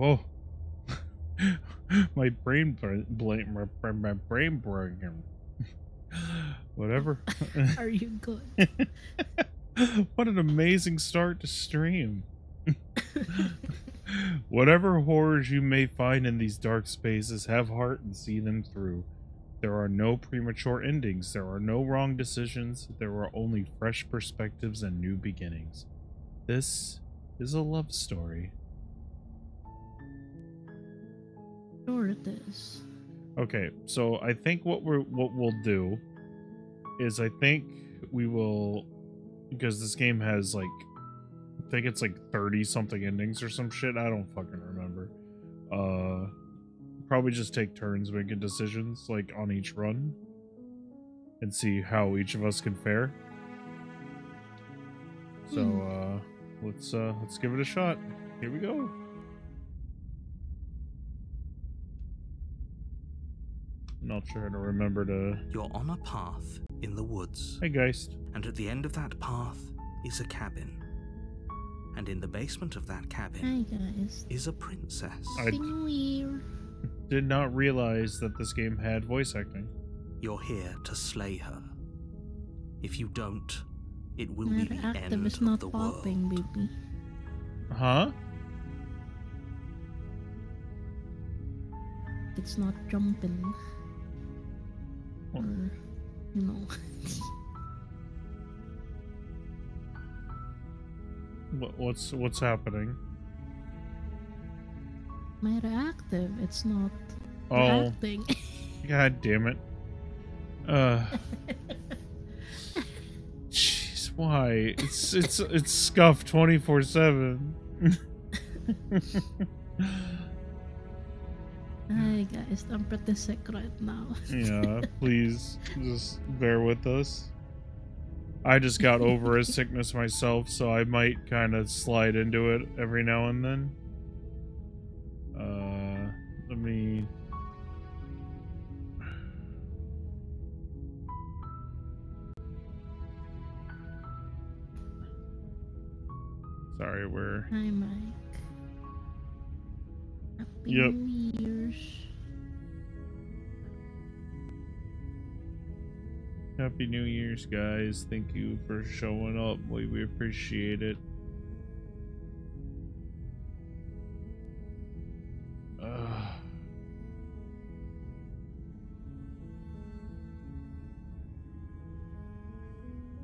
Oh, my brain, blame my, my brain brain. Whatever. Are you good? what an amazing start to stream. Whatever horrors you may find in these dark spaces, have heart and see them through. There are no premature endings, there are no wrong decisions, there are only fresh perspectives and new beginnings. This is a love story. Sure it is. Okay, so I think what we're what we'll do is I think we will because this game has like I think it's like 30 something endings or some shit. I don't fucking remember. Uh probably just take turns making decisions like on each run and see how each of us can fare. So uh let's uh let's give it a shot. Here we go. Not sure how to remember to. You're on a path in the woods. Hey, Geist. And at the end of that path is a cabin. And in the basement of that cabin Hi guys. is a princess. I- Did not realize that this game had voice acting. You're here to slay her. If you don't, it will My be the active end is of not the popping, world. baby. Huh? It's not jumping. What? Or, you. What, what's what's happening? My reactive, it's not Oh, reacting. god damn it. Uh. Jeez, why? It's it's it's scuff twenty four seven. Hi guys, I'm pretty sick right now. Yeah, please just bear with us. I just got over a sickness myself, so I might kind of slide into it every now and then. Uh, let me. Sorry, we're Hi Mike. Happy Yep. Happy New Year's, guys. Thank you for showing up. We, we appreciate it.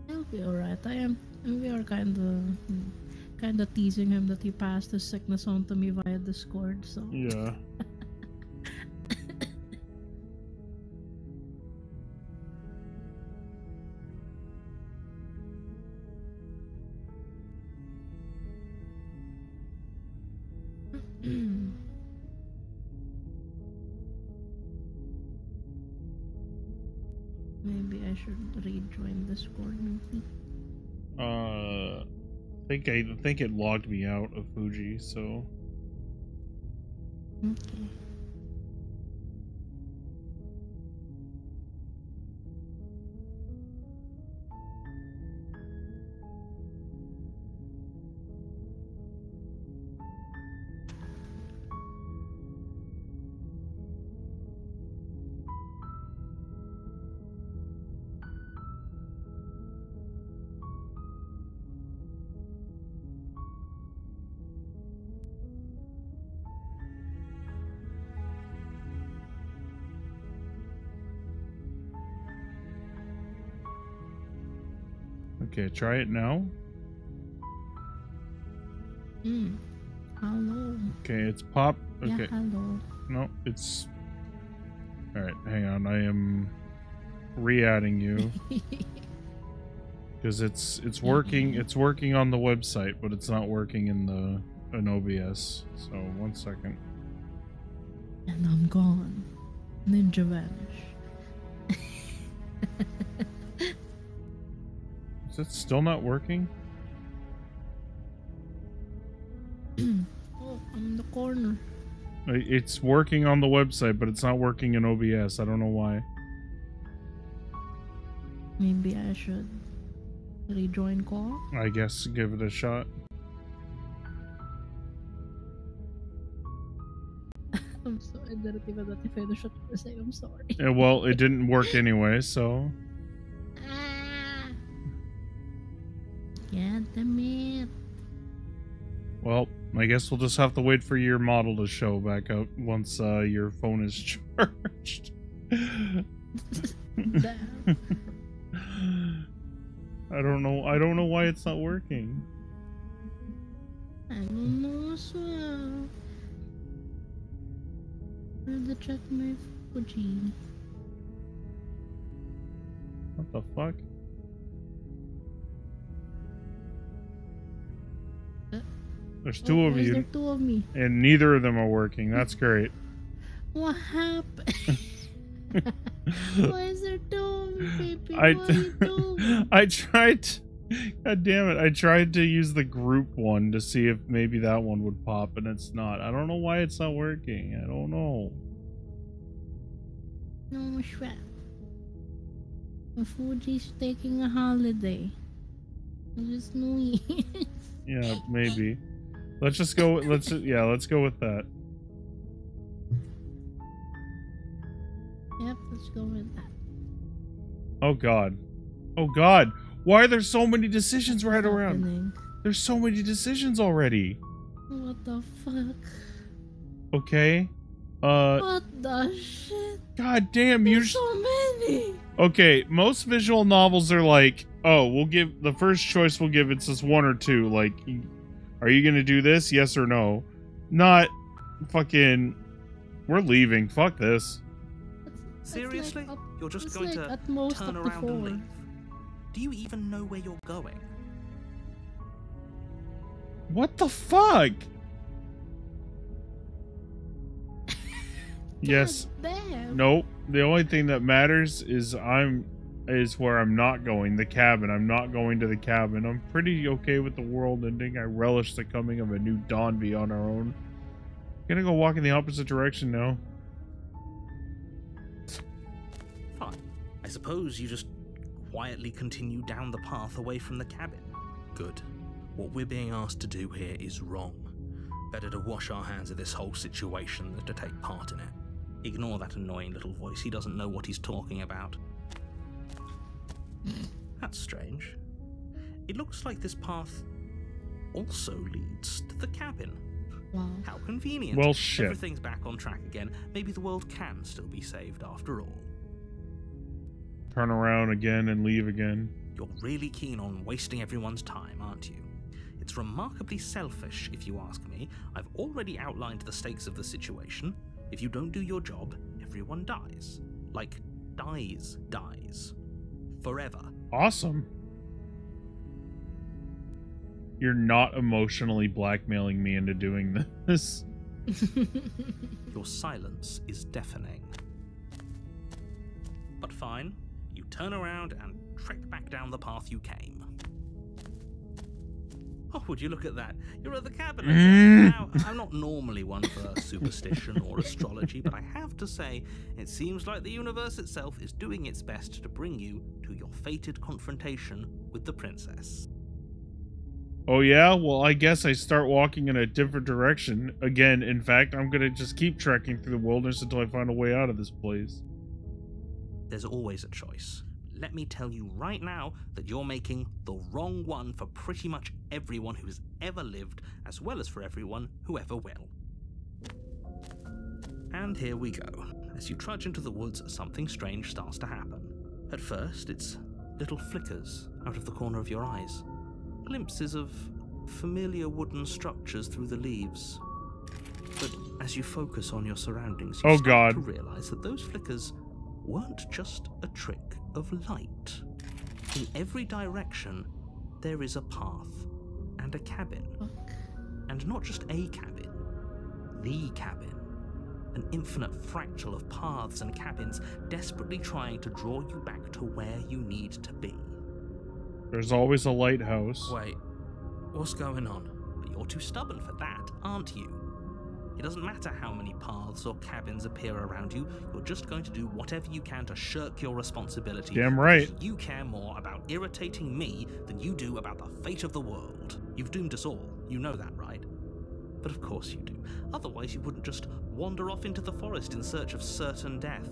He'll be alright. I am. We are kind of, hmm, kind of teasing him that he passed his sickness on to me via Discord. So yeah. Uh, I think I think it logged me out of Fuji, so Okay. Okay. Try it now. Hmm. Hello. Okay, it's pop. Yeah. Okay, Hello. no, it's. All right, hang on. I am re-adding you because it's it's working. It's working on the website, but it's not working in the in OBS. So one second. and I'm gone. Ninja vanish. Is it still not working? oh, I'm in the corner. It's working on the website, but it's not working in OBS. I don't know why. Maybe I should rejoin call. I guess give it a shot. I'm sorry. I didn't even finish what you were saying. I'm sorry. Yeah, well, it didn't work anyway, so damn it. well, I guess we'll just have to wait for your model to show back up once uh, your phone is charged. I don't know. I don't know why it's not working. I don't know as well. Where'd I check my Fuji? What the fuck? There's oh, two Oh, of you, there two of me? and neither of them are working. That's great. What happened? Why is there two of me, baby? I, What are? I tried. To, God damn it! I tried to use the group one to see if maybe that one would pop, and it's not. I don't know why it's not working. I don't know. No. My Fuji's taking a holiday. It's New Year's. Yeah, maybe. Let's just go. Let's yeah. Let's go with that. Yep, let's go with that. Oh God. Oh God. Why are there so many decisions right around? Happening. There's so many decisions already. What the fuck? Okay. Uh. What the shit? God damn. Usually. so many. Okay, most visual novels are like, oh, we'll give the first choice we'll give it's just one or two. Like, are you gonna do this? Yes or no? Not fucking. We're leaving. Fuck this. That's- that's Seriously? Like, up- You're just going like to turn up to around and leave? Do you even know where you're going? What the fuck? yes. Damn. Nope. The only thing that matters is I'm is where I'm not going, the cabin. I'm not going to the cabin. I'm pretty okay with the world ending. I relish the coming of a new dawn beyond our own. gonna go walk in the opposite direction now. Fine. I suppose you just quietly continue down the path away from the cabin. Good. What we're being asked to do here is wrong. Better to wash our hands of this whole situation than to take part in it. Ignore that annoying little voice. He doesn't know what he's talking about. That's strange. It looks like this path also leads to the cabin. Wow. How convenient. Well, shit. Everything's back on track again. Maybe the world can still be saved after all. Turn around again and leave again. You're really keen on wasting everyone's time, aren't you? It's remarkably selfish, if you ask me. I've already outlined the stakes of the situation. If you don't do your job, everyone dies. Like, dies, dies. Forever. Awesome. You're not emotionally blackmailing me into doing this. Your silence is deafening. But fine, you turn around and trek back down the path you came. Oh, would you look at that? You're at the cabin. Mm. Now, I'm not normally one for superstition or astrology, but I have to say, it seems like the universe itself is doing its best to bring you to your fated confrontation with the princess. Oh yeah? Well, I guess I start walking in a different direction. Again, in fact, I'm gonna just keep trekking through the wilderness until I find a way out of this place. There's always a choice. Let me tell you right now that you're making the wrong one for pretty much everyone who has ever lived, as well as for everyone who ever will. And here we go. As you trudge into the woods, something strange starts to happen. At first, it's little flickers out of the corner of your eyes, glimpses of familiar wooden structures through the leaves. But as you focus on your surroundings, you Oh, start God. to realize that those flickers weren't just a trick of light. In every direction, there is a path and a cabin. And not just a cabin, the cabin. An infinite fractal of paths and cabins desperately trying to draw you back to where you need to be. There's always a lighthouse. Wait, what's going on? But you're too stubborn for that, aren't you? It doesn't matter how many paths or cabins appear around you, you're just going to do whatever you can to shirk your responsibility. Damn right. You care more about irritating me than you do about the fate of the world. You've doomed us all. You know that, right? But of course you do. Otherwise, you wouldn't just wander off into the forest in search of certain death.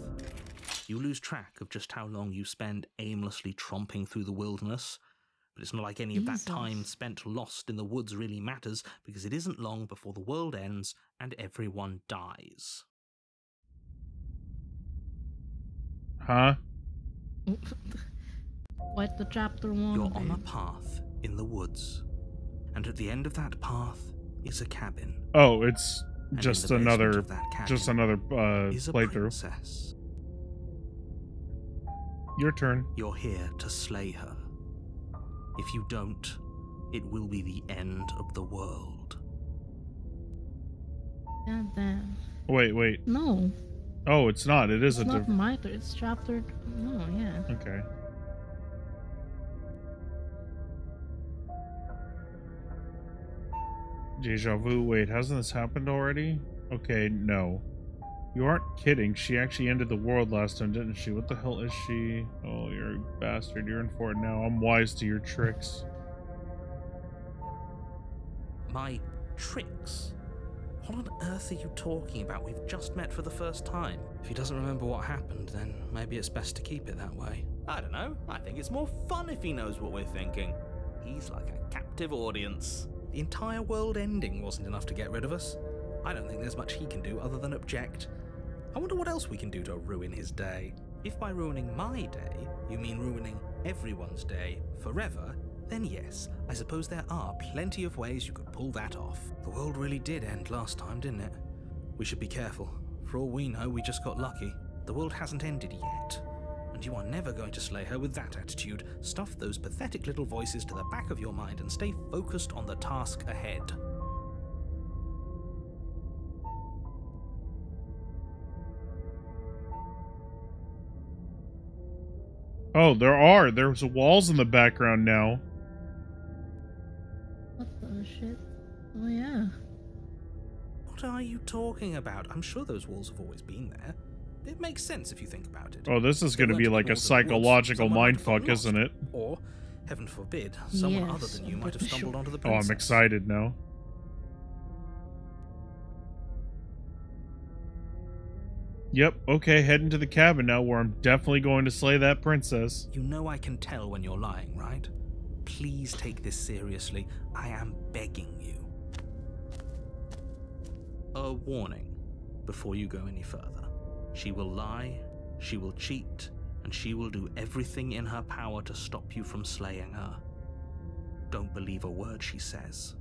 You lose track of just how long you spend aimlessly tromping through the wilderness. But it's not like any of that time spent lost in the woods really matters, because it isn't long before the world ends and everyone dies. Huh? Quite the chapter one. You're on a path in the woods, and at the end of that path is a cabin. Oh, it's and in just the another of that just cabin another uh is a playthrough. princess. Your turn. You're here to slay her. If you don't, it will be the end of the world. God damn. Wait, wait. No, Oh, it's not. It is it's a not different. my turn. It's chapter. No, yeah. Okay. Deja vu. Wait, hasn't this happened already? Okay, no. You aren't kidding. She actually ended the world last time, didn't she? What the hell is she? Oh, you're a bastard. You're in for it now. I'm wise to your tricks. My tricks? What on earth are you talking about? We've just met for the first time. If he doesn't remember what happened, then maybe it's best to keep it that way. I don't know. I think it's more fun if he knows what we're thinking. He's like a captive audience. The entire world ending wasn't enough to get rid of us. I don't think there's much he can do other than object. I wonder what else we can do to ruin his day. If by ruining my day, you mean ruining everyone's day forever, then yes, I suppose there are plenty of ways you could pull that off. The world really did end last time, didn't it? We should be careful. For all we know, we just got lucky. The world hasn't ended yet. And you are never going to slay her with that attitude. Stuff those pathetic little voices to the back of your mind and stay focused on the task ahead. Oh, there are. There's walls in the background now. What the shit? Oh yeah. What are you talking about? I'm sure those walls have always been there. It makes sense if you think about it. Oh, this is going to be like a walls of wood. psychological Someone might mindfuck, isn't it? Or, heaven forbid, someone other than you might have stumbled sure. onto the Oh, I'm excited now. Yep, okay, heading to the cabin now where I'm definitely going to slay that princess. You know I can tell when you're lying, right? Please take this seriously. I am begging you. A warning before you go any further. She will lie, she will cheat, and she will do everything in her power to stop you from slaying her. Don't believe a word she says.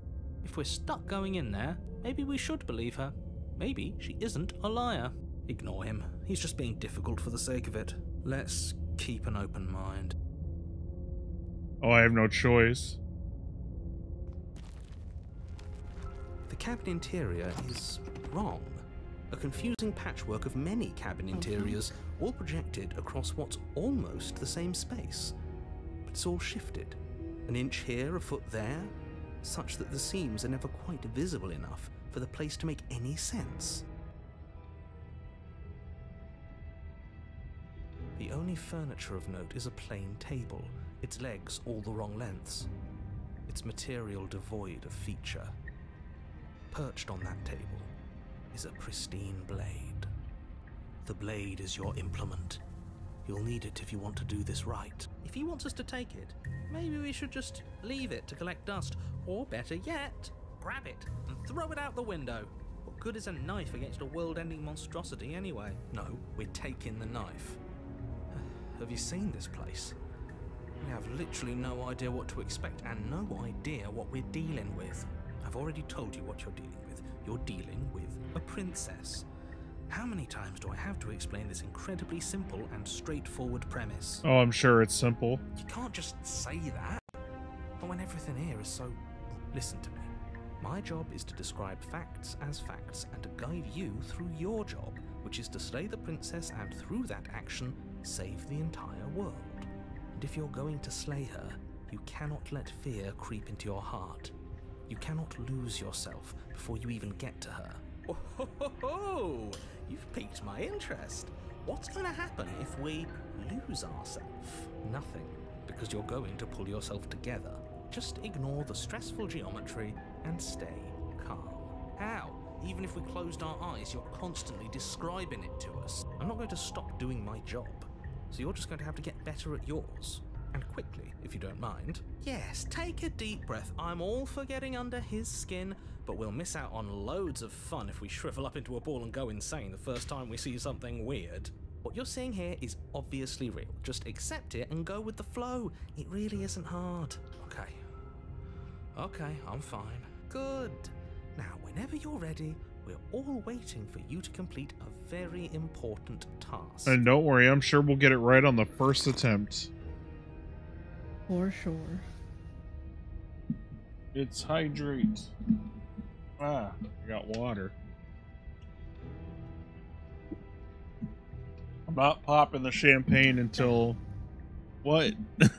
If we're stuck going in there, maybe we should believe her. Maybe she isn't a liar. Ignore him. He's just being difficult for the sake of it. Let's keep an open mind. Oh, I have no choice. The cabin interior is wrong. A confusing patchwork of many cabin interiors, all projected across what's almost the same space. But it's all shifted. An inch here, a foot there, such that the seams are never quite visible enough for the place to make any sense. The only furniture of note is a plain table, its legs all the wrong lengths, its material devoid of feature. Perched on that table is a pristine blade. The blade is your implement. You'll need it if you want to do this right. If he wants us to take it, maybe we should just leave it to collect dust. Or better yet, grab it and throw it out the window. What good is a knife against a world ending monstrosity anyway? No, we're taking the knife. Have you seen this place? We have literally no idea what to expect and no idea what we're dealing with. I've already told you what you're dealing with. You're dealing with a princess. How many times do I have to explain this incredibly simple and straightforward premise? Oh, I'm sure it's simple. You can't just say that. But when everything here is so. Listen to me. My job is to describe facts as facts and to guide you through your job, which is to slay the princess and through that action, save the entire world. And if you're going to slay her, you cannot let fear creep into your heart. You cannot lose yourself before you even get to her. Oh, ho, ho, ho. You've piqued my interest. What's going to happen if we lose ourselves? Nothing, because you're going to pull yourself together. Just ignore the stressful geometry and stay calm. How? Even if we closed our eyes, you're constantly describing it to us. I'm not going to stop doing my job. So you're just going to have to get better at yours. And quickly, if you don't mind. Yes, take a deep breath. I'm all for getting under his skin, but we'll miss out on loads of fun if we shrivel up into a ball and go insane the first time we see something weird. What you're seeing here is obviously real. Just accept it and go with the flow. It really isn't hard. Okay. Okay, I'm fine. Good. Now, whenever you're ready, we're all waiting for you to complete a very important task. And don't worry, I'm sure we'll get it right on the first attempt. For sure. It's hydrate. Ah, I got water. I'm not popping the champagne until what?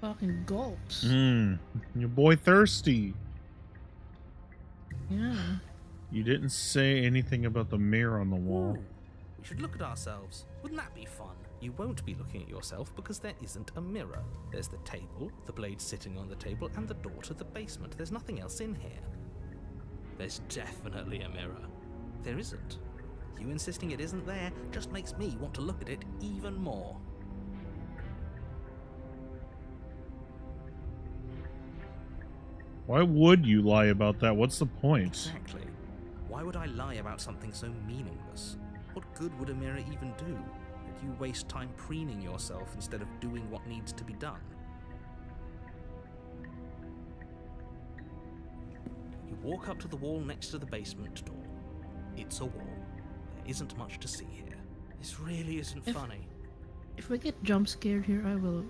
Fucking gulps. Mmm, your boy thirsty. Yeah. You didn't say anything about the mirror on the wall. Ooh, we should look at ourselves. Wouldn't that be fun? You won't be looking at yourself because there isn't a mirror. There's the table, the blade sitting on the table, and the door to the basement. There's nothing else in here. There's definitely a mirror. There isn't. You insisting it isn't there just makes me want to look at it even more. Why would you lie about that? What's the point? Exactly. Why would I lie about something so meaningless? What good would a mirror even do? That you waste time preening yourself instead of doing what needs to be done. You walk up to the wall next to the basement door. It's a wall. There isn't much to see here. This really isn't If- funny. If we get jump scared here, I will.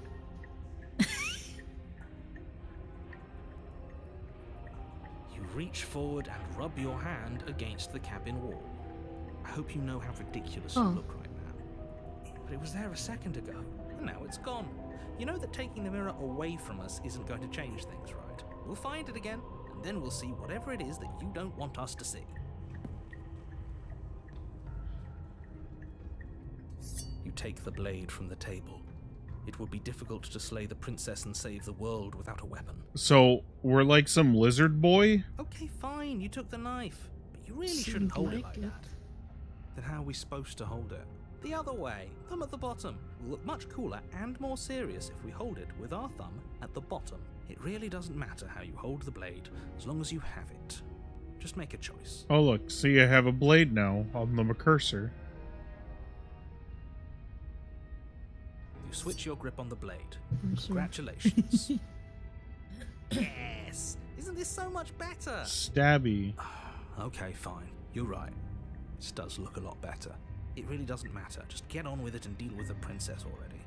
reach forward and rub your hand against the cabin wall. I hope you know how ridiculous Oh. you look right now. But it was there a second ago, and now it's gone. You know that taking the mirror away from us isn't going to change things, right? We'll find it again, and then we'll see whatever it is that you don't want us to see. You take the blade from the table. It would be difficult to slay the princess and save the world without a weapon. So we're like some lizard boy? Okay, fine, you took the knife, but you really Seemed shouldn't hold it like like it. that. Then how are we supposed to hold it? The other way, thumb at the bottom. Will look much cooler and more serious if we hold it with our thumb at the bottom. It really doesn't matter how you hold the blade, as long as you have it. Just make a choice. Oh look, see I have a blade now on the cursor. Switch your grip on the blade. Congratulations. yes! Isn't this so much better? Stabby. Okay, fine. You're right. This does look a lot better. It really doesn't matter. Just get on with it and deal with the princess already.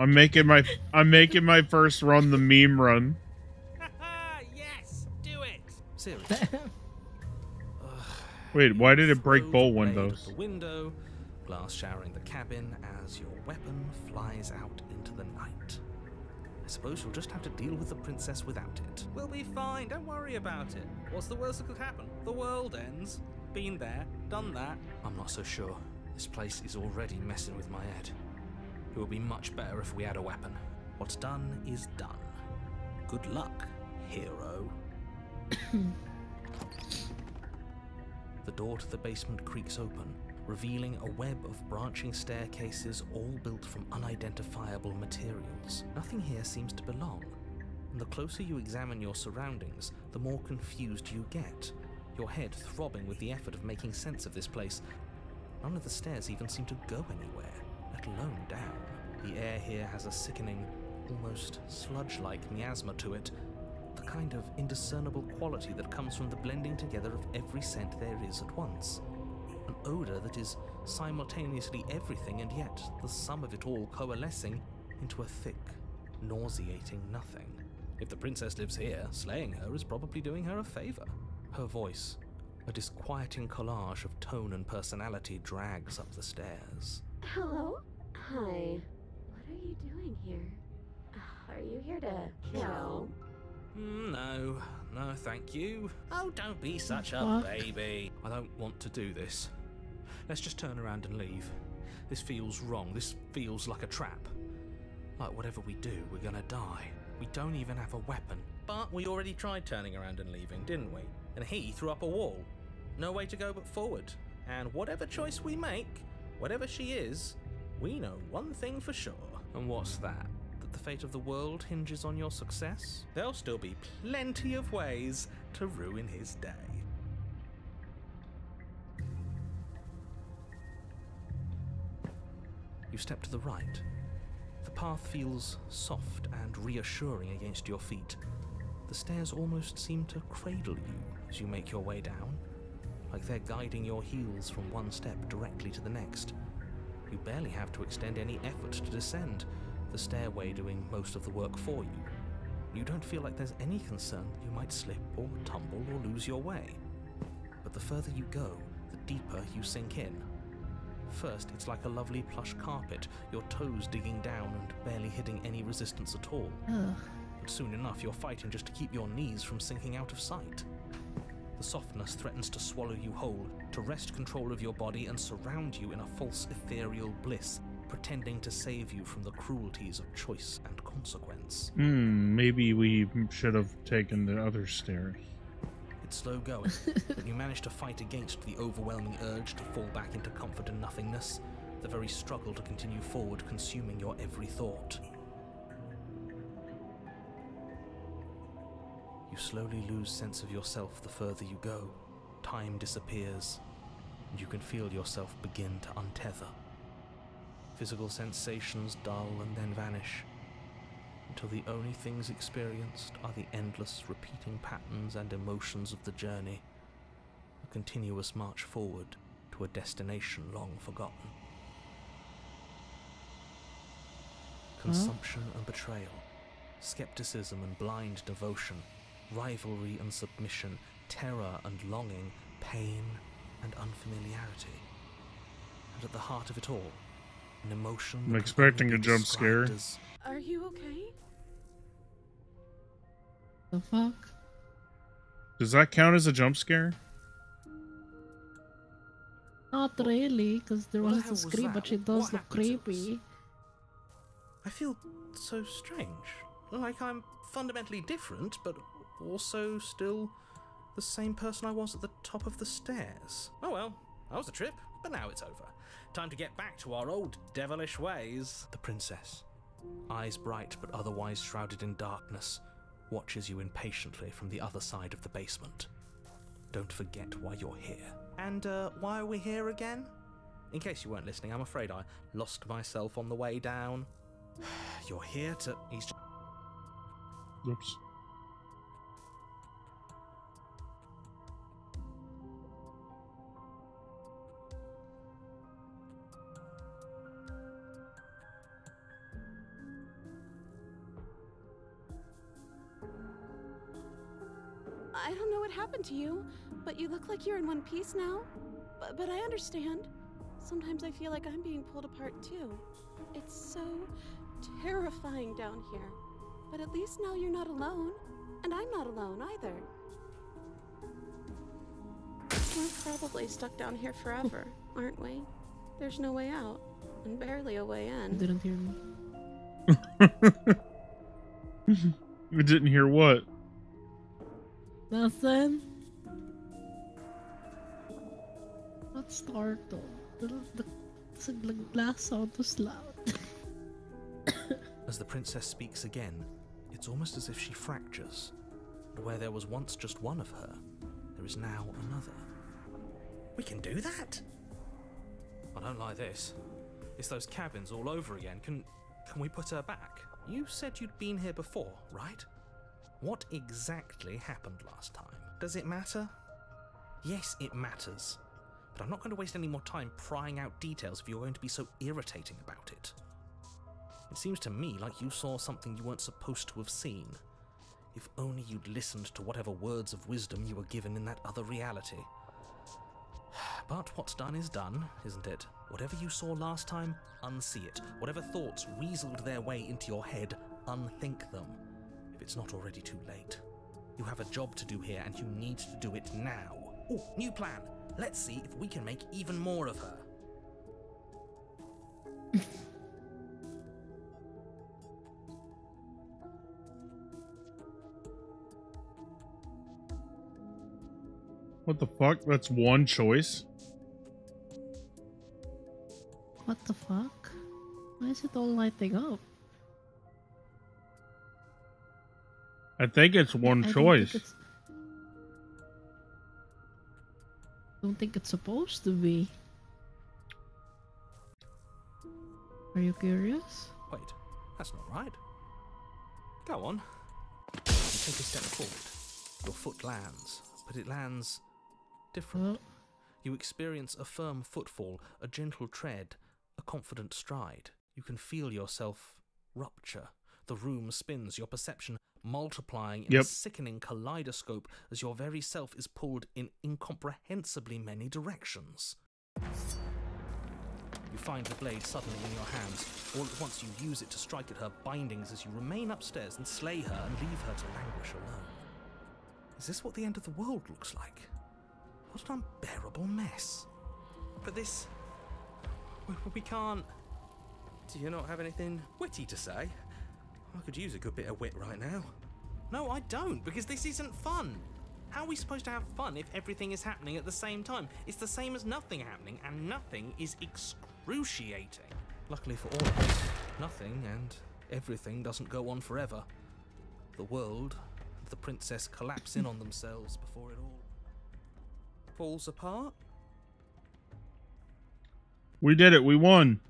I'm making my I'm making my first run the meme run. yes! Do it! Seriously. Wait, why did it break Throw bow the blade windows? at The window, glass showering the cabin as your weapon flies out into the night. I suppose you'll just have to deal with the princess without it. We'll be fine, don't worry about it. What's the worst that could happen? The world ends. Been there, done that. I'm not so sure. This place is already messing with my head. It would be much better if we had a weapon. What's done is done. Good luck, hero. The door to the basement creaks open, revealing a web of branching staircases all built from unidentifiable materials. Nothing here seems to belong. And the closer you examine your surroundings, the more confused you get, your head throbbing with the effort of making sense of this place. None of the stairs even seem to go anywhere, let alone down. The air here has a sickening, almost sludge like miasma to it, the kind of indiscernible quality that comes from the blending together of every scent there is at once. An odour that is simultaneously everything and yet the sum of it all coalescing into a thick, nauseating nothing. If the princess lives here, slaying her is probably doing her a favour. Her voice, a disquieting collage of tone and personality, drags up the stairs. Hello? Hi. What are you doing here? Are you here to kill? Mm, Mm, no, no, thank you. Oh, don't be such a baby. I don't want to do this. Let's just turn around and leave. This feels wrong. This feels like a trap. Like whatever we do, we're gonna die. We don't even have a weapon. But we already tried turning around and leaving, didn't we? And he threw up a wall. No way to go but forward. And whatever choice we make, whatever she is, we know one thing for sure. And what's that? That the fate of the world hinges on your success? There'll still be plenty of ways to ruin his day. You step to the right. The path feels soft and reassuring against your feet. The stairs almost seem to cradle you as you make your way down, like they're guiding your heels from one step directly to the next. You barely have to extend any effort to descend, the stairway doing most of the work for you. You don't feel like there's any concern that you might slip or tumble or lose your way. But the further you go, the deeper you sink in. First, it's like a lovely plush carpet, your toes digging down and barely hitting any resistance at all. Ugh. But soon enough, you're fighting just to keep your knees from sinking out of sight. The softness threatens to swallow you whole, to wrest control of your body and surround you in a false ethereal bliss, pretending to save you from the cruelties of choice and consequence. Hmm, maybe we should have taken the other stairs. It's slow going, but you manage to fight against the overwhelming urge to fall back into comfort and nothingness, the very struggle to continue forward consuming your every thought. You slowly lose sense of yourself the further you go. Time disappears, and you can feel yourself begin to untether. Physical sensations dull and then vanish, until the only things experienced are the endless repeating patterns and emotions of the journey, a continuous march forward to a destination long forgotten. Consumption and betrayal, skepticism and blind devotion, rivalry and submission, terror and longing, pain and unfamiliarity. And at the heart of it all, an emotion. I'm expecting a jump scare. as Are you okay? The fuck? Does that count as a jump scare? Not really, because there wasn't hell a scream, that? but she What does look happened to us? creepy. I feel so strange. Like I'm fundamentally different, but also still the same person I was at the top of the stairs. Oh well, that was a trip, but now it's over. Time to get back to our old devilish ways. The princess, eyes bright but otherwise shrouded in darkness, watches you impatiently from the other side of the basement. Don't forget why you're here. And uh, why are we here again? In case you weren't listening, I'm afraid I lost myself on the way down. You're here to. He's. Oops. Don't know what happened to you, but you look like you're in one piece now. But, but I understand. Sometimes I feel like I'm being pulled apart too. It's so terrifying down here. But at least now you're not alone. And I'm not alone either. We're probably stuck down here forever, aren't we? There's no way out, and barely a way You in. didn't hear me. we didn't hear what? Nothing. Let's. The, the, the glass sound was loud. As the princess speaks again, it's almost as if she fractures. And where there was once just one of her, there is now another. We can do that? I don't like this. It's those cabins all over again. Can can we put her back? You said you'd been here before, right? What exactly happened last time? Does it matter? Yes, it matters. But I'm not going to waste any more time prying out details if you're going to be so irritating about it. It seems to me like you saw something you weren't supposed to have seen. If only you'd listened to whatever words of wisdom you were given in that other reality. But what's done is done, isn't it? Whatever you saw last time, unsee it. Whatever thoughts weaseled their way into your head, unthink them. If it's not already too late. You have a job to do here, and you need to do it now. Oh, new plan! Let's see if we can make even more of her. What the fuck? That's one choice. What the fuck? Why is it all lighting up? I think it's one I choice. It's Don't think it's supposed to be. Are you curious? Wait, that's not right. Go on. You take a step forward. Your foot lands, but it lands different. You experience a firm footfall, a gentle tread, a confident stride. You can feel yourself rupture. The room spins, your perception multiplying in a sickening kaleidoscope as your very self is pulled in incomprehensibly many directions. You find the blade suddenly in your hands. All at once, you use it to strike at her bindings as you remain upstairs and slay her and leave her to languish alone. Is this what the end of the world looks like? What an unbearable mess. But this. We, we can't. Do you not have anything witty to say? I could use a good bit of wit right now. No, I don't, because this isn't fun. How are we supposed to have fun if everything is happening at the same time? It's the same as nothing happening, and nothing is excruciating. Luckily for all of us, nothing and everything doesn't go on forever. The world and the princess collapse in on themselves before it all falls apart. We did it. We won.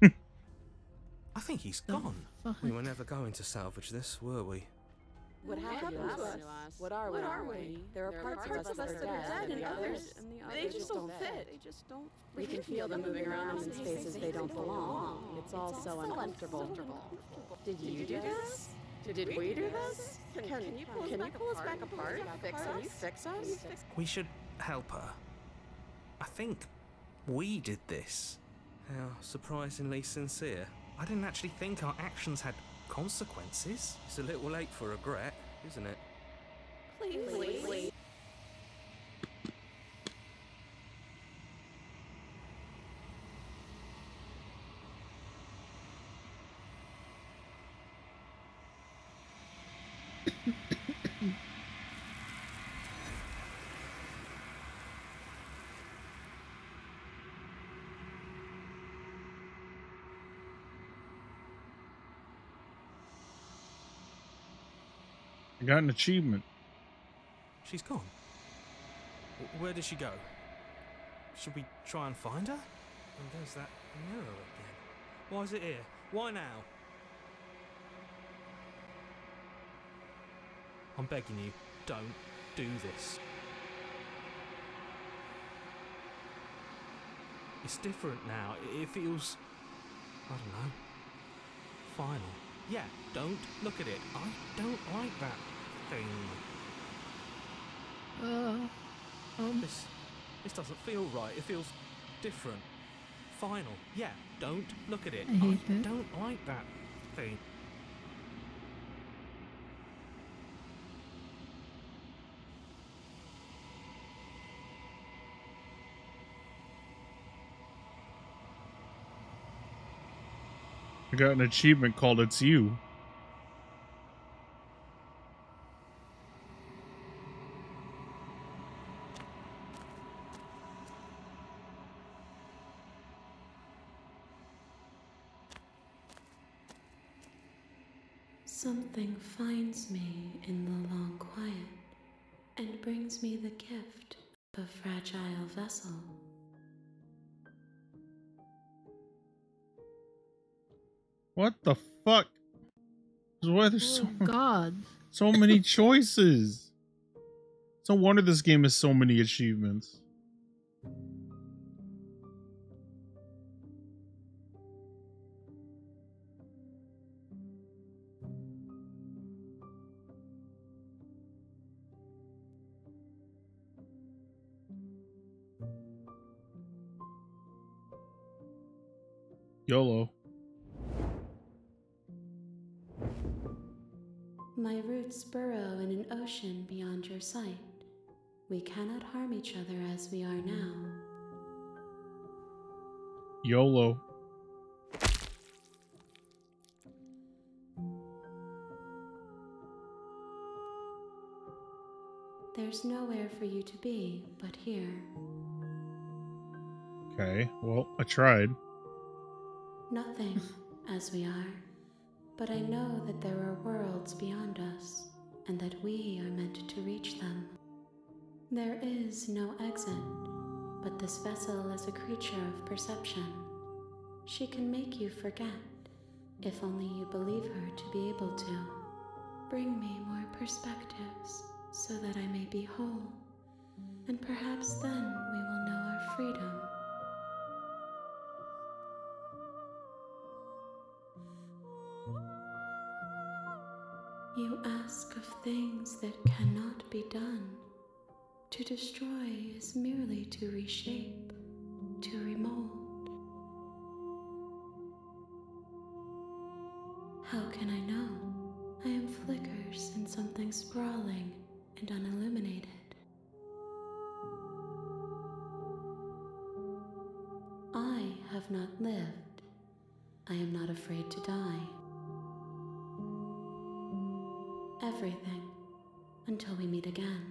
I think he's The gone. We were never going to salvage this, were we? What, happened, to us? What are we? Are we? There are parts, of us that are dead, and the others, they just don't fit. They just don't. We can feel them moving around in spaces they don't belong. It's all so uncomfortable. Did you do this? Did we do this? Can, can you pull, can you pull us back apart? Fix us? Can you fix us? We should help her. I think we did this. How surprisingly sincere. I didn't actually think our actions had consequences. It's a little late for regret, isn't it? Please, please. Got an achievement. She's gone. Where did she go? Should we try and find her? And there's that mirror again. Why is it here? Why now? I'm begging you, don't do this. It's different now. It feels. I don't know. Final. Yeah, don't look at it. I don't like that. Uh, um, This this doesn't feel right. It feels different. Final. Yeah, don't look at it. I hate it. don't like that thing. I got an achievement called It's You. There's oh, so oh God. so many choices? No wonder this game has so many achievements. YOLO. My roots burrow in an ocean beyond your sight. We cannot harm each other as we are now. YOLO. There's nowhere for you to be but here. Okay, well, I tried. Nothing, as we are. But I know that there are worlds beyond us, and that we are meant to reach them. There is no exit, but this vessel is a creature of perception. She can make you forget, if only you believe her to be able to. Bring me more perspectives so that I may be whole, and perhaps then we will know our freedom. You ask of things that cannot be done. To destroy is merely to reshape, to remold. How can I know? I am flickers in something sprawling and unilluminated. I have not lived. I am not afraid to die. Everything until we meet again.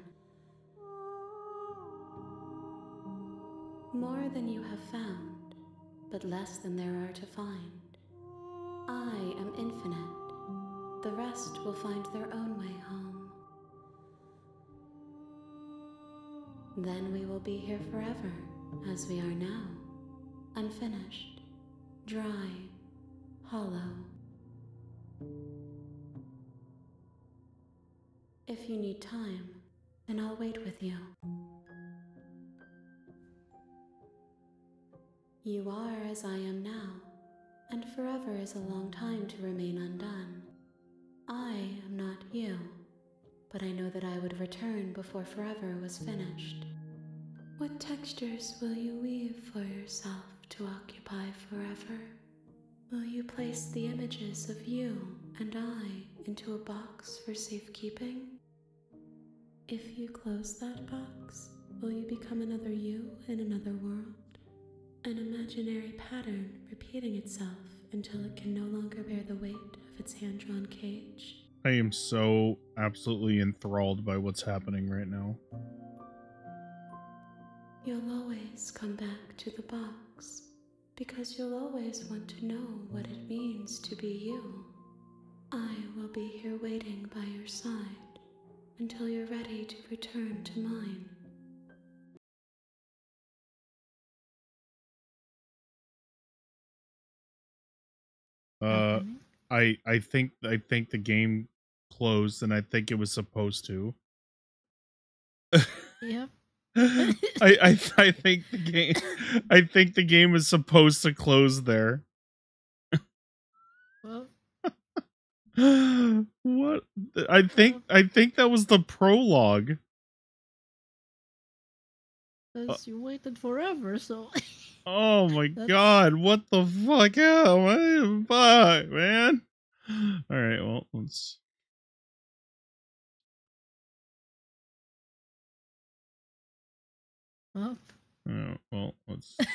More than you have found, but less than there are to find. I am infinite. The rest will find their own way home. Then we will be here forever, as we are now, unfinished, dry, hollow. If you need time, then I'll wait with you. You are as I am now, and forever is a long time to remain undone. I am not you, but I know that I would return before forever was finished. What textures will you weave for yourself to occupy forever? Will you place the images of you and I into a box for safekeeping? If you close that box, will you become another you in another world? An imaginary pattern repeating itself until it can no longer bear the weight of its hand drawn cage? I am so absolutely enthralled by what's happening right now. You'll always come back to the box because you'll always want to know what it means to be you. I will be here waiting by your side until you're ready to return to mine. Uh, I I think I think the game closed, and I think it was supposed to. Yep. I I I think the game I think the game is supposed to close there. Well, what? I think I think that was the prologue. because you waited forever, so Oh my god, what the fuck? Oh, fuck, man. All right, well, let's. well, Oh, well, let's.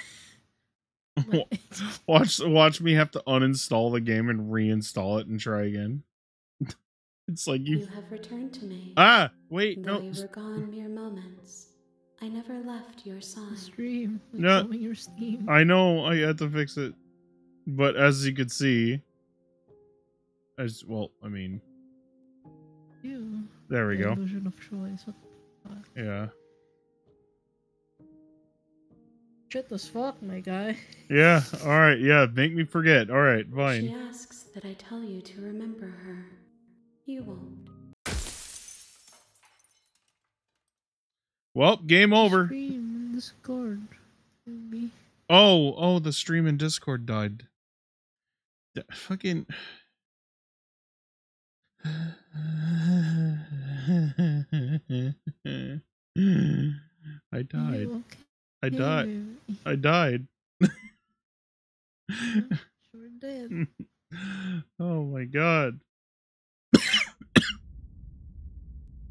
watch. Watch me have to uninstall the game and reinstall it and try again. it's like You you. have returned to me. Ah, wait, Though no. you were gone mere moments, I never left your side. stream. No. your Steam. I know I had to fix it, but as you could see, as well, I mean, You. there we the go. Illusion of choice. What the fuck? Yeah, Shit as fuck, my guy. yeah. All right, yeah. Make me forget. All right, She fine. asks that I tell you to remember her. You won't. Well, game over. Stream in Discord. Maybe. Oh, oh, the stream in Discord died. D- fucking. I died. You I died. I died. Sure did. oh my god.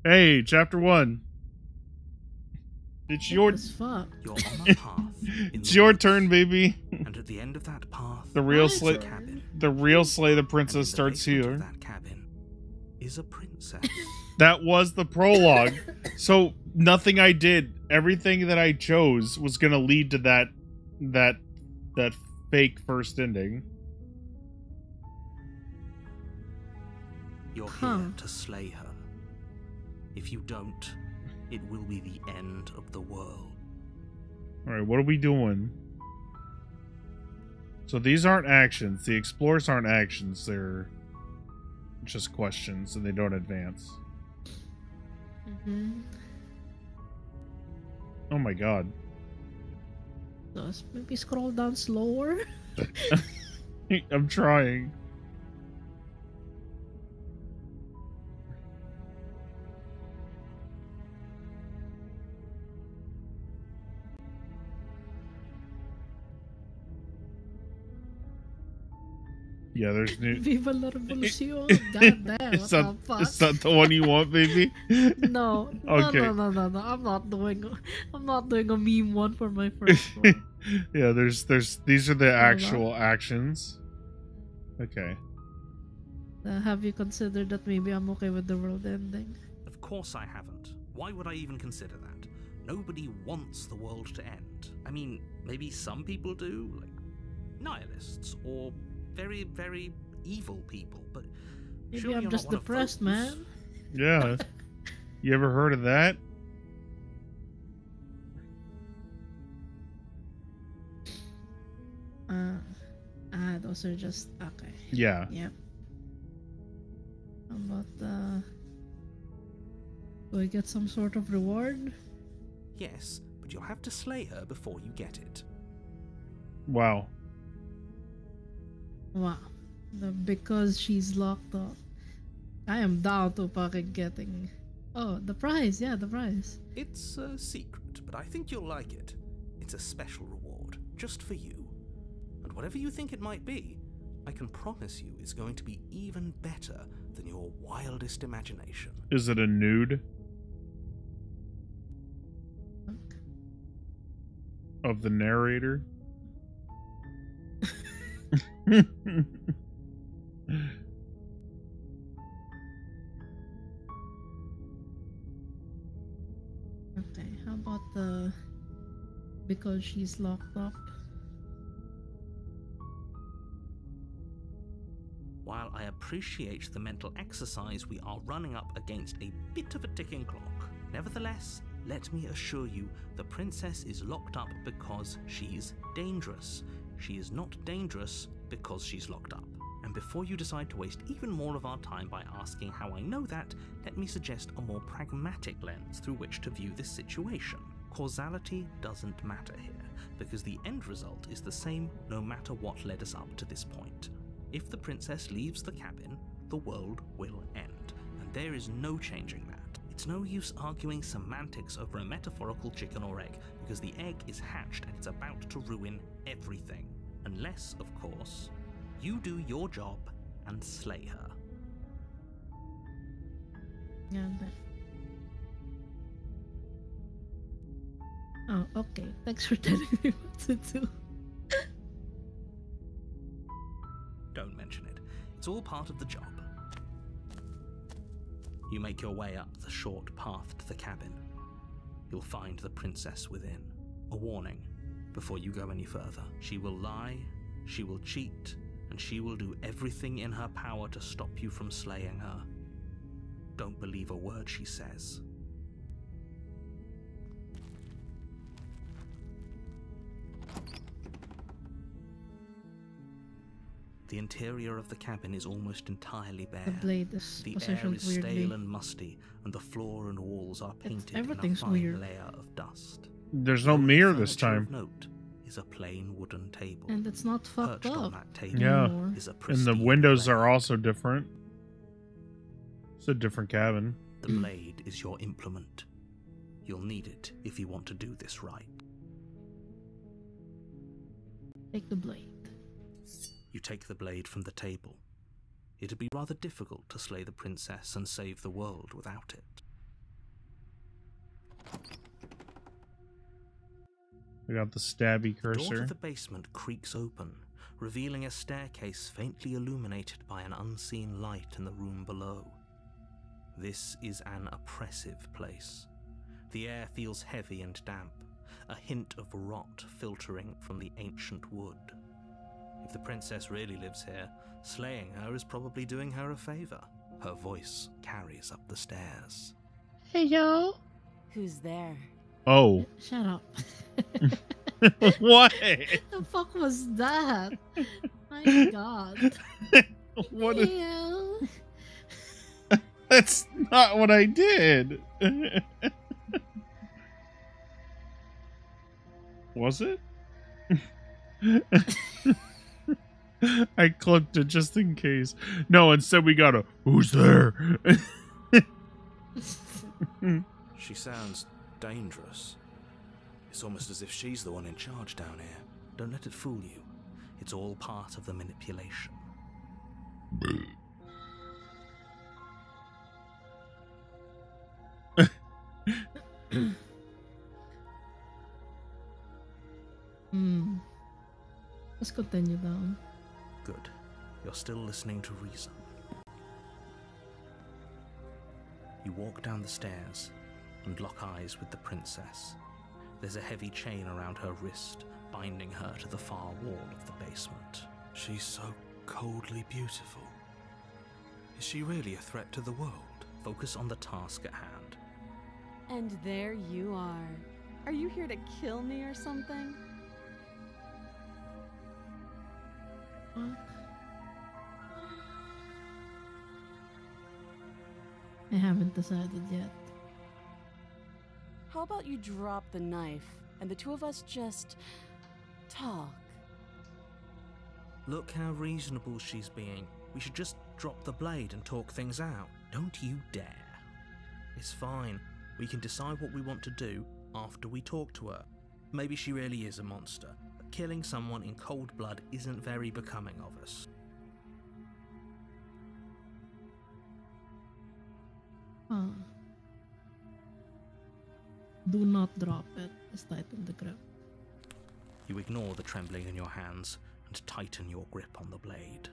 hey, chapter one. It's your as fuck. You're on a path. it's your woods, turn, baby. And at the end of that path, The real What? is slay cabin. the real slay the And princess the starts basement of here. That cabin is a princess. That was the prologue. so nothing I did, everything that I chose was gonna lead to that that that fake first ending. You're Huh. here to slay her. If you don't, it will be the end of the world. Alright, what are we doing? So these aren't actions. The explorers aren't actions, they're just questions and they don't advance. Mm-hmm. Oh my god. Maybe scroll down slower. I'm trying. Yeah, there's new. Viva la revolución! God damn, Is what that, the fuck? is that the one you want, baby? No, no, Okay. no, no, no, no. no. I'm not doing. I'm not doing a meme one for my first one. yeah, there's there's these are the on. actual actions. Okay. Uh, have you considered that maybe I'm okay with the world ending? Of course I haven't. Why would I even consider that? Nobody wants the world to end. I mean, maybe some people do, like nihilists or very, very evil people, but Maybe surely I'm you're just not depressed, man. Yeah. you ever heard of that? Uh, ah, those are just okay. Yeah. Yep. How about uh? Do I get some sort of reward? Yes, but you'll have to slay her before you get it. Wow. Wow. The, because she's locked up. I am down to fucking getting. Oh, the prize. Yeah, the prize. It's a secret, but I think you'll like it. It's a special reward, just for you. And whatever you think it might be, I can promise you it's going to be even better than your wildest imagination. Is it a nude of the narrator? Okay, how about the. Because she's locked up? While I appreciate the mental exercise, we are running up against a bit of a ticking clock. Nevertheless, let me assure you the princess is locked up because she's dangerous. She is not dangerous because she's locked up. And before you decide to waste even more of our time by asking how I know that, let me suggest a more pragmatic lens through which to view this situation. Causality doesn't matter here, because the end result is the same no matter what led us up to this point. If the princess leaves the cabin, the world will end, and there is no changing that. It's no use arguing semantics over a metaphorical chicken or egg, because the egg is hatched and it's about to ruin everything. Unless, of course, you do your job and slay her. Yeah. Oh, okay. Thanks for telling me what to do. Don't mention it. It's all part of the job. You make your way up the short path to the cabin. You'll find the princess within. A warning before you go any further. She will lie, she will cheat, and she will do everything in her power to stop you from slaying her. Don't believe a word she says. The interior of the cabin is almost entirely bare. The blade is The air is weirdly. stale and musty, and the floor and walls are painted in a fine weird. layer of dust. There's no only mirror this time. Note is a plain wooden table. And it's not fucked Perched on up. that table Yeah. anymore. is a And the windows blade. are also different. It's a different cabin. The blade is your implement. You'll need it if you want to do this right. Take the blade. You take the blade from the table. It'd be rather difficult to slay the princess and save the world without it. I got the stabby The door to cursor. the basement creaks open, revealing a staircase faintly illuminated by an unseen light in the room below. This is an oppressive place. The air feels heavy and damp, a hint of rot filtering from the ancient wood. If the princess really lives here, slaying her is probably doing her a favor. Her voice carries up the stairs. Hey yo. Who's there? Oh, Shut up. what? the fuck was that? My god. what? is- Ew. That's not what I did. Was it? I clipped it just in case. No, instead we got a who's there? She sounds dangerous. It's almost as if she's the one in charge down here. Don't let it fool you. It's all part of the manipulation. Hmm. Let's continue down. Good. You're still listening to reason. You walk down the stairs and lock eyes with the princess. There's a heavy chain around her wrist, binding her to the far wall of the basement. She's so coldly beautiful. Is she really a threat to the world? Focus on the task at hand. And there you are. Are you here to kill me or something? I haven't decided yet. How about you drop the knife and the two of us just talk? Look how reasonable she's being. We should just drop the blade and talk things out. Don't you dare. It's fine. We can decide what we want to do after we talk to her. Maybe she really is a monster, but killing someone in cold blood isn't very becoming of us. Huh. Do not drop it. it. Is tighten the grip. You ignore the trembling in your hands and tighten your grip on the blade.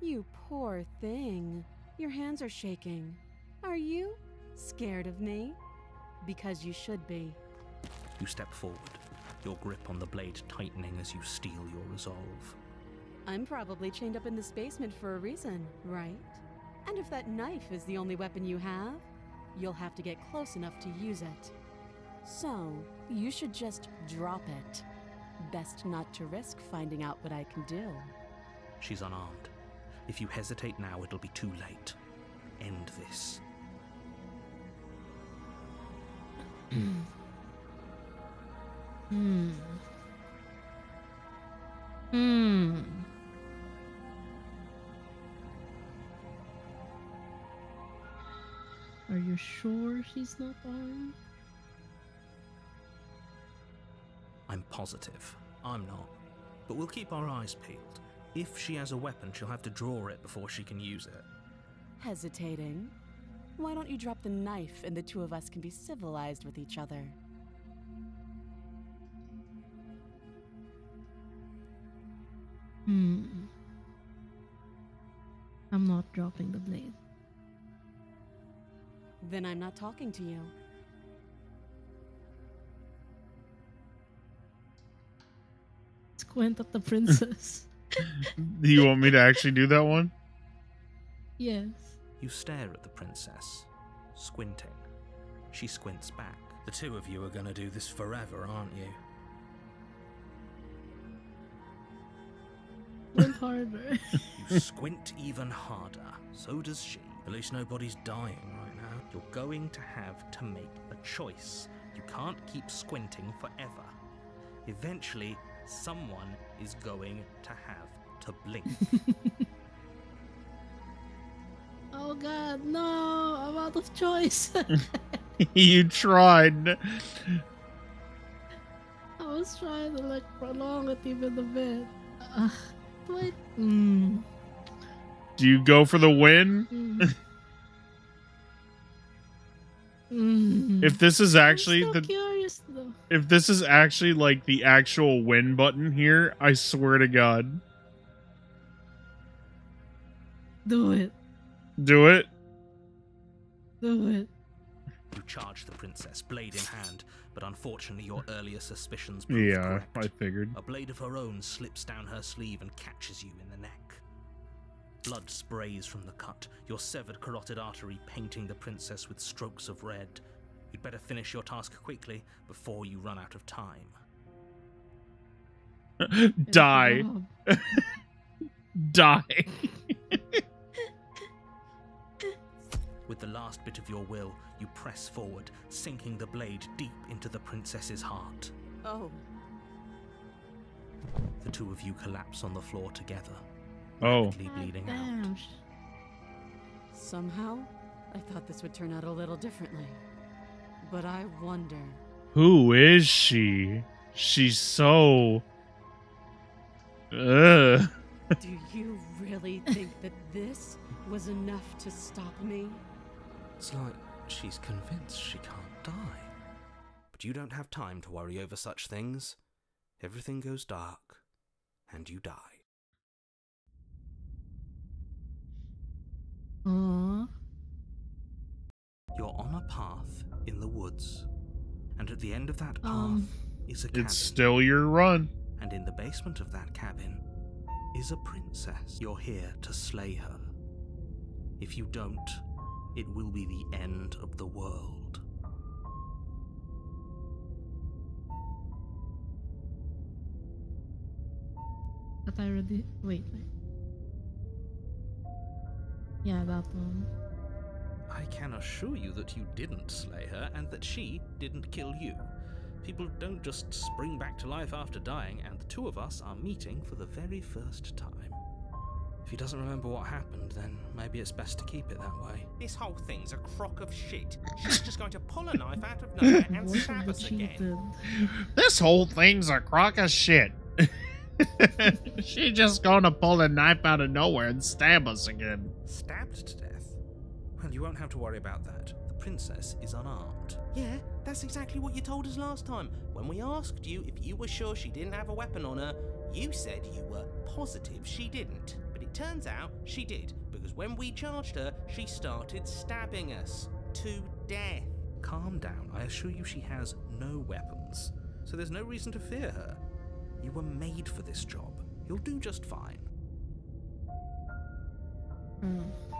You poor thing. Your hands are shaking. Are you scared of me? Because you should be. You step forward, your grip on the blade tightening as you steel your resolve. I'm probably chained up in this basement for a reason, right? And if that knife is the only weapon you have, you'll have to get close enough to use it. So, you should just drop it. Best not to risk finding out what I can do. She's unarmed. If you hesitate now, it'll be too late. End this. Hmm. Hmm. Are you sure she's not armed? I'm positive. I'm not. But we'll keep our eyes peeled. If she has a weapon, she'll have to draw it before she can use it. Hesitating? Why don't you drop the knife and the two of us can be civilized with each other? Hmm. I'm not dropping the blade. Then I'm not talking to you. Squint at the princess. Do you want me to actually do that one? yes. You stare at the princess, squinting. She squints back. The two of you are gonna do this forever, aren't you? Squint harder. You squint even harder. So does she. At least nobody's dying right now. You're going to have to make a choice. You can't keep squinting forever. Eventually, someone is going to have to blink. oh god, no! I'm out of choice. you tried. I was trying to like prolong it even a bit. Uh, do Mm, Do you go for the win? mm. Mm. If this is actually the curious though. if this is actually like the actual win button here, I swear to God, Do it. do it. Do it. You charge the princess, blade in hand, but unfortunately your earlier suspicions prove Yeah, correct. I figured. A blade of her own slips down her sleeve and catches you in the neck. Blood sprays from the cut, your severed carotid artery painting the princess with strokes of red. You'd better finish your task quickly before you run out of time. Die. Die. With the last bit of your will, you press forward, sinking the blade deep into the princess's heart. Oh, The two of you collapse on the floor together, Oh. oh bleeding out. Somehow, I thought this would turn out a little differently. But I wonder. Who is she? She's so. Ugh. Do you really think that this was enough to stop me? It's like she's convinced she can't die. But you don't have time to worry over such things. Everything goes dark, and you die. Aw. You're on a path in the woods, and at the end of that path Um. is a cabin. It's still your run. And in the basement of that cabin is a princess. You're here to slay her. If you don't, it will be the end of the world. But I already. Wait, wait. Yeah, that one. I can assure you that you didn't slay her and that she didn't kill you. People don't just spring back to life after dying, and the two of us are meeting for the very first time. If he doesn't remember what happened, then maybe it's best to keep it that way. This whole thing's a crock of shit. She's just going to pull a knife out of nowhere and stab us again. This whole thing's a crock of shit. she just gonna pull a knife out of nowhere and stab us again. Stabbed to death? Well, you won't have to worry about that. The princess is unarmed. Yeah, that's exactly what you told us last time. When we asked you if you were sure she didn't have a weapon on her, you said you were positive she didn't. But it turns out she did, because when we charged her, she started stabbing us to death. Calm down. I assure you she has no weapons. So there's no reason to fear her. You were made for this job. You'll do just fine. Oh.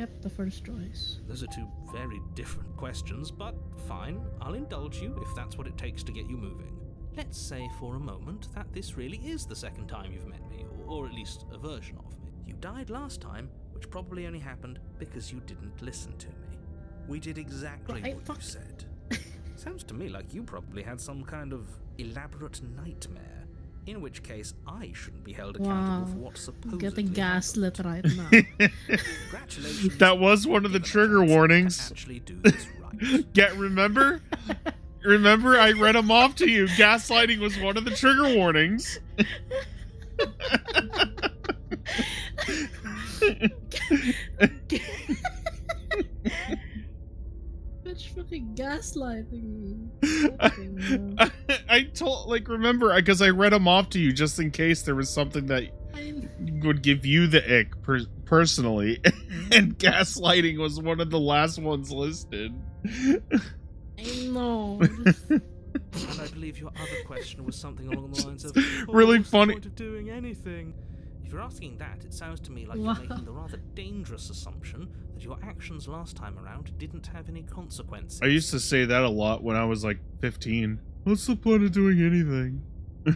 Yep, the first choice. Those are two very different questions, but fine, I'll indulge you if that's what it takes to get you moving. Let's say for a moment that this really is the second time you've met me, or at least a version of me. You died last time, which probably only happened because you didn't listen to me. We did exactly what fuck. you said. Sounds to me like you probably had some kind of elaborate nightmare, in which case I shouldn't be held accountable Wow. for what supposedly Getting happened. gaslit right now. Congratulations. that was one of the trigger warnings. Actually do this right. Get remember? remember I read them off to you. Gaslighting was one of the trigger warnings. fucking gaslighting me. Fucking. I, I told like remember because I read them off to you just in case there was something that I, would give you the ick per- personally, mm-hmm. and gaslighting was one of the last ones listed. I know. And I believe your other question was something along the lines of "Oh, Really funny- point of doing anything. If you're asking that, it sounds to me like Wow. you're making the rather dangerous assumption that your actions last time around didn't have any consequences. I used to say that a lot when I was like 15. What's the point of doing anything?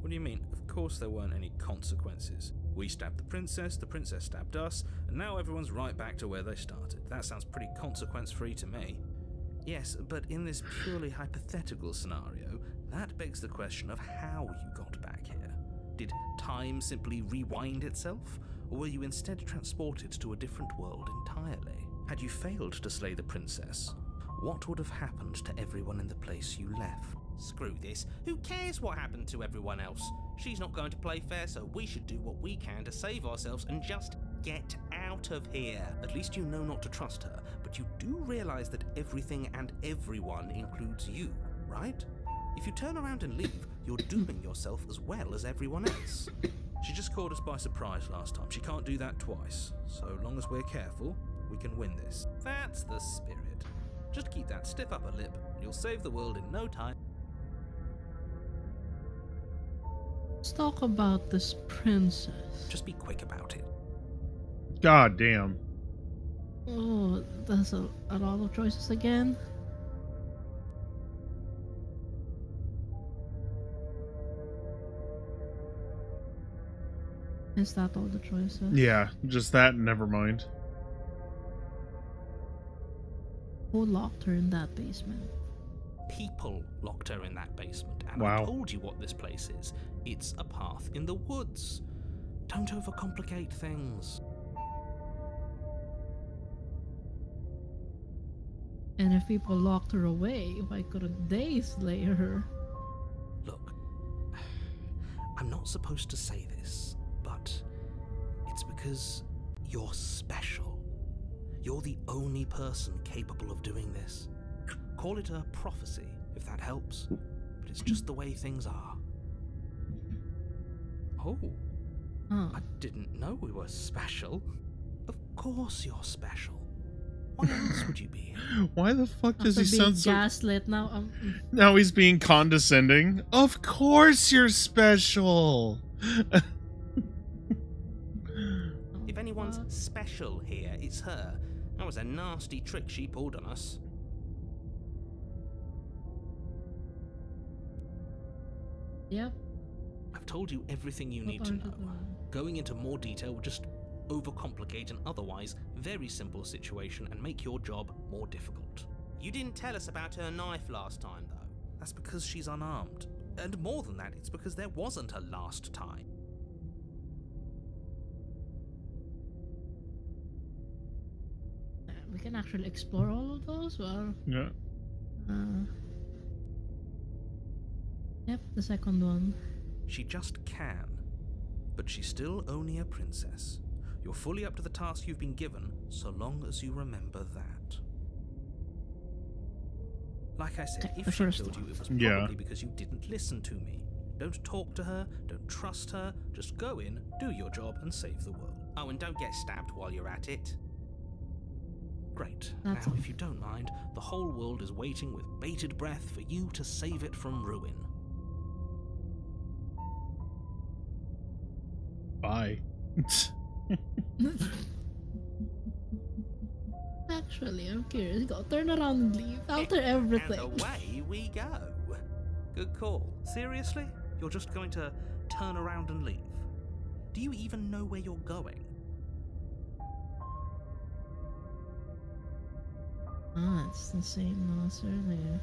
What do you mean? Of course there weren't any consequences. We stabbed the princess, the princess stabbed us, and now everyone's right back to where they started. That sounds pretty consequence free to me. Yes, but in this purely hypothetical scenario, that begs the question of how you got back here. Did time simply rewind itself, or were you instead transported to a different world entirely? Had you failed to slay the princess, what would have happened to everyone in the place you left? Screw this. Who cares what happened to everyone else? She's not going to play fair, so we should do what we can to save ourselves and just get out of here. At least you know not to trust her, but you do realize that everything and everyone includes you, right? If you turn around and leave, you're dooming yourself as well as everyone else. She just caught us by surprise last time. She can't do that twice. So long as we're careful, we can win this. That's the spirit. Just keep that stiff upper lip, and you'll save the world in no time. Let's talk about this princess. Just be quick about it. God damn. Oh, there's a, a lot of choices again. Is that all the choices? Yeah, just that. Never mind. Who locked her in that basement? People locked her in that basement, and Wow. I told you what this place is. It's a path in the woods. Don't overcomplicate things. And if people locked her away, why couldn't they slay her? Look, I'm not supposed to say this, but it's because you're special. You're the only person capable of doing this. Call it a prophecy, if that helps, but it's just the way things are. Oh, Huh. I didn't know we were special. Of course you're special. Why else would you be here? Why the fuck does After he sound so? gaslit now, um, mm, Now he's being condescending. Of course you're special. If anyone's what? special here, it's her. That was a nasty trick she pulled on us. Yeah. I've told you everything you what need to know. Going into more detail would just overcomplicate an otherwise very simple situation and make your job more difficult. You didn't tell us about her knife last time, though. That's because she's unarmed. And more than that, it's because there wasn't a last time. We can actually explore all of those. Well, yeah. uh, yep, the second one. She just can. But she's still only a princess. You're fully up to the task you've been given, so long as you remember that. Like I said, if she killed you, it was Yeah. probably because you didn't listen to me. Don't talk to her, don't trust her, just go in, do your job, and save the world. Oh, and don't get stabbed while you're at it. Great. That's now, all. if you don't mind, the whole world is waiting with bated breath for you to save it from ruin. Bye. Actually, I'm curious. Go turn around and leave after everything. And away we go. Good call. Seriously? You're just going to turn around and leave? Do you even know where you're going? Ah, it's the same as earlier.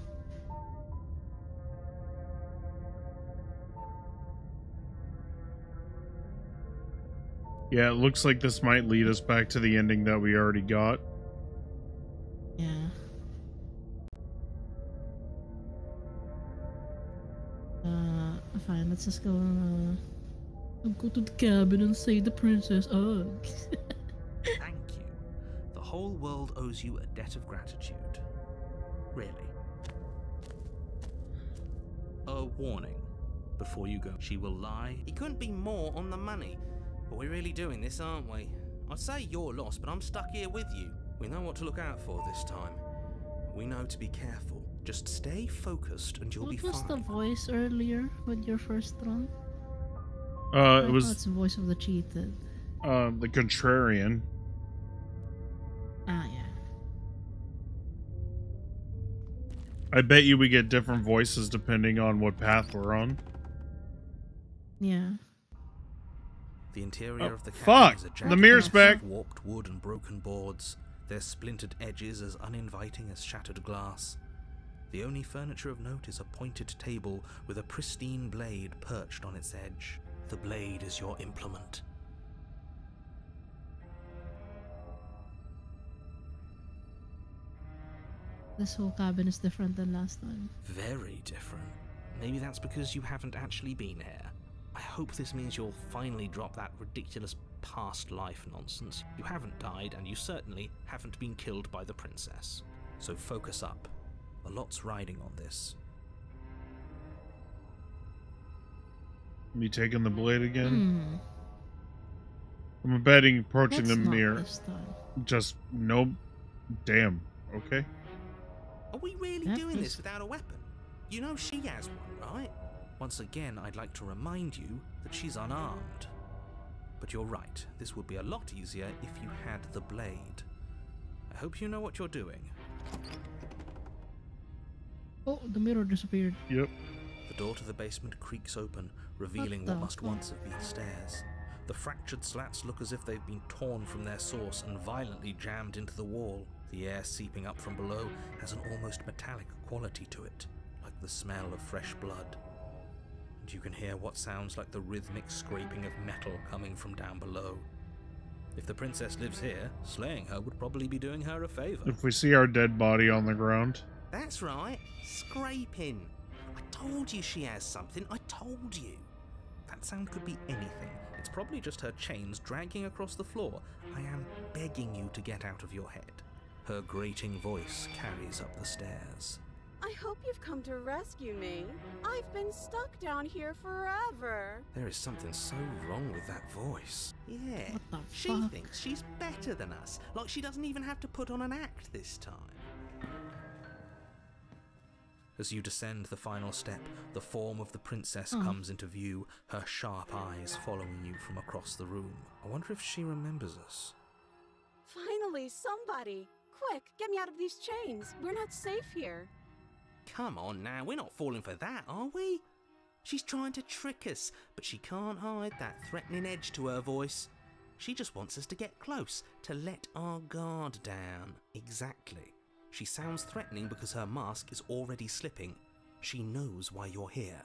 Yeah, it looks like this might lead us back to the ending that we already got. Yeah. Uh, fine. Let's just go. Uh, go to the cabin and save the princess. Ugh. Thank you. The whole world owes you a debt of gratitude. Really. A warning before you go. She will lie. It couldn't be more on the money. But we're really doing this, aren't we? I'd say you're lost, but I'm stuck here with you. We know what to look out for this time. We know to be careful. Just stay focused and you'll be fine. what was the voice earlier with your first run? Uh, I it thought was it's the voice of the cheated. uh, the contrarian. Ah, yeah. I bet you we get different voices depending on what path we're on. Yeah. The interior Oh, of the cabin fuck! is a The mirror's of back. Warped wood and broken boards, their splintered edges as uninviting as shattered glass. The only furniture of note is a pointed table with a pristine blade perched on its edge. The blade is your implement. This whole cabin is different than last time. Very different. Maybe that's because you haven't actually been here. I hope this means you'll finally drop that ridiculous past life nonsense. You haven't died, and you certainly haven't been killed by the princess. So focus up. A lot's riding on this. Me taking the blade again? Hmm. I'm betting approaching Let's the mirror. Just no. Damn. Okay. Are we really That doing is- this without a weapon? You know she has one, right? Once again, I'd like to remind you that she's unarmed. But you're right, this would be a lot easier if you had the blade. I hope you know what you're doing. Oh, the mirror disappeared. Yep. The door to the basement creaks open, revealing the what must fuck? once have been stairs. The fractured slats look as if they've been torn from their source and violently jammed into the wall. The air seeping up from below has an almost metallic quality to it, like the smell of fresh blood. And you can hear what sounds like the rhythmic scraping of metal coming from down below. If the princess lives here, slaying her would probably be doing her a favor. If we see our dead body on the ground, That's right, scraping. I told you she has something, I told you. That sound could be anything. It's probably just her chains dragging across the floor. I am begging you to get out of your head. Her grating voice carries up the stairs. I hope you've come to rescue me. I've been stuck down here forever. There is something so wrong with that voice. Yeah, she fuck? thinks she's better than us, like she doesn't even have to put on an act this time. As you descend the final step, the form of the princess Oh. comes into view, her sharp eyes following you from across the room. I wonder if she remembers us. Finally, somebody. Quick, get me out of these chains. We're not safe here. Come on now, we're not falling for that, are we? She's trying to trick us, but she can't hide that threatening edge to her voice. She just wants us to get close, to let our guard down. Exactly. She sounds threatening because her mask is already slipping. She knows why you're here.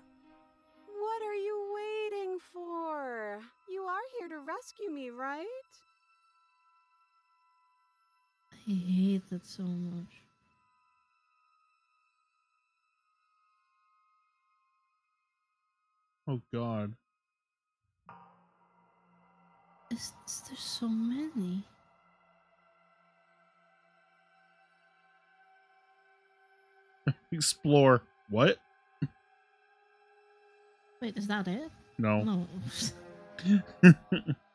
What are you waiting for? You are here to rescue me, right? I hate it so much. oh god. Is, is there so many? Explore. What? Wait, is that it? No. No.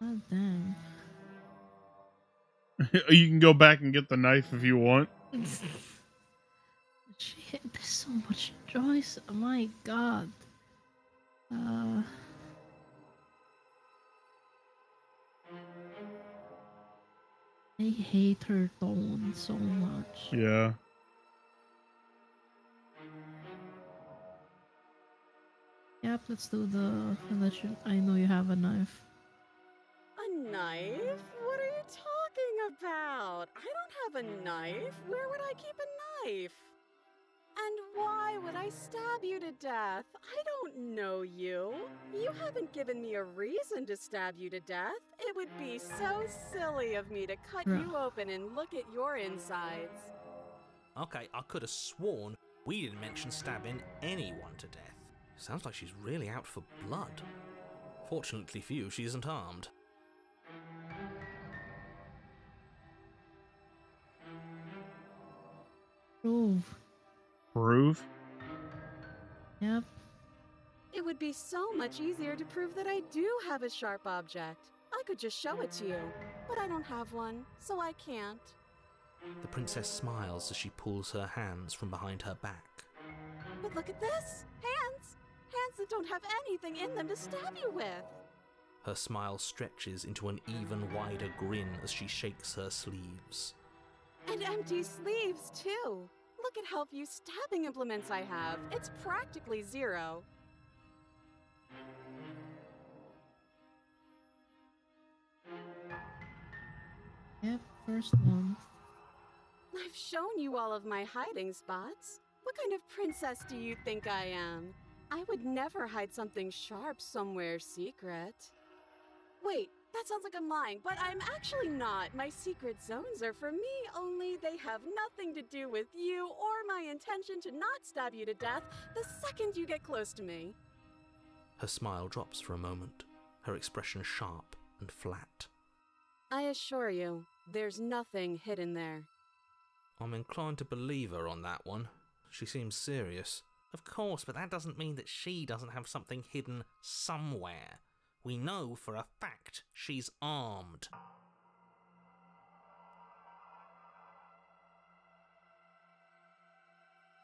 God damn. you can go back and get the knife if you want. Shit, there's so much choice. Oh my god. Uh. I hate her tone so much. Yeah. Yep, let's do the. I know you have a knife. A knife? What are you talking about? I don't have a knife. Where would I keep a knife? And why would I stab you to death? I don't know you. You haven't given me a reason to stab you to death. It would be so silly of me to cut you open and look at your insides. Okay, I could have sworn we didn't mention stabbing anyone to death. Sounds like she's really out for blood. Fortunately for you, she isn't armed. Prove. Prove? Yep. It would be so much easier to prove that I do have a sharp object. I could just show it to you, but I don't have one, so I can't. The princess smiles as she pulls her hands from behind her back. But look at this! Hands! Hands that don't have anything in them to stab you with! Her smile stretches into an even wider grin as she shakes her sleeves. And empty sleeves, too! Look at how few stabbing implements I have. It's practically zero. Yep, first one. I've shown you all of my hiding spots. What kind of princess do you think I am? I would never hide something sharp somewhere secret. Wait, that sounds like I'm lying, but I'm actually not. My secret zones are for me, only they have nothing to do with you or my intention to not stab you to death the second you get close to me. Her smile drops for a moment, her expression sharp and flat. I assure you, there's nothing hidden there. I'm inclined to believe her on that one. She seems serious. Of course, but that doesn't mean that she doesn't have something hidden somewhere. We know for a fact she's armed.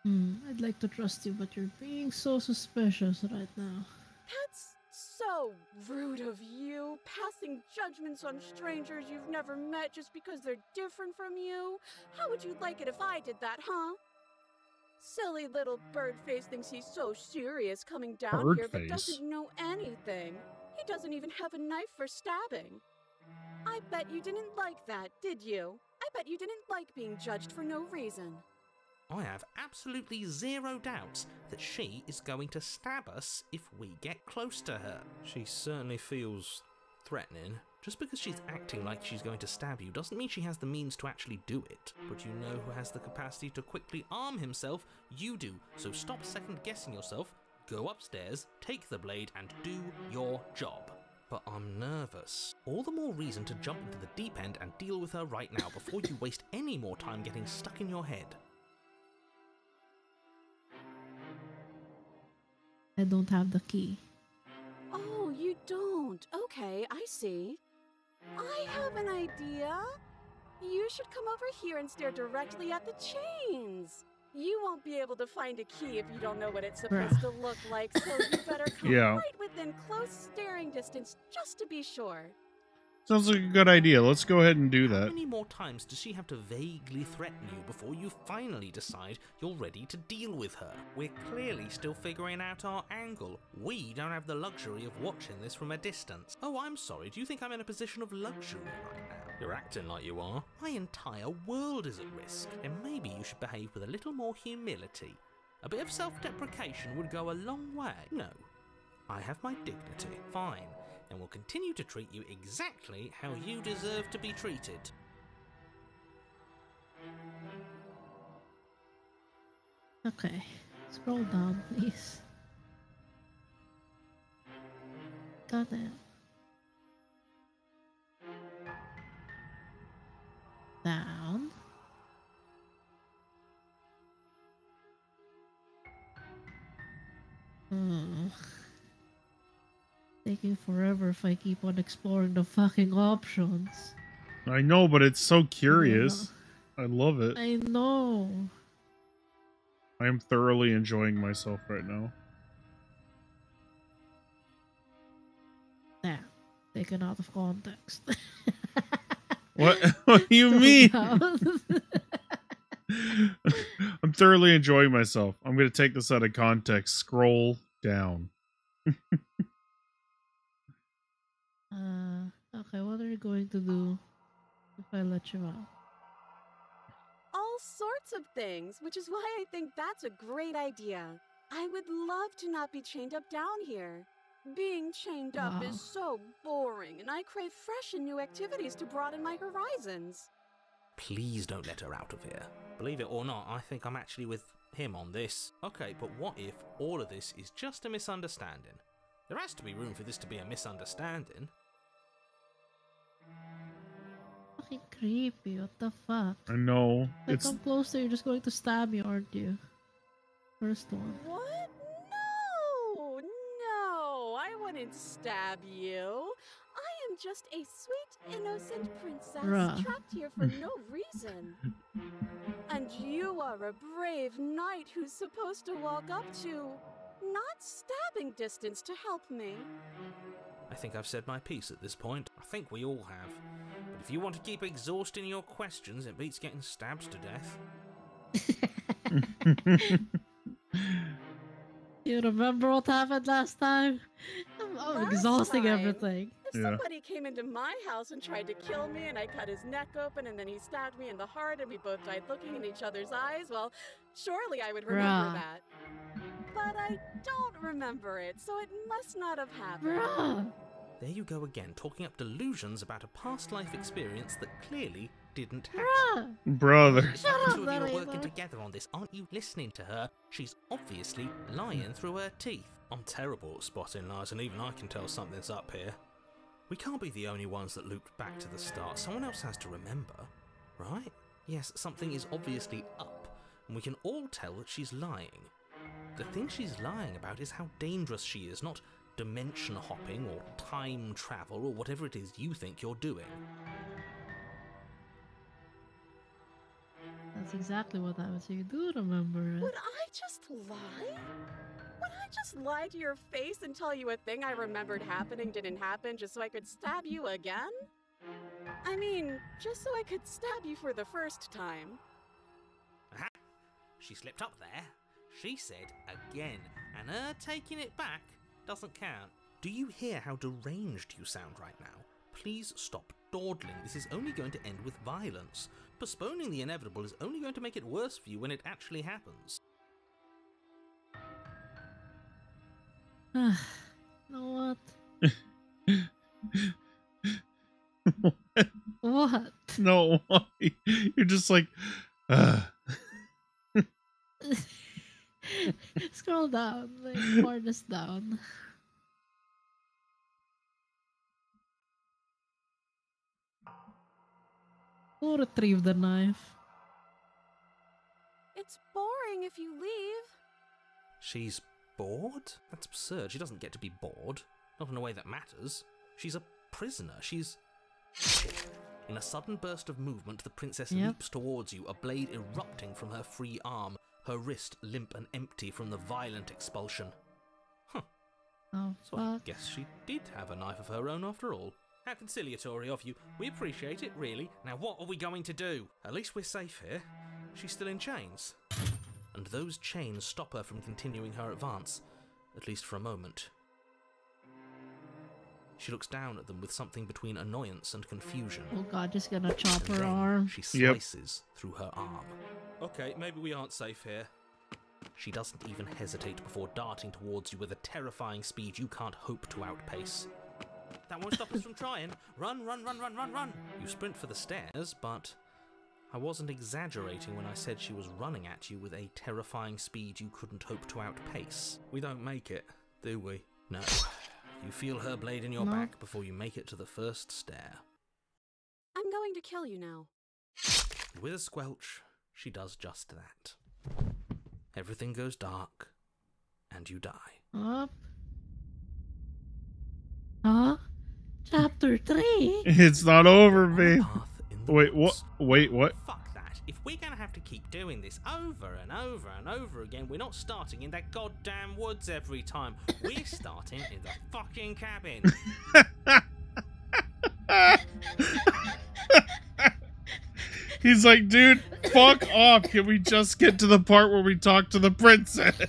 Hmm, I'd like to trust you, but you're being so suspicious right now. That's so rude of you, passing judgments on strangers you've never met just because they're different from you. How would you like it if I did that, huh? Silly little Birdface thinks he's so serious coming down here, but doesn't know anything. He doesn't even have a knife for stabbing. I bet you didn't like that, did you? I bet you didn't like being judged for no reason. I have absolutely zero doubts that she is going to stab us if we get close to her. She certainly feels threatening. Just because she's acting like she's going to stab you doesn't mean she has the means to actually do it. But you know who has the capacity to quickly arm himself? You do. So stop second guessing yourself, go upstairs, take the blade, and do your job. But I'm nervous. All the more reason to jump into the deep end and deal with her right now before you waste any more time getting stuck in your head. I don't have the key. Oh, you don't? Okay, I see. I have an idea. You should come over here and stare directly at the chains. You won't be able to find a key if you don't know what it's supposed to look like, so you better come Yeah. right within close staring distance just to be sure. Sounds like a good idea. Let's go ahead and do How that. How many more times does she have to vaguely threaten you before you finally decide you're ready to deal with her? We're clearly still figuring out our angle. We don't have the luxury of watching this from a distance. Oh, I'm sorry, do you think I'm in a position of luxury right now? You're acting like you are. My entire world is at risk, and maybe you should behave with a little more humility. A bit of self deprecation would go a long way. No, I have my dignity. Fine. And will continue to treat you exactly how you deserve to be treated. Okay, scroll down, please. Goddamn. Down. Hmm. Taking forever if I keep on exploring the fucking options. I know, but it's so curious. I love it. I know. I am thoroughly enjoying myself right now. Damn. Taken out of context. What? What do you mean? I'm thoroughly enjoying myself. I'm gonna take this out of context. Scroll down. Uh, okay, what are you going to do if I let you out? All sorts of things, which is why I think that's a great idea. I would love to not be chained up down here. Being chained up Wow. is so boring, and I crave fresh and new activities to broaden my horizons. Please don't let her out of here. Believe it or not, I think I'm actually with him on this. Okay, but what if all of this is just a misunderstanding? There has to be room for this to be a misunderstanding. Fucking creepy, what the fuck? I know. If I It's come closer, you're just going to stab me, aren't you? First one. What? No! No! I wouldn't stab you. I am just a sweet, innocent princess Bruh. trapped here for no reason. And you are a brave knight who's supposed to walk up to not stabbing distance to help me. I think I've said my piece at this point. I think we all have. But if you want to keep exhausting your questions, it beats getting stabbed to death. You remember what happened last time? I'm, I'm Last exhausting time? everything. If Yeah. somebody came into my house and tried to kill me and I cut his neck open and then he stabbed me in the heart and we both died looking in each other's eyes, well, surely I would remember Bruh. that. But I don't remember it, so it must not have happened. Bruh! There you go again, talking up delusions about a past life experience that clearly didn't happen. Brother. The Shut up, two of you are working together on this. Aren't you listening to her? She's obviously lying through her teeth. I'm terrible at spotting lies, and even I can tell something's up here. We can't be the only ones that looped back to the start. Someone else has to remember, right? Yes, something is obviously up, and we can all tell that she's lying. The thing she's lying about is how dangerous she is, not dimension hopping or time travel or whatever it is you think you're doing. That's exactly what I would say. You do remember it. Would I just lie? Would I just lie to your face and tell you a thing I remembered happening didn't happen just so I could stab you again? I mean, just so I could stab you for the first time. Aha! She slipped up there. She said again, and her taking it back doesn't count. Do you hear how deranged you sound right now? Please stop dawdling. This is only going to end with violence. Postponing the inevitable is only going to make it worse for you when it actually happens. you know what? what? no, why? You're just like, uh, Scroll down, like farthest down. Who retrieve the knife? It's boring if you leave. She's bored? That's absurd. She doesn't get to be bored. Not in a way that matters. She's a prisoner. She's. In a sudden burst of movement, the princess Yep. leaps towards you, a blade erupting from her free arm, her wrist limp and empty from the violent expulsion. Oh, So I guess she did have a knife of her own after all. How conciliatory of you. We appreciate it, really. Now, what are we going to do? At least we're safe here. She's still in chains. And those chains stop her from continuing her advance, at least for a moment. She looks down at them with something between annoyance and confusion. Oh god, just gonna chop And her then arm. She Yep. slices through her arm. Okay, maybe we aren't safe here. She doesn't even hesitate before darting towards you with a terrifying speed you can't hope to outpace. That won't stop us from trying. Run, run, run, run, run, run! You sprint for the stairs, but I wasn't exaggerating when I said she was running at you with a terrifying speed you couldn't hope to outpace. We don't make it, do we? No. You feel her blade in your No. back before you make it to the first stair. I'm going to kill you now. With a squelch, she does just that. Everything goes dark, and you die. Up. Huh? Chapter 3? it's not over, On babe. path in the Wait, what? Wait, what? Fuck that. If we're gonna have to keep doing this over and over and over again, we're not starting in that goddamn woods every time. We're starting in the fucking cabin. He's like, dude, fuck off. Can we just get to the part where we talk to the princess?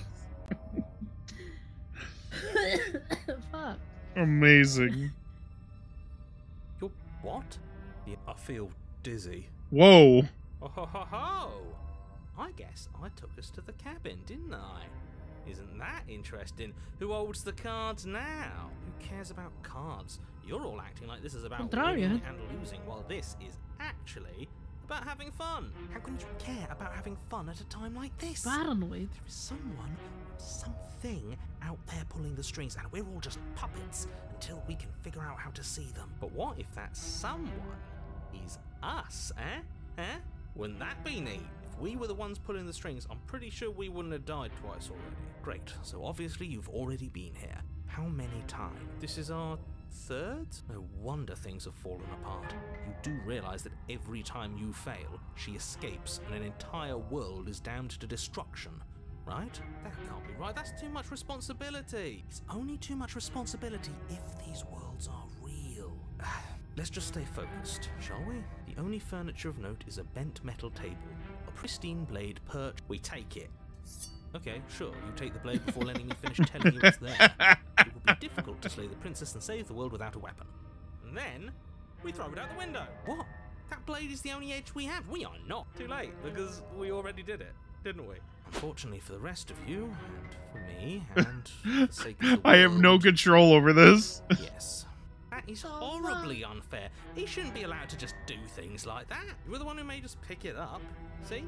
Fuck. Amazing. You're what? Yeah, I feel dizzy. Whoa. Oh ho ho ho! I guess I took us to the cabin, didn't I? Isn't that interesting? Who holds the cards now? Who cares about cards? You're all acting like this is about Contrario. winning and losing, while this is actually about having fun. How can you care about having fun at a time like this? Paranoid. There is someone, something out there pulling the strings, and we're all just puppets until we can figure out how to see them. But what if that someone is us, eh? Eh? Wouldn't that be neat? If we were the ones pulling the strings, I'm pretty sure we wouldn't have died twice already. Great, so obviously you've already been here. How many times? This is our third? No wonder things have fallen apart. You do realize that every time you fail, she escapes and an entire world is damned to destruction. Right? That can't be right. That's too much responsibility. It's only too much responsibility if these worlds are real. Let's just stay focused, shall we? The only furniture of note is a bent metal table, a pristine blade perched. We take it. Okay, sure, you take the blade before letting me finish telling you it's there. It would be difficult to slay the princess and save the world without a weapon. And then, we throw it out the window. What? That blade is the only edge we have. We are not. Too late, because we already did it, didn't we? Unfortunately for the rest of you, and for me, and for the sake of the I have no control over this. Yes. That is horribly unfair. He shouldn't be allowed to just do things like that. You were the one who made us pick it up. See?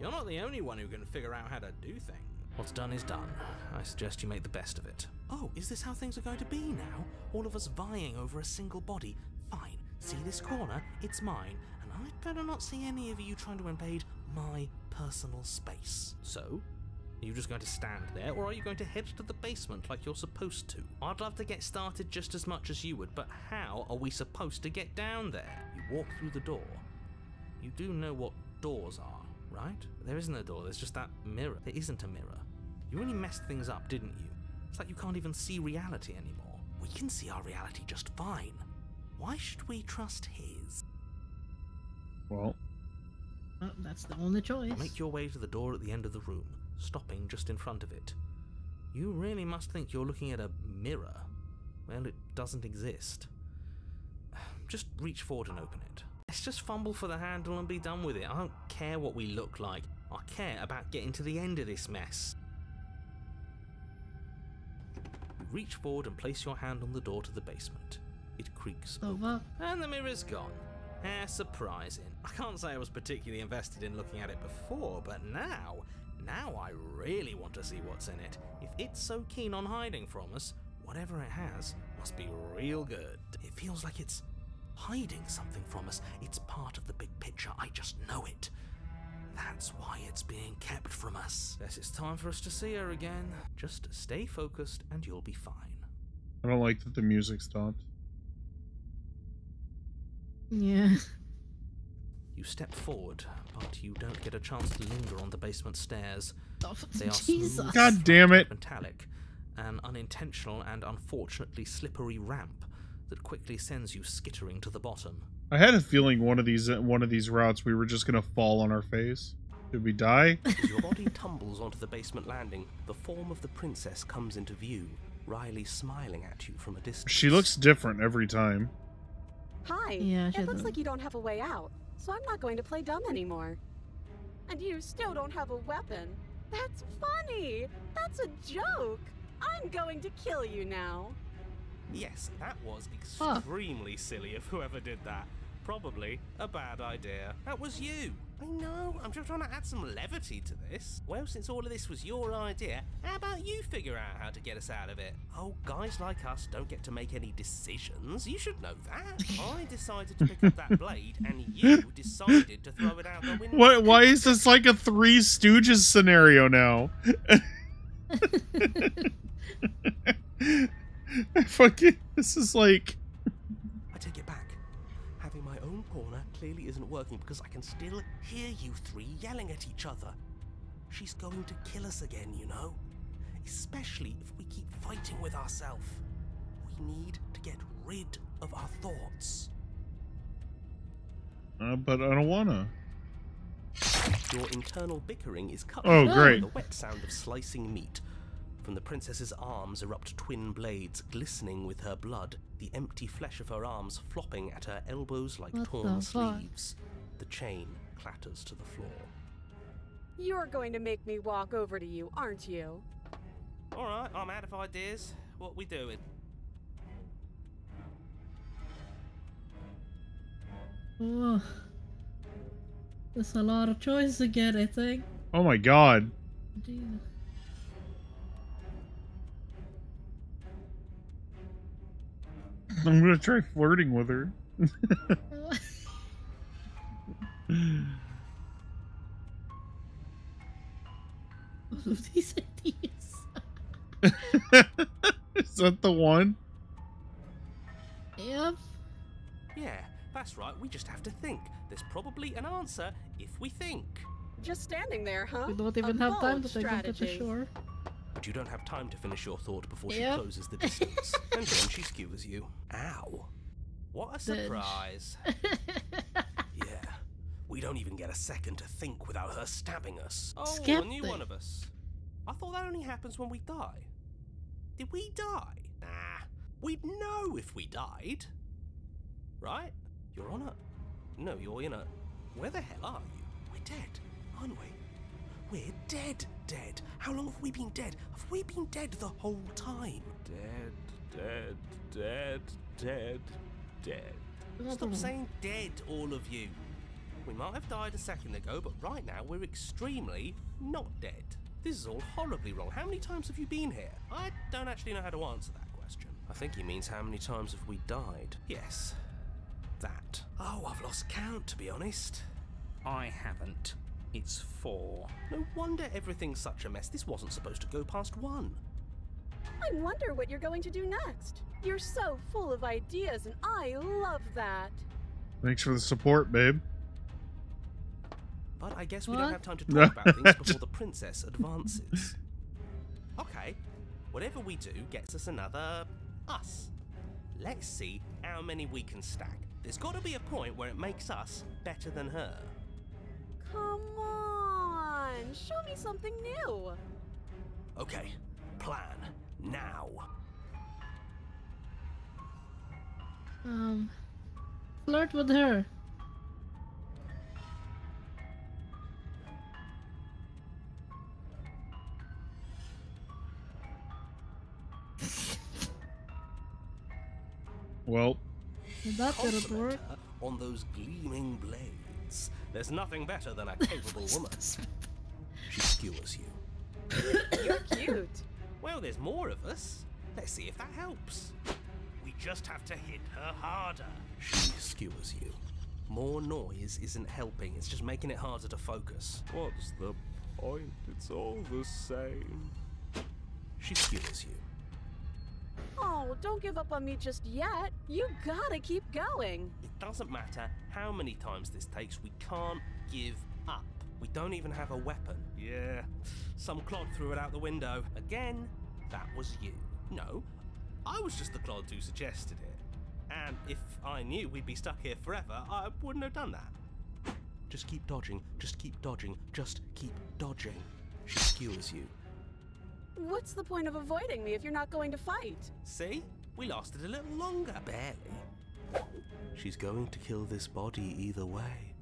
You're not the only one who can figure out how to do things. What's done is done. I suggest you make the best of it. Oh, is this how things are going to be now? All of us vying over a single body? Fine. See this corner? It's mine, and I'd better not see any of you trying to invade my personal space. So, are you just going to stand there, or are you going to head to the basement like you're supposed to? I'd love to get started just as much as you would, but how are we supposed to get down there? You walk through the door. You do know what doors are, right? There isn't a door, there's just that mirror. There isn't a mirror. You really messed things up, didn't you? It's like you can't even see reality anymore. We can see our reality just fine. Why should we trust his? Well, Well, that's the only choice. Make your way to the door at the end of the room, stopping just in front of it. You really must think you're looking at a mirror. Well, it doesn't exist. Just reach forward and open it. Let's just fumble for the handle and be done with it. I don't care what we look like. I care about getting to the end of this mess. You reach forward and place your hand on the door to the basement. It creaks open. fuck? And the mirror's gone. How surprising. I can't say I was particularly invested in looking at it before, but now, now I really want to see what's in it. If it's so keen on hiding from us, whatever it has must be real good. It feels like it's hiding something from us. It's part of the big picture. I just know it. That's why it's being kept from us. Guess it's time for us to see her again. Just stay focused and you'll be fine. I don't like that the music stopped. Yeah. You step forward, but you don't get a chance to linger on the basement stairs. Oh, They are Jesus. smooth, God damn it. metallic, an unintentional and unfortunately slippery ramp that quickly sends you skittering to the bottom. I had a feeling one of these uh, one of these routes we were just gonna fall on our face. Did we die? As your body tumbles onto the basement landing, the form of the princess comes into view, wryly smiling at you from a distance. She looks different every time. Hi. Yeah, she It looks like you don't have a way out, so I'm not going to play dumb anymore. And you still don't have a weapon. That's funny. That's a joke. I'm going to kill you now. Yes, that was Huh. extremely silly of whoever did that. Probably a bad idea. That was you. I know, I'm just trying to add some levity to this. Well, since all of this was your idea, how about you figure out how to get us out of it? Oh, guys like us don't get to make any decisions. You should know that. I decided to pick up that blade, and you decided to throw it out the window. What? Why is this like a Three Stooges scenario now? I fucking. This is like. Isn't working because I can still hear you three yelling at each other. She's going to kill us again, you know? Especially if we keep fighting with ourselves. We need to get rid of our thoughts. Uh, but I don't wanna. Your internal bickering is cut Oh, great. the wet sound of slicing meat. From the princess's arms erupt twin blades glistening with her blood, the empty flesh of her arms flopping at her elbows like What torn the fuck? sleeves. The chain clatters to the floor. You're going to make me walk over to you, aren't you? Alright, I'm out of ideas. What we doing? Oh. There's a lot of choice again, I think. Oh my god. Jeez. I'm gonna try flirting with her. These ideas. is that the one? Yep. Yeah, that's right, we just have to think. There's probably an answer if we think. Just standing there, huh? We don't A even have time to think of it for strategy. sure. But you don't have time to finish your thought before she Yep. closes the distance. and then she skewers you. Ow. What a surprise. Yeah. We don't even get a second to think without her stabbing us. Oh, a new one of us. I thought that only happens when we die. Did we die? Nah. We'd know if we died. Right? You're on. No, you're in a. Where the hell are you? We're dead, aren't we? We're dead, dead. How long have we been dead? Have we been dead the whole time? Dead, dead, dead, dead, dead. Stop saying dead, all of you. We might have died a second ago, but right now we're extremely not dead. This is all horribly wrong. How many times have you been here? I don't actually know how to answer that question. I think he means how many times have we died? Yes. That. Oh, I've lost count, to be honest. I haven't. It's four. No wonder everything's such a mess. This wasn't supposed to go past one. I wonder what you're going to do next. You're so full of ideas, and I love that. Thanks for the support, babe. But I guess we What? don't have time to talk about things before the princess advances. Okay, whatever we do gets us another us. Let's see how many we can stack. There's got to be a point where it makes us better than her. Come on, show me something new. Okay, plan now. Um, flirt with her. Well, That didn't work. on those gleaming blades. There's nothing better than a capable woman. She skewers you. You're cute. Well, there's more of us. Let's see if that helps. We just have to hit her harder. She skewers you. More noise isn't helping, it's just making it harder to focus. What's the point? It's all the same. She skewers you. Oh, don't give up on me just yet. You gotta keep going. It doesn't matter how many times this takes, we can't give up. We don't even have a weapon. Yeah, some clod threw it out the window. Again, that was you. No, I was just the clod who suggested it. And if I knew we'd be stuck here forever, I wouldn't have done that. Just keep dodging, just keep dodging, just keep dodging. She skewers you. What's the point of avoiding me if you're not going to fight? See? We lasted a little longer. Barely. She's going to kill this body either way.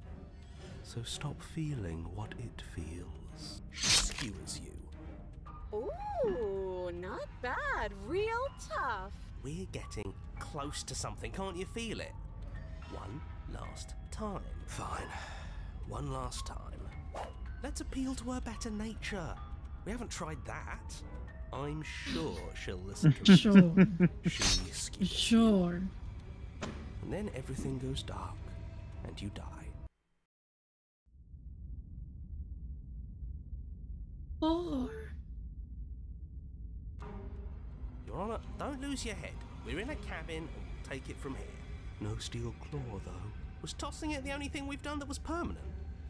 So stop feeling what it feels. She skewers you. Ooh, not bad. Real tough. We're getting close to something, can't you feel it? One last time. Fine. One last time. Let's appeal to her better nature. We haven't tried that. I'm sure she'll listen to us. Sure. Sure. And then everything goes dark, and you die. Four. Your Honor, don't lose your head. We're in a cabin, and we'll take it from here. No steel claw, though. Was tossing it the only thing we've done that was permanent?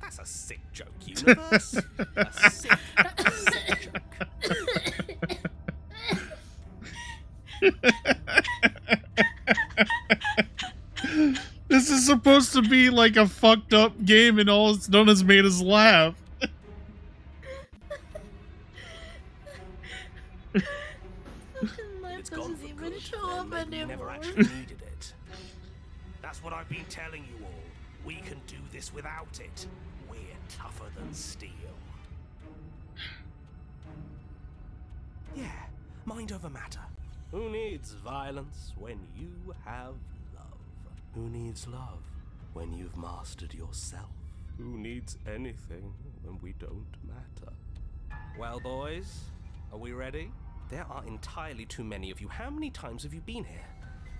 That's a sick joke, universe. a sick, sick joke. this is supposed to be like a fucked up game, and all it's done is made us laugh. Mind over matter. Who needs violence when you have love? Who needs love when you've mastered yourself? Who needs anything when we don't matter? Well, boys, are we ready? There are entirely too many of you. How many times have you been here?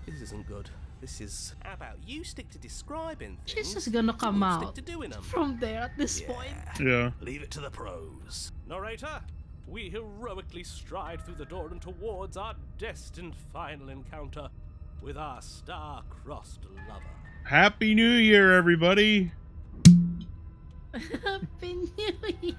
This isn't good. This is. How about you stick to describing things? She's just gonna come out Stick to doing them. from there at this point. Yeah. Leave it to the pros. Narrator, we heroically stride through the door and towards our destined final encounter with our star-crossed lover. Happy New Year, everybody. Happy New Year.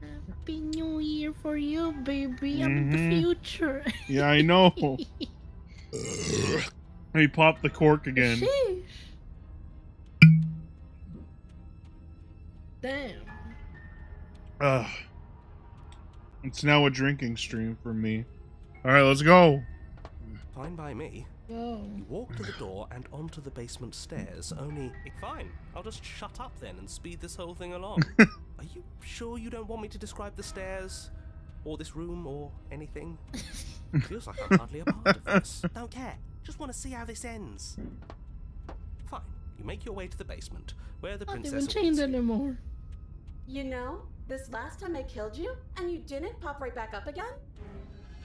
Happy New Year for you, baby. I'm the Mhm. future. Yeah, I know. he popped the cork again. Sheesh. Damn. Ugh. It's now a drinking stream for me. All right, let's go. Fine by me. Go. You walk to the door and onto the basement stairs, only. Fine, I'll just shut up then and speed this whole thing along. Are you sure you don't want me to describe the stairs? Or this room, or anything? Feels like I'm hardly a part of this. Don't care. Just want to see how this ends. Fine. You make your way to the basement, where the Not princess even awaits chained you. anymore. You know, this last time I killed you, and you didn't pop right back up again?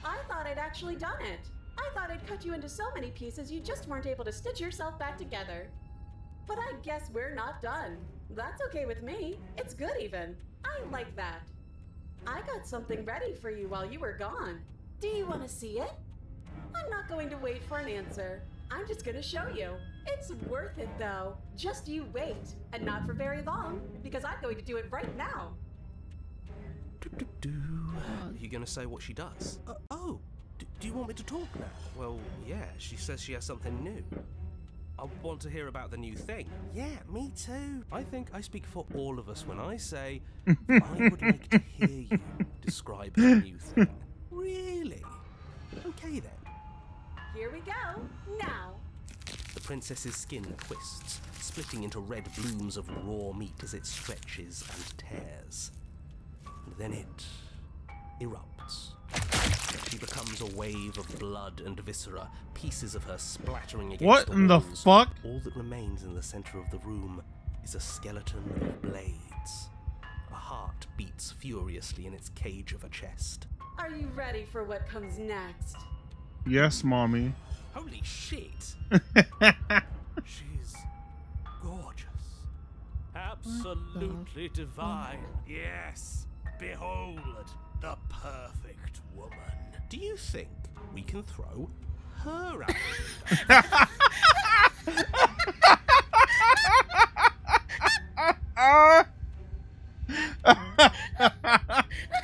I thought I'd actually done it. I thought I'd cut you into so many pieces you just weren't able to stitch yourself back together. But I guess we're not done. That's okay with me. It's good even. I like that. I got something ready for you while you were gone. Do you want to see it? I'm not going to wait for an answer. I'm just going to show you. It's worth it though. Just you wait. And not for very long, because I'm going to do it right now. Do-do-do. Are you going to say what she does? Uh, oh, d- do you want me to talk now? Well, yeah, she says she has something new. I want to hear about the new thing. Yeah, me too. I think I speak for all of us when I say I would like to hear you describe the new thing. Really? Okay then. Here we go. Now. The princess's skin twists, splitting into red blooms of raw meat as it stretches and tears. And then it erupts. She becomes a wave of blood and viscera, pieces of her splattering against What the in the walls. fuck? All that remains in the center of the room is a skeleton of blades. A heart beats furiously in its cage of a chest. Are you ready for what comes next? Yes, mommy. Holy shit! She's gorgeous. Absolutely divine. Yes. Behold, the perfect woman. Do you think we can throw her out?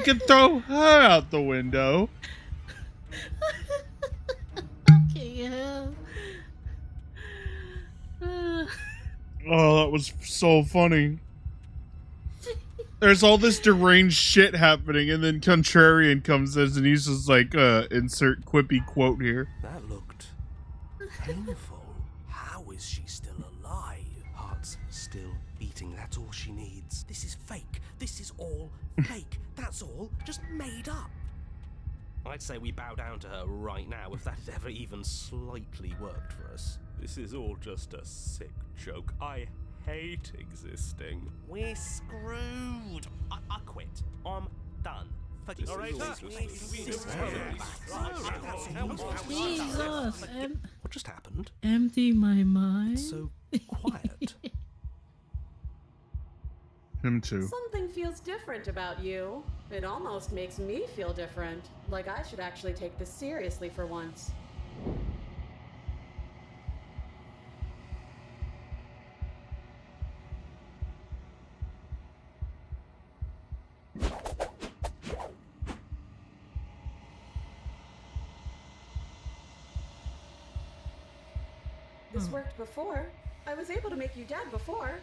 we could throw her out the window? okay, yeah. Uh, Oh, that was so funny. There's all this deranged shit happening, and then Contrarian comes in and he's just like, uh, insert quippy quote here. That looked painful. How is she still alive? Heart's still beating. That's all she needs. This is fake. This is all fake. That's all just made up. I'd say we bow down to her right now if that had ever even slightly worked for us. This is all just a sick joke. I hate existing. We're screwed. I, I quit. I'm done. Forget All right, Jesus, em- What just happened? empty my mind. It's so quiet. Him too. Something feels different about you. It almost makes me feel different. Like I should actually take this seriously for once. This Hmm. worked before. I was able to make you dead before.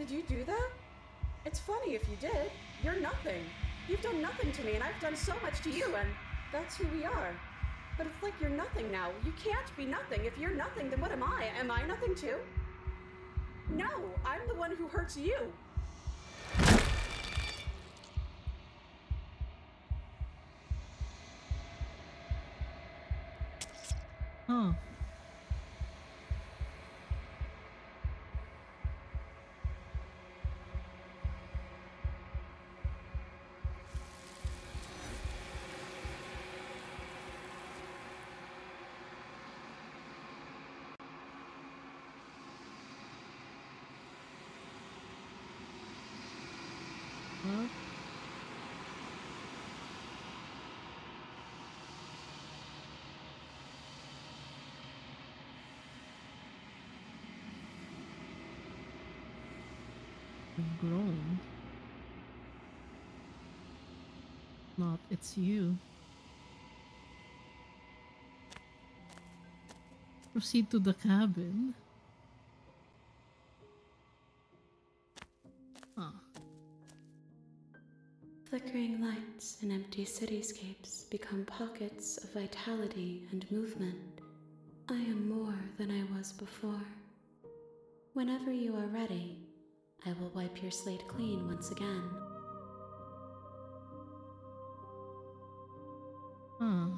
Did you do that? It's funny if you did. You're nothing. You've done nothing to me, and I've done so much to you, and that's who we are. But it's like you're nothing now. You can't be nothing. If you're nothing, then what am I? Am I nothing too? No, I'm the one who hurts you. Huh. have grown. Not, it's you. Proceed to the cabin. Ah. Flickering lights and empty cityscapes become pockets of vitality and movement. I am more than I was before. Whenever you are ready, I will wipe your slate clean once again. Huh.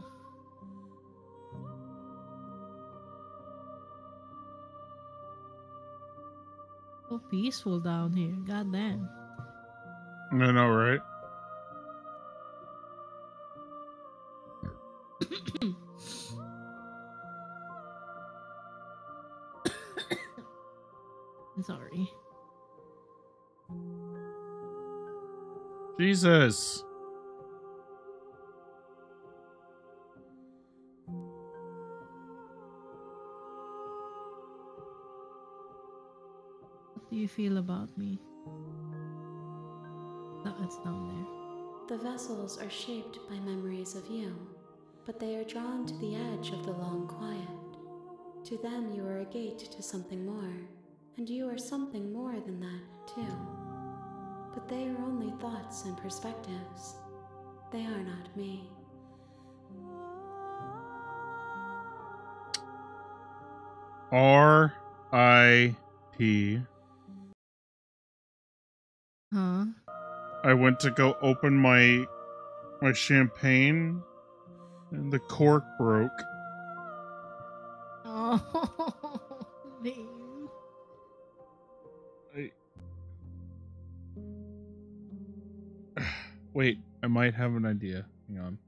So peaceful down here. God damn. I know, right? Jesus. What do you feel about me? No, it's down there. The vessels are shaped by memories of you, but they are drawn to the edge of the long quiet. To them, you are a gate to something more, and you are something more than that, too. But they are only thoughts and perspectives. They are not me. R I P. Huh? I went to go open my my champagne and the cork broke. Oh, name. Wait, I might have an idea. Hang on.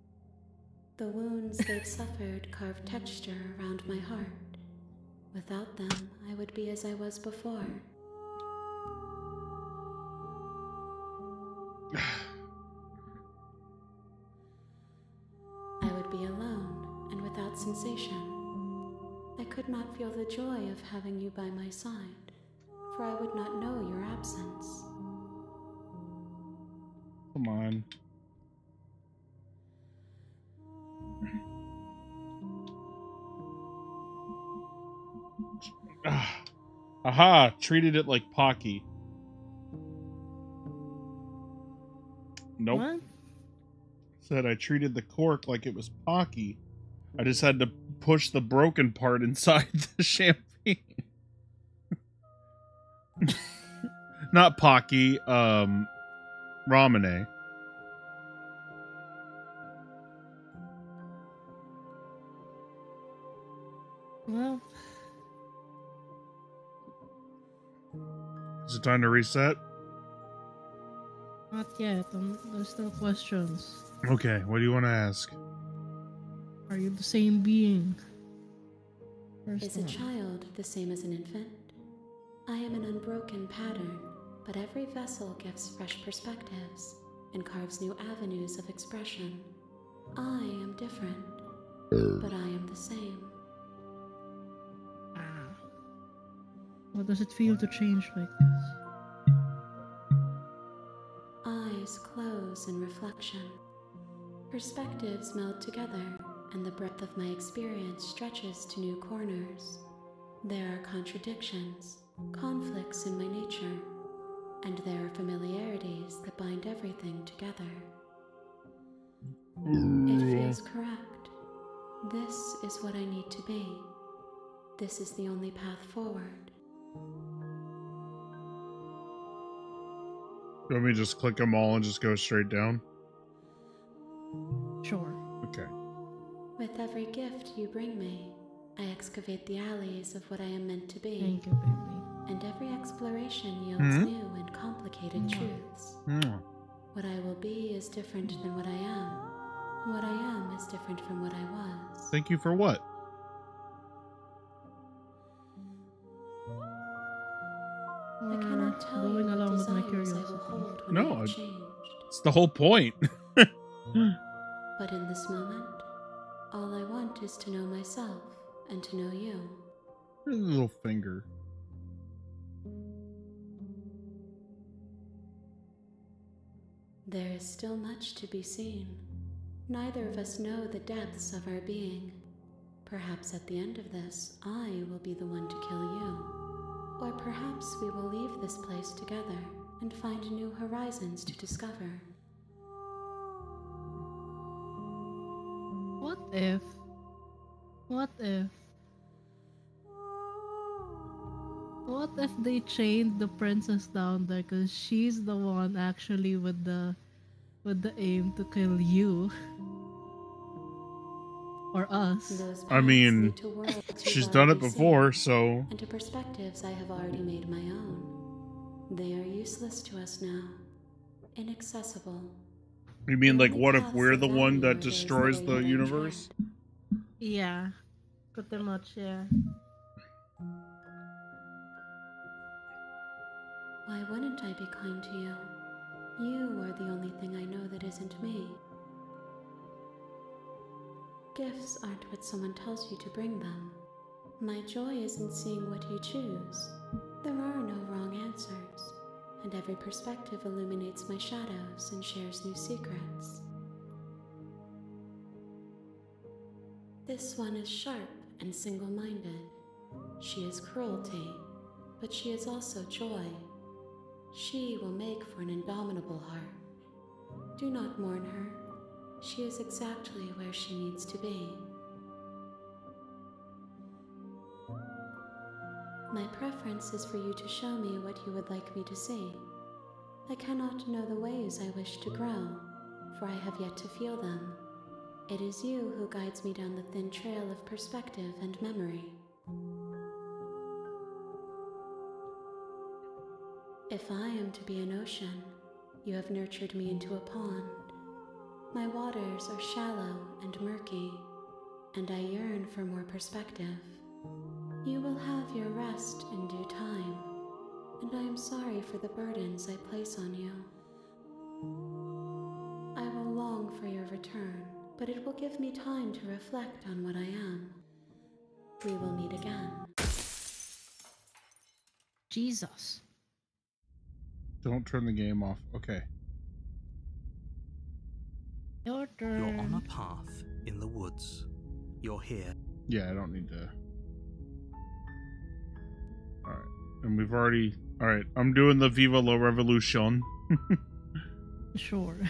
The wounds they've suffered carve texture around my heart. Without them, I would be as I was before. I would be alone and without sensation. I could not feel the joy of having you by my side, for I would not know your absence. Come on. Ah. Aha! Treated it like Pocky. Nope. What? Said I treated the cork like it was Pocky. I just had to push the broken part inside the champagne. Not Pocky, um, Ramune. Well, Is it time to reset? not yet. Um, there's still questions. Okay, what do you want to ask? Are you the same being? First Is a child the same as an infant? I am an unbroken pattern, but every vessel gives fresh perspectives and carves new avenues of expression. I am different, but I am the same. Ah. What does it feel to change like this? Eyes close in reflection. Perspectives meld together, and the breadth of my experience stretches to new corners. There are contradictions, conflicts in my nature, and there are familiarities that bind everything together. It feels correct. This is what I need to be. This is the only path forward. You want me to just click them all and just go straight down? Sure. Okay. With every gift you bring me, I excavate the alleys of what I am meant to be. Thank you, baby. And every exploration yields Mhm. new and complicated Mwah. truths. Hmm. What I will be is different than what I am, and what I am is different from what I was. Thank you for what? I cannot tell you going along with my desires I will curiosity. hold when No, I have I- It's the whole point. But in this moment, all I want is to know myself and to know you. Here's a little finger. There is still much to be seen. Neither of us know the depths of our being. Perhaps at the end of this, I will be the one to kill you. Or perhaps we will leave this place together and find new horizons to discover. What if? What if? What if they chained the princess down there because she's the one actually with the with the aim to kill you or us? I mean, lead to worlds we've She's done it before, so and to perspectives I have already made my own. They are useless to us now, inaccessible. you mean like what if we're the one that destroys the universe? Yeah, pretty much. Yeah. Why wouldn't I be kind to you? You are the only thing I know that isn't me. Gifts aren't what someone tells you to bring them. My joy is in seeing what you choose. There are no wrong answers, and every perspective illuminates my shadows and shares new secrets. This one is sharp and single minded. She is cruelty, but she is also joy. She will make for an indomitable heart. Do not mourn her. She is exactly where she needs to be. My preference is for you to show me what you would like me to see. I cannot know the ways I wish to grow, for I have yet to feel them. It is you who guides me down the thin trail of perspective and memory. If I am to be an ocean, you have nurtured me into a pond. My waters are shallow and murky, and I yearn for more perspective. You will have your rest in due time, and I am sorry for the burdens I place on you. I will long for your return, but it will give me time to reflect on what I am. We will meet again. Jesus. Don't turn the game off. Okay. Your turn. You're on a path in the woods. You're here. Yeah, I don't need to. Alright. And we've already. Alright, I'm doing the Viva la Revolution. Sure.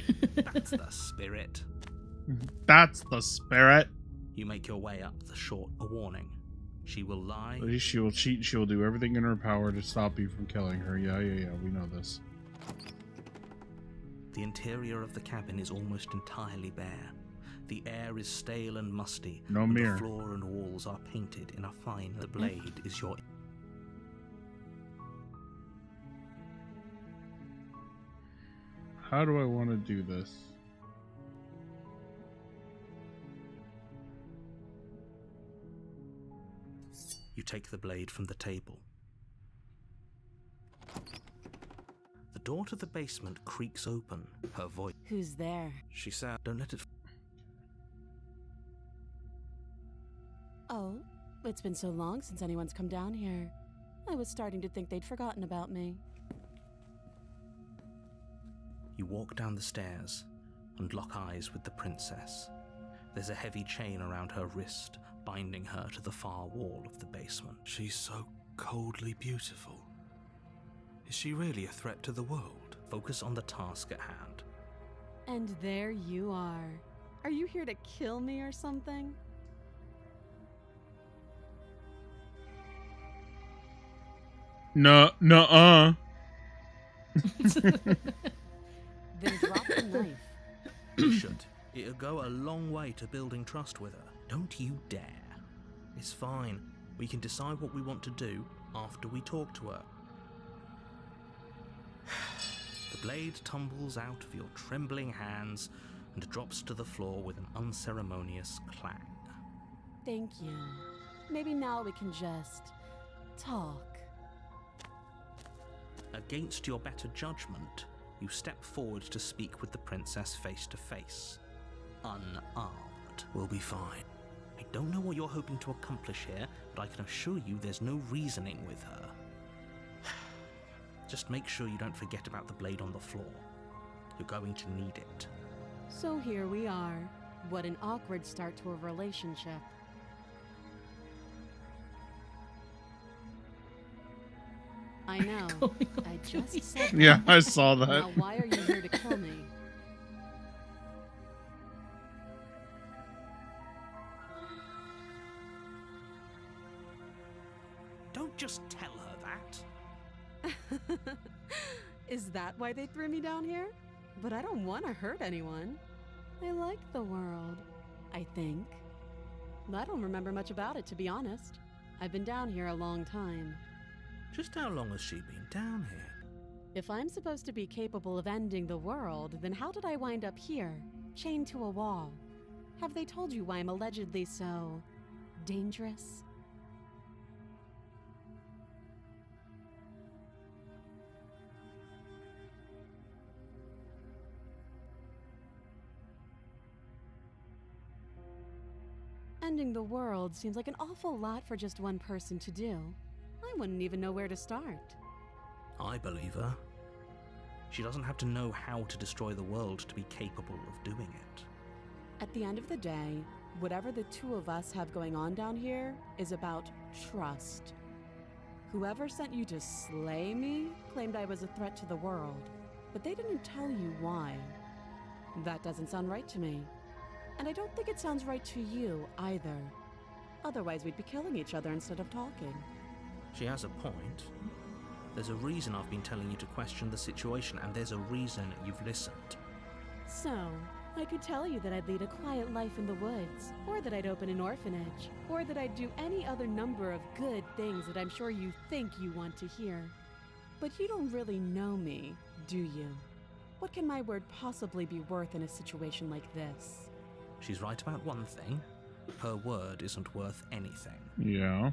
That's the spirit. That's the spirit. You make your way up the short. A warning. She will lie. At least she will cheat. She will do everything in her power to stop you from killing her. Yeah, yeah, yeah. We know this. The interior of the cabin is almost entirely bare. The air is stale and musty. No and mirror. The floor and walls are painted in a fine. The blade is your. How do I want to do this? You take the blade from the table. The door to the basement creaks open. Her voice. Who's there? She said, "Don't let it." Oh, it's been so long since anyone's come down here. I was starting to think they'd forgotten about me. You walk down the stairs and lock eyes with the princess. There's a heavy chain around her wrist, binding her to the far wall of the basement. She's so coldly beautiful. Is she really a threat to the world? Focus on the task at hand. And there you are. Are you here to kill me or something? No, no, uh. Then drop the knife. You should. It'll go a long way to building trust with her. Don't you dare. It's fine. We can decide what we want to do after we talk to her. The blade tumbles out of your trembling hands and drops to the floor with an unceremonious clang. Thank you. Maybe now we can just talk. Against your better judgment, you step forward to speak with the princess face to face. Unarmed. We'll be fine. I don't know what you're hoping to accomplish here, but I can assure you there's no reasoning with her. Just make sure you don't forget about the blade on the floor. You're going to need it. So here we are. What an awkward start to a relationship. I know. I just said. Yeah, I saw Now, that. why are you here to kill me? That why they threw me down here? But I don't want to hurt anyone. I like the world, I think. I don't remember much about it, to be honest. I've been down here a long time. Just how long has she been down here? If I'm supposed to be capable of ending the world, then how did I wind up here, chained to a wall? Have they told you why I'm allegedly so dangerous? Ending the world seems like an awful lot for just one person to do. I wouldn't even know where to start. I believe her. She doesn't have to know how to destroy the world to be capable of doing it. At the end of the day, whatever the two of us have going on down here is about trust. Whoever sent you to slay me claimed I was a threat to the world, but they didn't tell you why. That doesn't sound right to me. And I don't think it sounds right to you either. Otherwise, we'd be killing each other instead of talking. She has a point. There's a reason I've been telling you to question the situation, and there's a reason you've listened. So, I could tell you that I'd lead a quiet life in the woods, or that I'd open an orphanage, or that I'd do any other number of good things that I'm sure you think you want to hear. But you don't really know me, do you? What can my word possibly be worth in a situation like this? She's right about one thing. Her word isn't worth anything. Yeah.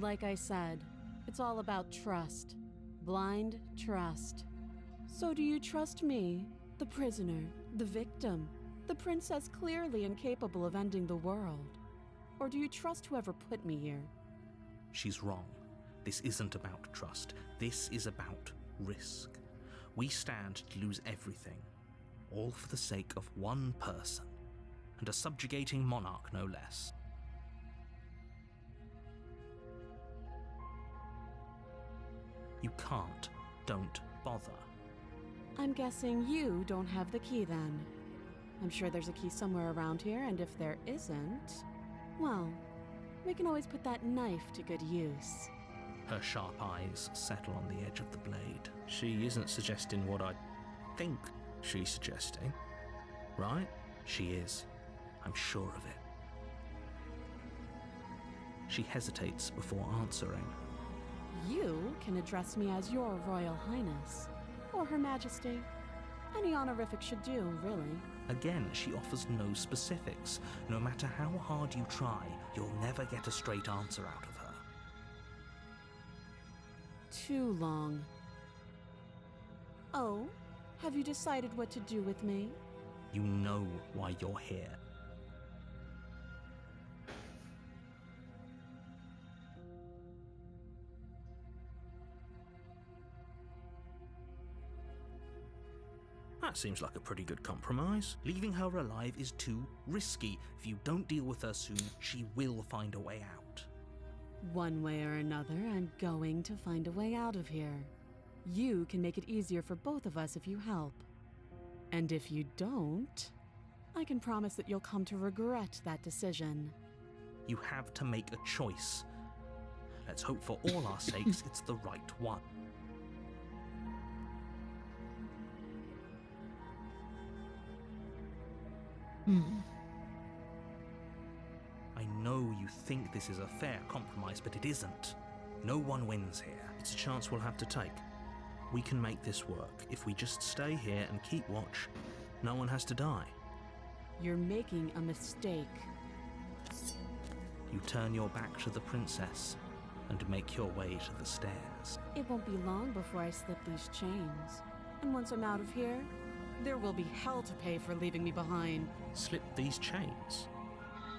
Like I said, it's all about trust. Blind trust. So do you trust me, the prisoner, the victim, the princess clearly incapable of ending the world? Or do you trust whoever put me here? She's wrong. This isn't about trust. This is about risk. We stand to lose everything, all for the sake of one person, and a subjugating monarch no less. You can't. Don't bother. I'm guessing you don't have the key then. I'm sure there's a key somewhere around here, and if there isn't, well, we can always put that knife to good use. Her sharp eyes settle on the edge of the blade. She isn't suggesting what I think she's suggesting, right? She is. I'm sure of it. She hesitates before answering. You can address me as Your Royal Highness, or Her Majesty. Any honorific should do, really. Again, she offers no specifics. No matter how hard you try, you'll never get a straight answer out of her. Too long. Oh, have you decided what to do with me? You know why you're here. That seems like a pretty good compromise. Leaving her alive is too risky. If you don't deal with her soon, she will find a way out. One way or another, I'm going to find a way out of here. You can make it easier for both of us if you help. And if you don't, I can promise that you'll come to regret that decision. You have to make a choice. Let's hope for all our sakes it's the right one. Hmm. I know you think this is a fair compromise, but it isn't. No one wins here. It's a chance we'll have to take. We can make this work. If we just stay here and keep watch, no one has to die. You're making a mistake. You turn your back to the princess and make your way to the stairs. It won't be long before I slip these chains. And once I'm out of here, there will be hell to pay for leaving me behind. Slip these chains?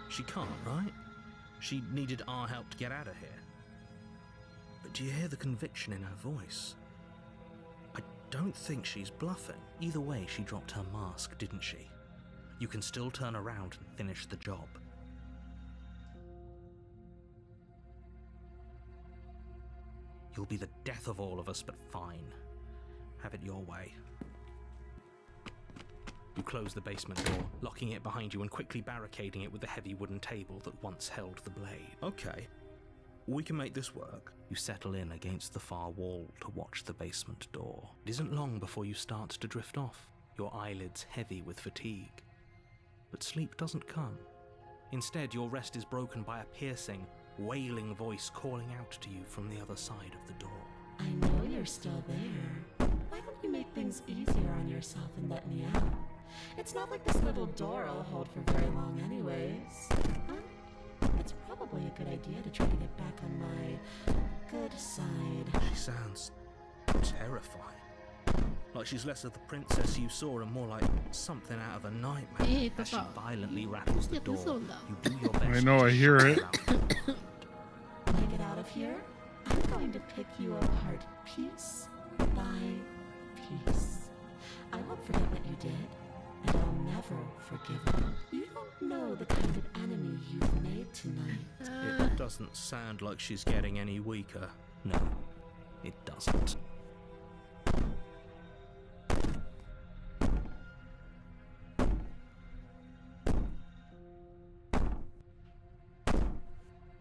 She can't, right? She needed our help to get out of here. But do you hear the conviction in her voice? I don't think she's bluffing. Either way, she dropped her mask, didn't she? You can still turn around and finish the job. You'll be the death of all of us, but fine. Have it your way. You close the basement door, locking it behind you and quickly barricading it with the heavy wooden table that once held the blade. Okay. We can make this work. You settle in against the far wall to watch the basement door. It isn't long before you start to drift off, your eyelids heavy with fatigue. But sleep doesn't come. Instead, your rest is broken by a piercing, wailing voice calling out to you from the other side of the door. I know you're still there. Why don't you make things easier on yourself and let me out? It's not like this little door will hold for very long, anyways. Huh? It's probably a good idea to try to get back on my good side. She sounds terrifying. Like she's less of the princess you saw and more like something out of a nightmare. Hey, As she violently rattles the door, you do your best. I know, I hear it. her. When I get out of here, I'm going to pick you apart piece by piece. I won't forget what you did, and I'll never forgive you. You don't know the kind of enemy you've made tonight. It doesn't sound like she's getting any weaker. No, it doesn't.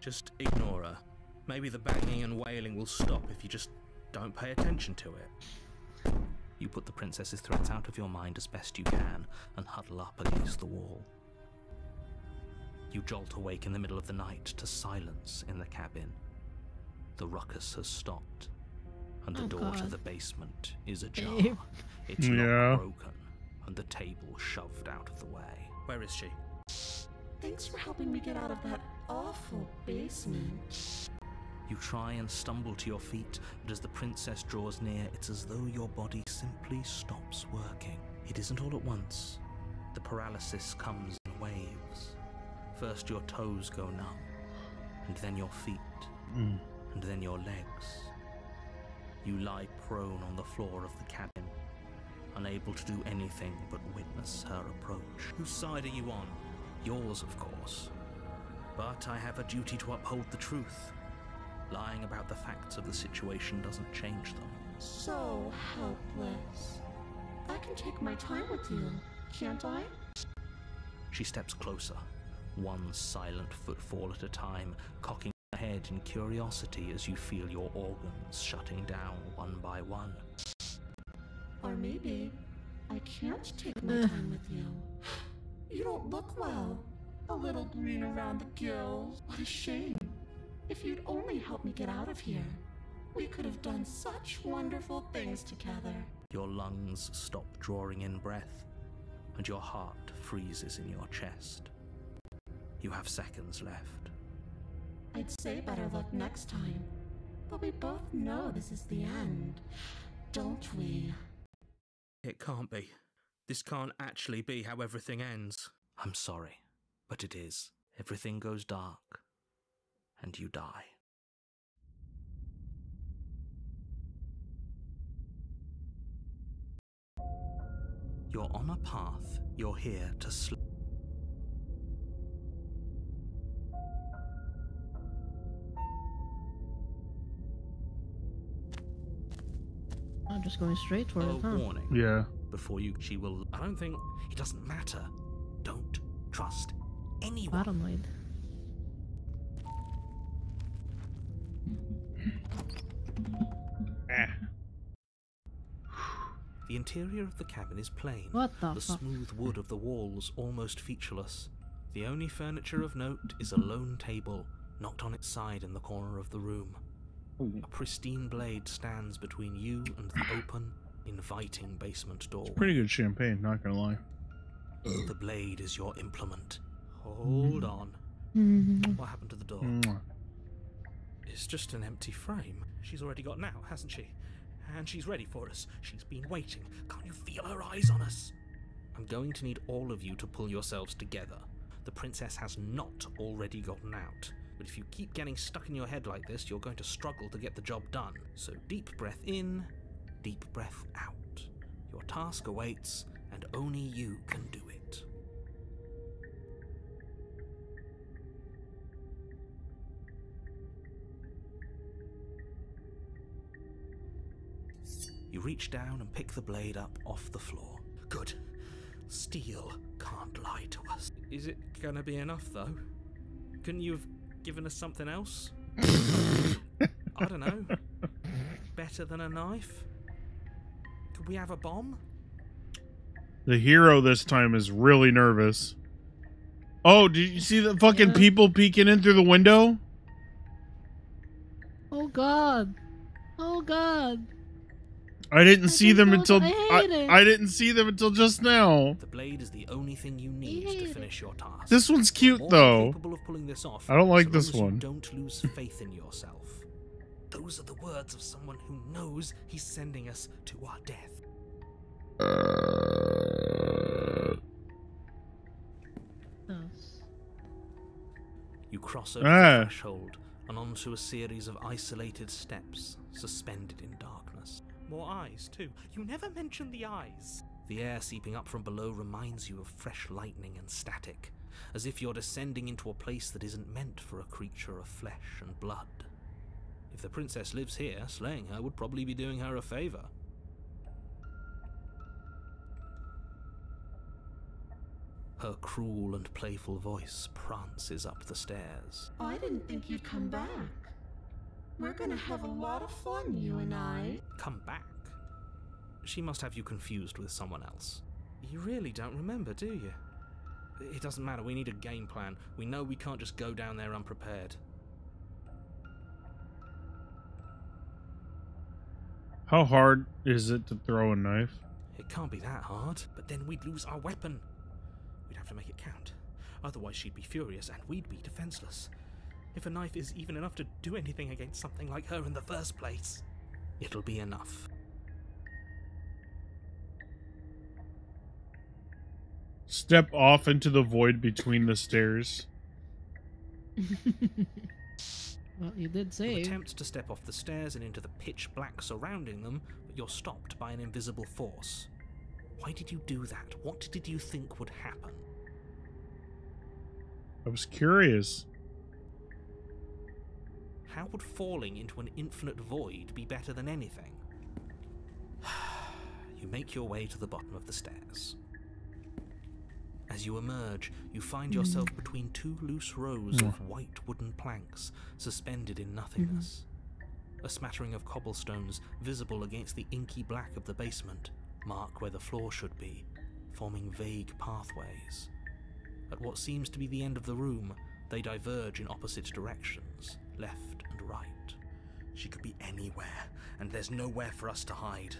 Just ignore her. Maybe the banging and wailing will stop if you just don't pay attention to it. You put the princess's threats out of your mind as best you can and huddle up against the wall. You jolt awake in the middle of the night to silence in the cabin. The ruckus has stopped, and the Oh, door to the basement is ajar. Babe. Its Yeah. lock broken, and the table shoved out of the way. Where is she? Thanks for helping me get out of that awful basement. You try and stumble to your feet, but as the princess draws near, it's as though your body simply stops working. It isn't all at once. The paralysis comes in waves. First your toes go numb, and then your feet, Mm. and then your legs. You lie prone on the floor of the cabin, unable to do anything but witness her approach. Whose side are you on? Yours, of course. But I have a duty to uphold the truth. Lying about the facts of the situation doesn't change them. So helpless. I can take my time with you, can't I? She steps closer, one silent footfall at a time, cocking her head in curiosity as you feel your organs shutting down one by one. Or maybe I can't take my time with you. You don't look well. A little green around the gills. What a shame. If you'd only helped me get out of here, we could have done such wonderful things together. Your lungs stop drawing in breath, and your heart freezes in your chest. You have seconds left. I'd say better luck next time. But we both know this is the end, don't we? It can't be. This can't actually be how everything ends. I'm sorry, but it is. Everything goes dark, and you die. You're on a path. You're here to sleep. I'm just going straight for A it, huh? warning. Yeah. Before you, she will. I don't think. It doesn't matter. Don't trust anyone. Paranoid. Eh. The interior of the cabin is plain. What the The fuck? smooth wood of the walls almost featureless. The only furniture of note is a lone table, knocked on its side in the corner of the room. A pristine blade stands between you and the open, inviting basement door. Pretty good champagne, not gonna lie. The blade is your implement. Hold on. Mhm. What happened to the door? It's just an empty frame. She's already got now, hasn't she? And she's ready for us. She's been waiting. Can't you feel her eyes on us? I'm going to need all of you to pull yourselves together. The princess has not already gotten out. But if you keep getting stuck in your head like this, you're going to struggle to get the job done. So deep breath in, deep breath out. Your task awaits, and only you can do You reach down and pick the blade up off the floor. Good. Steel can't lie to us. Is it gonna be enough, though? Couldn't you have given us something else? I don't know. Better than a knife? Could we have a bomb? The hero this time is really nervous. Oh, did you see the fucking Yeah. people peeking in through the window? Oh god. Oh god. I didn't I see them until. I I. I didn't see them until just now. The blade is the only thing you need to finish your task. This one's cute though. of pulling this off, I don't like so this one. Don't lose faith in yourself. Those are the words of someone who knows he's sending us to our death. Yes. You cross over Ah. the threshold and onto a series of isolated steps suspended in darkness. More eyes, too. You never mention the eyes. The air seeping up from below reminds you of fresh lightning and static, as if you're descending into a place that isn't meant for a creature of flesh and blood. If the princess lives here, slaying her would probably be doing her a favor. Her cruel and playful voice prances up the stairs. I didn't think you'd come back. We're gonna have a lot of fun, you and I. Come back? She must have you confused with someone else. You really don't remember, do you? It doesn't matter, we need a game plan. We know we can't just go down there unprepared. How hard is it to throw a knife? It can't be that hard, but then we'd lose our weapon. We'd have to make it count. Otherwise, she'd be furious and we'd be defenseless. If a knife is even enough to do anything against something like her in the first place, it'll be enough. Step off into the void between the stairs. well, you did You say. attempt to step off the stairs and into the pitch black surrounding them, but you're stopped by an invisible force. Why did you do that? What did you think would happen? I was curious. How would falling into an infinite void be better than anything? you make your way to the bottom of the stairs. As you emerge, you find hmm. yourself between two loose rows of white wooden planks suspended in nothingness. Mm-hmm. A smattering of cobblestones visible against the inky black of the basement mark where the floor should be, forming vague pathways. At what seems to be the end of the room, they diverge in opposite directions, left and right. She could be anywhere, and there's nowhere for us to hide.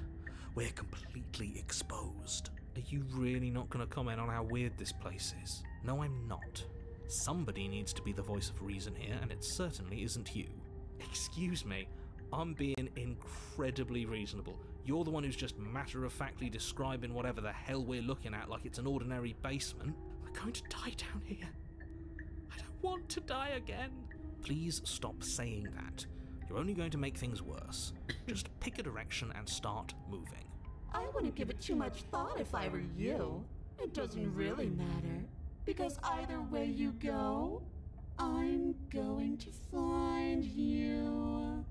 We're completely exposed. Are you really not going to comment on how weird this place is? No, I'm not. Somebody needs to be the voice of reason here, and it certainly isn't you. Excuse me, I'm being incredibly reasonable. You're the one who's just matter of factly describing whatever the hell we're looking at like it's an ordinary basement. We're going to die down here. I don't want to die again. Please stop saying that. You're only going to make things worse. Just pick a direction and start moving. I wouldn't give it too much thought if I were you. It doesn't really matter. Because either way you go, I'm going to find you.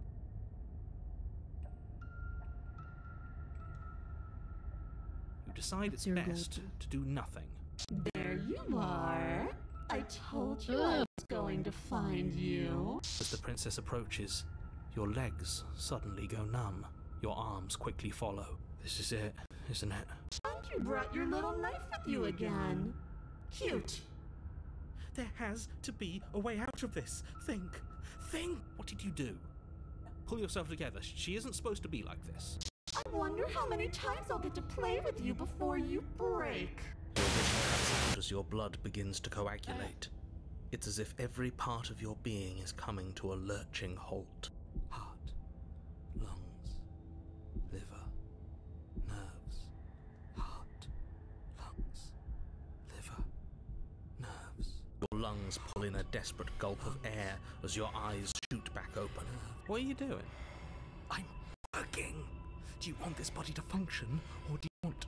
You decide it's best to do nothing. There you are. I told you Ugh. Was going to find you. As the princess approaches, your legs suddenly go numb. Your arms quickly follow. This is it, isn't it? And you brought your little knife with you again. Cute. There has to be a way out of this. Think. Think. What did you do? Pull yourself together. She isn't supposed to be like this. I wonder how many times I'll get to play with you before you break. Your vision cuts out as your blood begins to coagulate. It's as if every part of your being is coming to a lurching halt. Heart, lungs, liver, nerves. Heart, lungs, liver, nerves. Your lungs pull in a desperate gulp of air as your eyes shoot back open. What are you doing? I'm working. Do you want this body to function, or do you want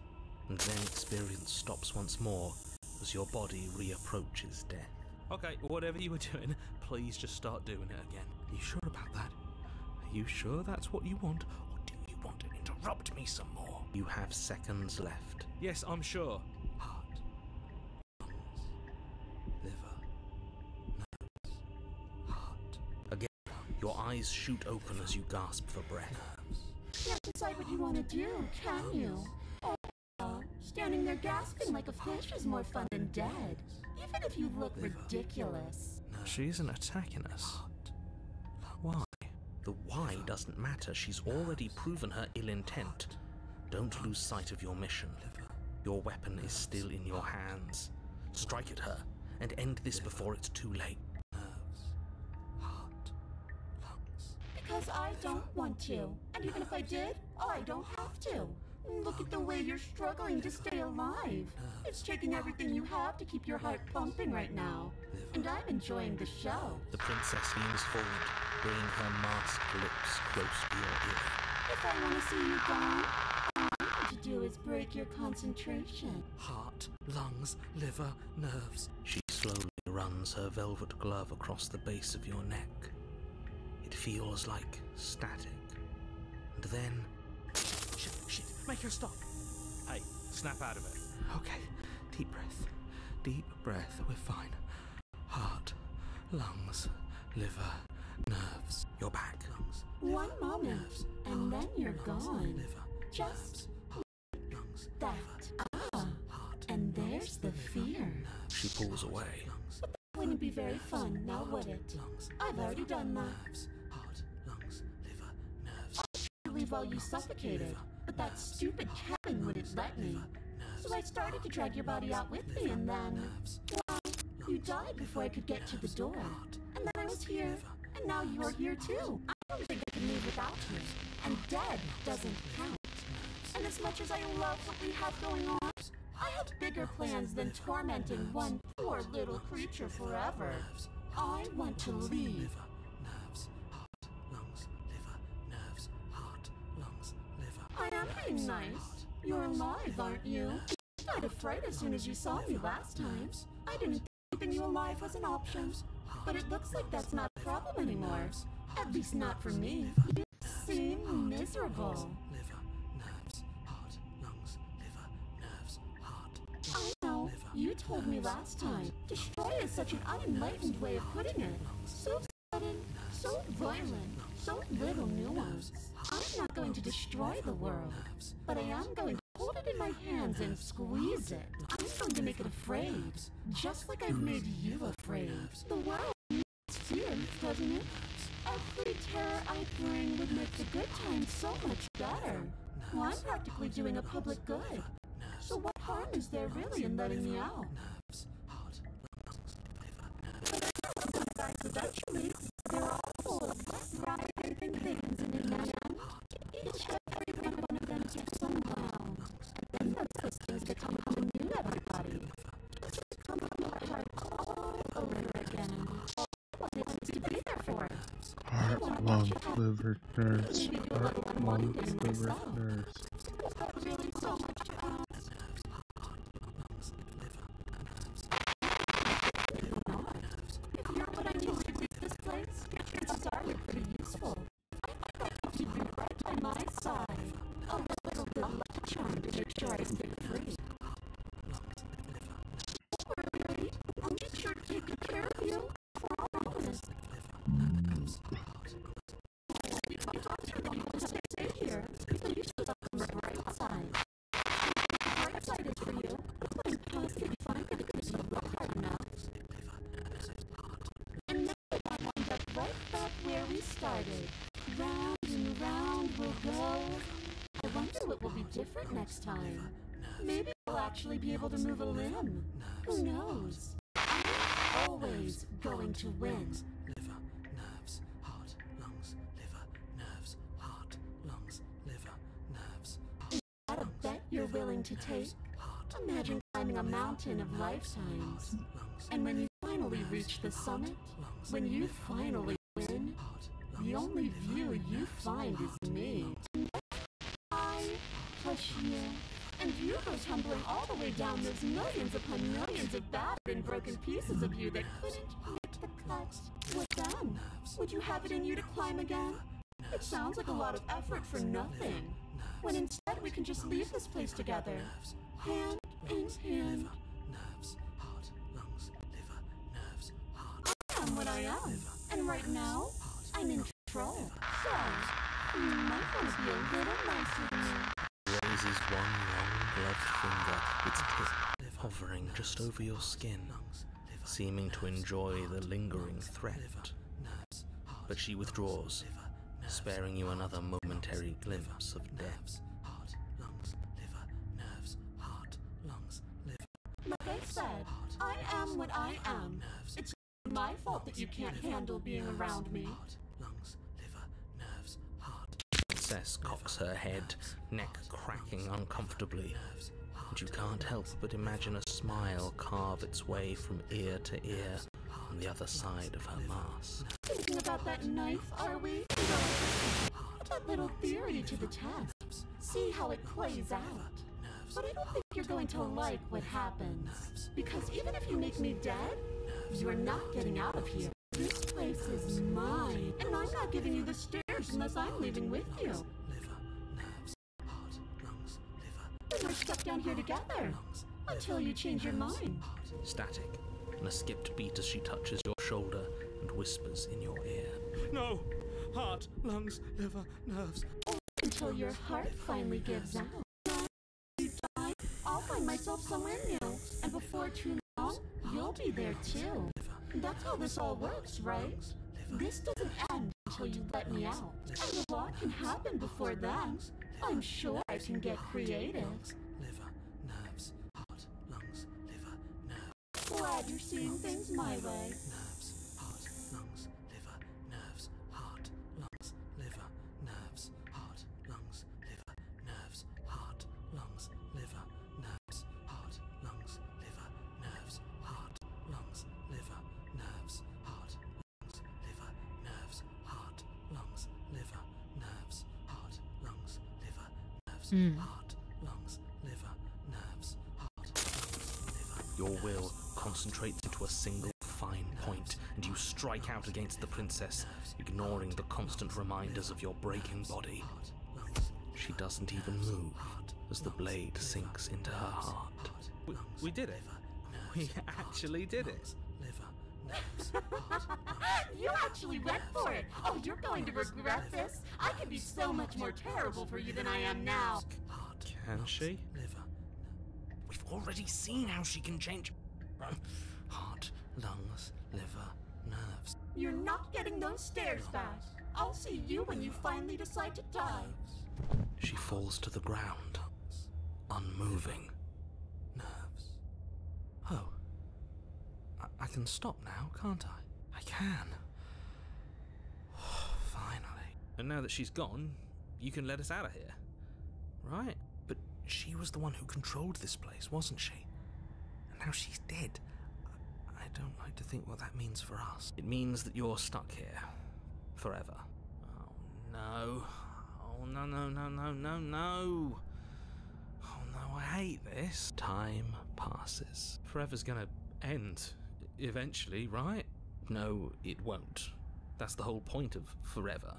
and then experience stops once more as your body reapproaches death. Okay, whatever you were doing, please just start doing it again. Are you sure about that? Are you sure that's what you want, or do you want to interrupt me some more? You have seconds left. Yes, I'm sure. Heart, lungs, liver, nerves, heart. Again, lungs, eyes shoot open as you gasp for breath. Can't decide what you want to do, can you? Oh, standing there gasping like a fish is more fun than dead. Even if you look ridiculous. She isn't attacking us. Why? The why doesn't matter. She's already proven her ill intent. Don't lose sight of your mission. Your weapon is still in your hands. Strike at her and end this before it's too late. Because I don't want to. And even if I did, I don't have to. Look at the way you're struggling to stay alive. It's taking everything you have to keep your heart pumping right now. And I'm enjoying the show. The princess leans forward, bringing her masked lips close to your ear. If I want to see you gone, all I need to do is break your concentration. Heart, lungs, liver, nerves. She slowly runs her velvet glove across the base of your neck. It feels like static. And then. Shit, shit, make her stop. Hey, snap out of it. Okay, deep breath. Deep breath, we're fine. Heart, lungs, liver, nerves. You're back. Lungs, One moment, and then you're gone. liver, Just lungs, that. Ah, heart. and there's the fear. She pulls away. lungs Wouldn't be very fun, now would it? Lungs, I've already done that. nerves, heart, lungs, liver, nerves. To leave while you suffocated, but that stupid cabin wouldn't let me. So I started to drag your body out with me, and then, well, you died before I could get to the door. And then I was here, and now you're here too. I don't think I can live without you. And dead doesn't count. And as much as I love what we have going on, I have bigger plans than tormenting one poor little creature forever. I want to leave. I am being nice. You're alive, aren't you? Of fright as soon as you saw me last time. I didn't think keeping you alive was an option. But it looks like that's not a problem anymore. At least not for me. You seem miserable. Liver, nerves, heart, lungs, liver, nerves, heart. I know. You told me last time. Destroy is such an unenlightened way of putting it. So sudden, so violent, so little nuance. I'm not going to destroy the world, but I am going to hold it in my hands and squeeze it. I'm going to make it afraid, just like I've made you afraid. The world needs fear, doesn't it? Every terror I bring would make the good times so much better. Well, I'm practically doing a public good. So what harm is there really in letting me out? Eventually. All I to be there for it. Heart, lungs, liver, nerves. Heart, lungs, liver, nerves. Is that really so much to ask? If you're what I need to leave this place, are pretty useful. I keep you right by my side. A little bit of luck charm to make sure I stay different next time. Maybe we'll actually be able to move a limb. Who knows? I'm always going to win. Liver, nerves, heart, lungs, liver, nerves, heart, lungs, liver, nerves, At a bet you're willing to take. Imagine climbing a mountain of lifetimes. And when you finally reach the summit, when you finally win, the only view you find is me. I push you, and you go tumbling all the way down those millions upon millions of battered and broken pieces of you that couldn't make the cut. What then? Would you have it in you to climb again? It sounds like a lot of effort for nothing. When instead we can just leave this place together, hand in hand. nerves, heart, lungs, liver, nerves, heart. I am what I am, and right now, I'm in control. So, Raises one long gloved finger, its tip hovering just over your skin, seeming to enjoy the lingering threat. But she withdraws, sparing you another momentary glimpse of death. Like I said, I am what I am. It's my fault that you can't handle being around me. Princess cocks her head, neck cracking uncomfortably, and you can't help but imagine a smile carve its way from ear to ear on the other side of her mask. Thinking about that knife, are we? Put that little theory to the test. See how it plays out. But I don't think you're going to like what happens. Because even if you make me dead, you're not getting out of here. This place is mine, and I'm not giving you the stairs unless I'm leaving with you. And we're stuck down here together until you change your mind. Static, and a skipped beat as she touches your shoulder and whispers in your ear. No! Heart, lungs, liver, nerves. Until your heart finally gives out. You die, I'll find myself somewhere new, and before too long, you'll be there too. That's how this all works, right? This doesn't end until you let me out. And a lot can happen before then. I'm sure I can get creative. Liver, nerves, heart, lungs, liver, nerves, Glad you're seeing things my way. Mm. heart, lungs, liver, nerves, heart, lungs, liver. Your will concentrates into a single fine point, and you strike out against the princess, ignoring the constant reminders of your breaking body. She doesn't even move as the blade sinks into her heart. We, we did it. We actually did it. you actually went for it. Oh, you're going to regret this. I can be so much more terrible for you than I am now. Can she? Liver. We've already seen how she can change. Heart, lungs, liver, nerves. You're not getting those stairs back. I'll see you when you finally decide to die. She falls to the ground, unmoving. Nerves. Oh. I, I can stop now, can't I? I can. Finally. And now that she's gone, you can let us out of here. Right? But she was the one who controlled this place, wasn't she? And now she's dead. I, don't like to think what that means for us. It means that you're stuck here. Forever. Oh no. Oh no, no, no, no, no, no. Oh no, I hate this. Time passes. Forever's gonna end. Eventually, right? No, it won't. That's the whole point of forever.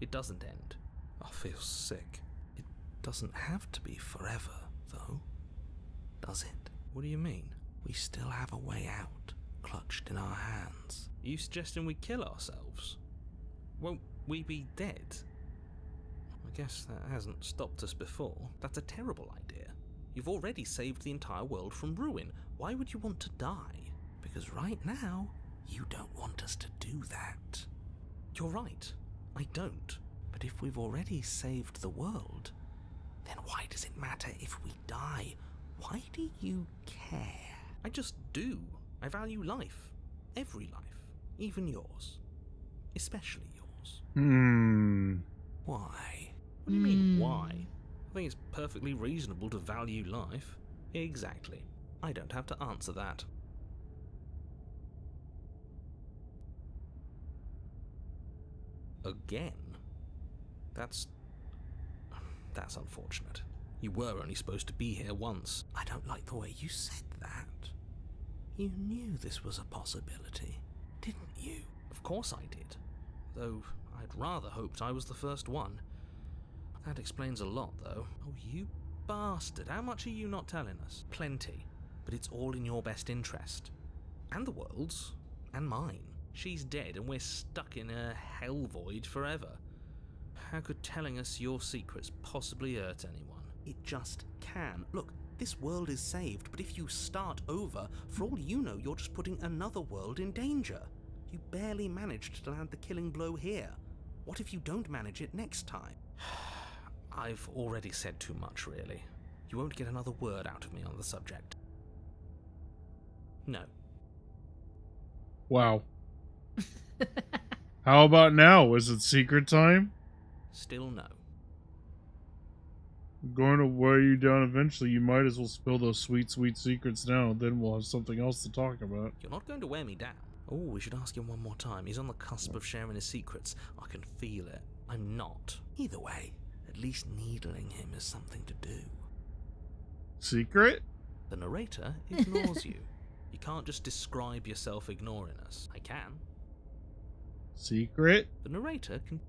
It doesn't end. I feel sick. It doesn't have to be forever, though. Does it? What do you mean? We still have a way out, clutched in our hands. Are you suggesting we kill ourselves? Won't we be dead? I guess that hasn't stopped us before. That's a terrible idea. You've already saved the entire world from ruin. Why would you want to die? Because right now, you don't want us to do that. You're right. I don't. But if we've already saved the world, then why does it matter if we die? Why do you care? I just do. I value life. Every life. Even yours. Especially yours. Hmm. Why? What do you mean, Hmm. why? I think it's perfectly reasonable to value life. Exactly. I don't have to answer that. Again? That's. That's unfortunate. You were only supposed to be here once. I don't like the way you said that. You knew this was a possibility, didn't you? Of course I did. Though I'd rather hoped I was the first one. That explains a lot, though. Oh, you bastard. How much are you not telling us? Plenty. But it's all in your best interest. And the world's. And mine. She's dead and we're stuck in a hell void forever. How could telling us your secrets possibly hurt anyone? It just can. Look, this world is saved, but if you start over, for all you know, you're just putting another world in danger. You barely managed to land the killing blow here. What if you don't manage it next time? I've already said too much, really. You won't get another word out of me on the subject. No. Wow. How about now? Is it secret time? Still no. I'm going to wear you down eventually. You might as well spill those sweet, sweet secrets now. Then we'll have something else to talk about. You're not going to wear me down. Oh, we should ask him one more time. He's on the cusp of sharing his secrets. I can feel it. I'm not. Either way, at least needling him is something to do. Secret? The narrator ignores you. You can't just describe yourself ignoring us. I can. Secret? The narrator can.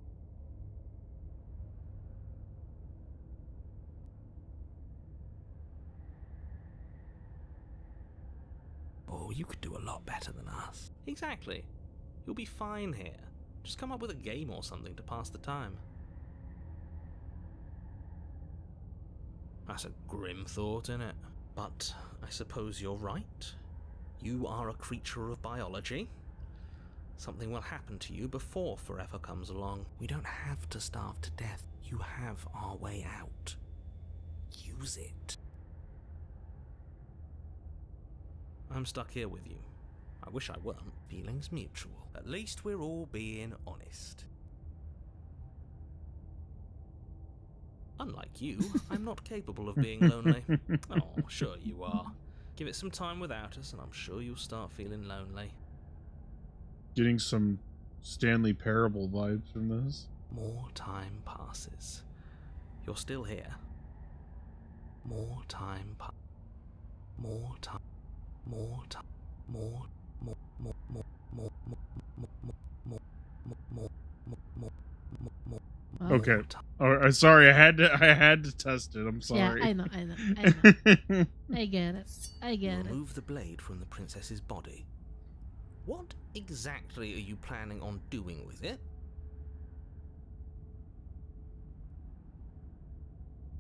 Oh, you could do a lot better than us. Exactly. You'll be fine here. Just come up with a game or something to pass the time. That's a grim thought, isn't it? But I suppose you're right. You are a creature of biology. Something will happen to you before forever comes along. We don't have to starve to death. You have our way out. Use it. I'm stuck here with you. I wish I weren't. Feelings mutual. At least we're all being honest. Unlike you, I'm not capable of being lonely. oh, sure you are. Give it some time without us, and I'm sure you'll start feeling lonely. Getting some Stanley Parable vibes from this. More time passes. You're still here. More time pa- More time. More time. More. More. More. More. More. More. More. More. More. More. More. More. More. More. Well, Okay. All right, sorry, I had to. I had to test it. I'm Yeah, sorry. I know, I know, I know. I get it. I You get it. remove the blade from the princess's body. What exactly are you planning on doing with it?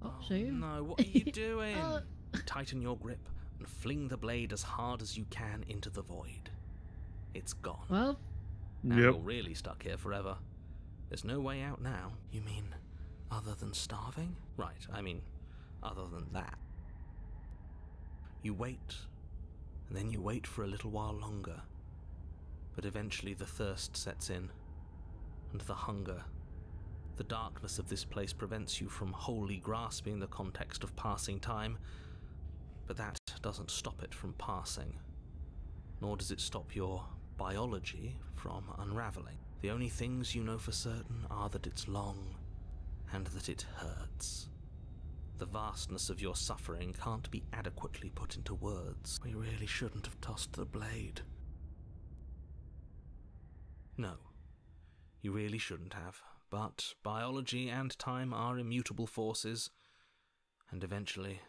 Oh, oh so you. No, what are you doing? Oh. Tighten your grip and fling the blade as hard as you can into the void. It's gone. Well, Now Yep. you're really stuck here forever. There's no way out now. You mean other than starving? Right, I mean other than that. You wait, and then you wait for a little while longer. But eventually the thirst sets in, and the hunger. The darkness of this place prevents you from wholly grasping the context of passing time, but that doesn't stop it from passing nor does it stop your biology from unraveling. The only things you know for certain are that it's long and that it hurts. The vastness of your suffering can't be adequately put into words. We really shouldn't have tossed the blade. No, you really shouldn't have. But biology and time are immutable forces, and eventually,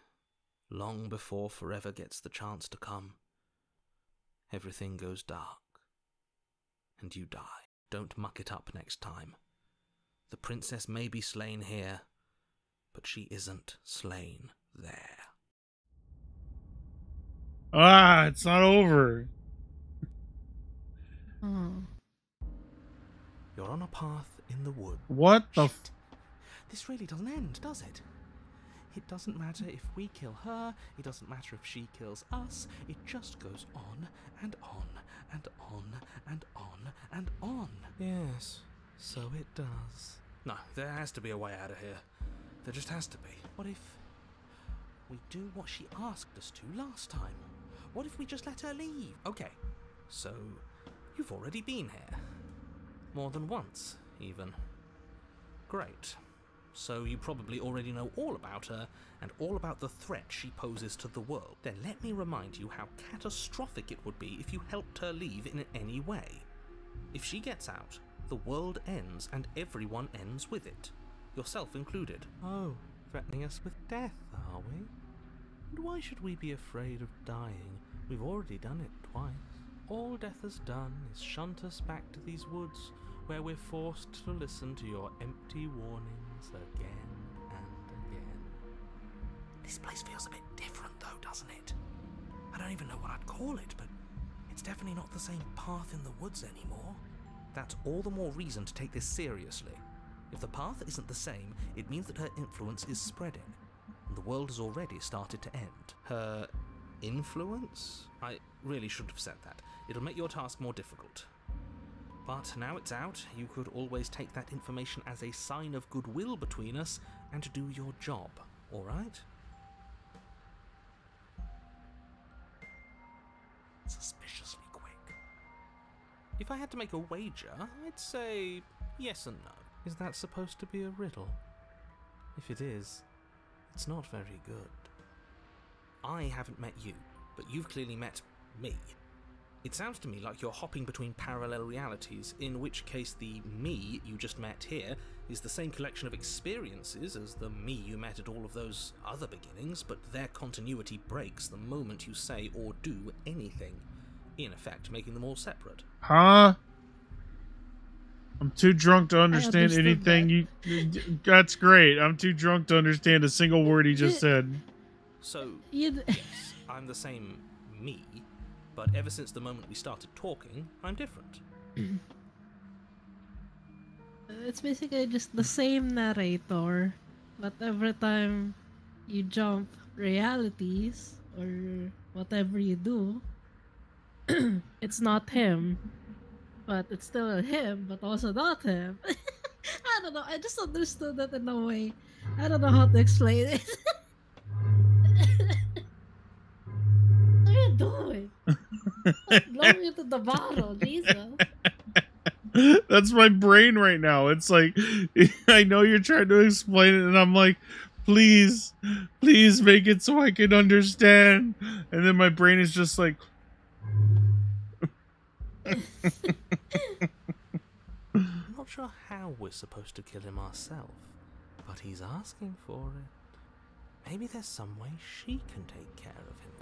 long before forever gets the chance to come, everything goes dark. And you die. Don't muck it up next time. The princess may be slain here, but she isn't slain there. ah, it's not over. oh. You're on a path in the wood. What the? Shit. This really doesn't end, does it? It doesn't matter if we kill her, it doesn't matter if she kills us, it just goes on and on and on and on and on. Yes, so it does. No, there has to be a way out of here. There just has to be. What if we do what she asked us to last time? What if we just let her leave? Okay, so you've already been here. More than once, even. Great. So you probably already know all about her and all about the threat she poses to the world. Then let me remind you how catastrophic it would be if you helped her leave in any way. If she gets out, the world ends and everyone ends with it, yourself included. Oh, threatening us with death, are we? And why should we be afraid of dying? We've already done it twice. All death has done is shunt us back to these woods where we're forced to listen to your empty warnings again and again. This place feels a bit different, though, doesn't it? I don't even know what I'd call it, but it's definitely not the same path in the woods anymore. That's all the more reason to take this seriously. If the path isn't the same, it means that her influence is spreading, and the world has already started to end. Her influence? I really should have said that. It'll make your task more difficult. But now it's out, you could always take that information as a sign of goodwill between us and do your job, alright? Suspiciously quick. If I had to make a wager, I'd say yes and no. Is that supposed to be a riddle? If it is, it's not very good. I haven't met you, but you've clearly met me. It sounds to me like you're hopping between parallel realities, in which case the me you just met here is the same collection of experiences as the me you met at all of those other beginnings, but their continuity breaks the moment you say or do anything, in effect making them all separate. Huh? I'm too drunk to understand understood anything you. That's great. I'm too drunk to understand a single word he just said. So, yes, I'm the same me, but ever since the moment we started talking, I'm different. Uh, it's basically just the same narrator, but every time you jump realities or whatever you do, it's not him, but it's still him, but also not him. I don't know. I just understood that in a way. I don't know how to explain it. Blow me into the bottle, Jesus. That's my brain right now. It's like I know you're trying to explain it, and I'm like, please, please make it so I can understand. And then my brain is just like, I'm not sure how we're supposed to kill him ourselves, but he's asking for it. Maybe there's some way she can take care of him for us.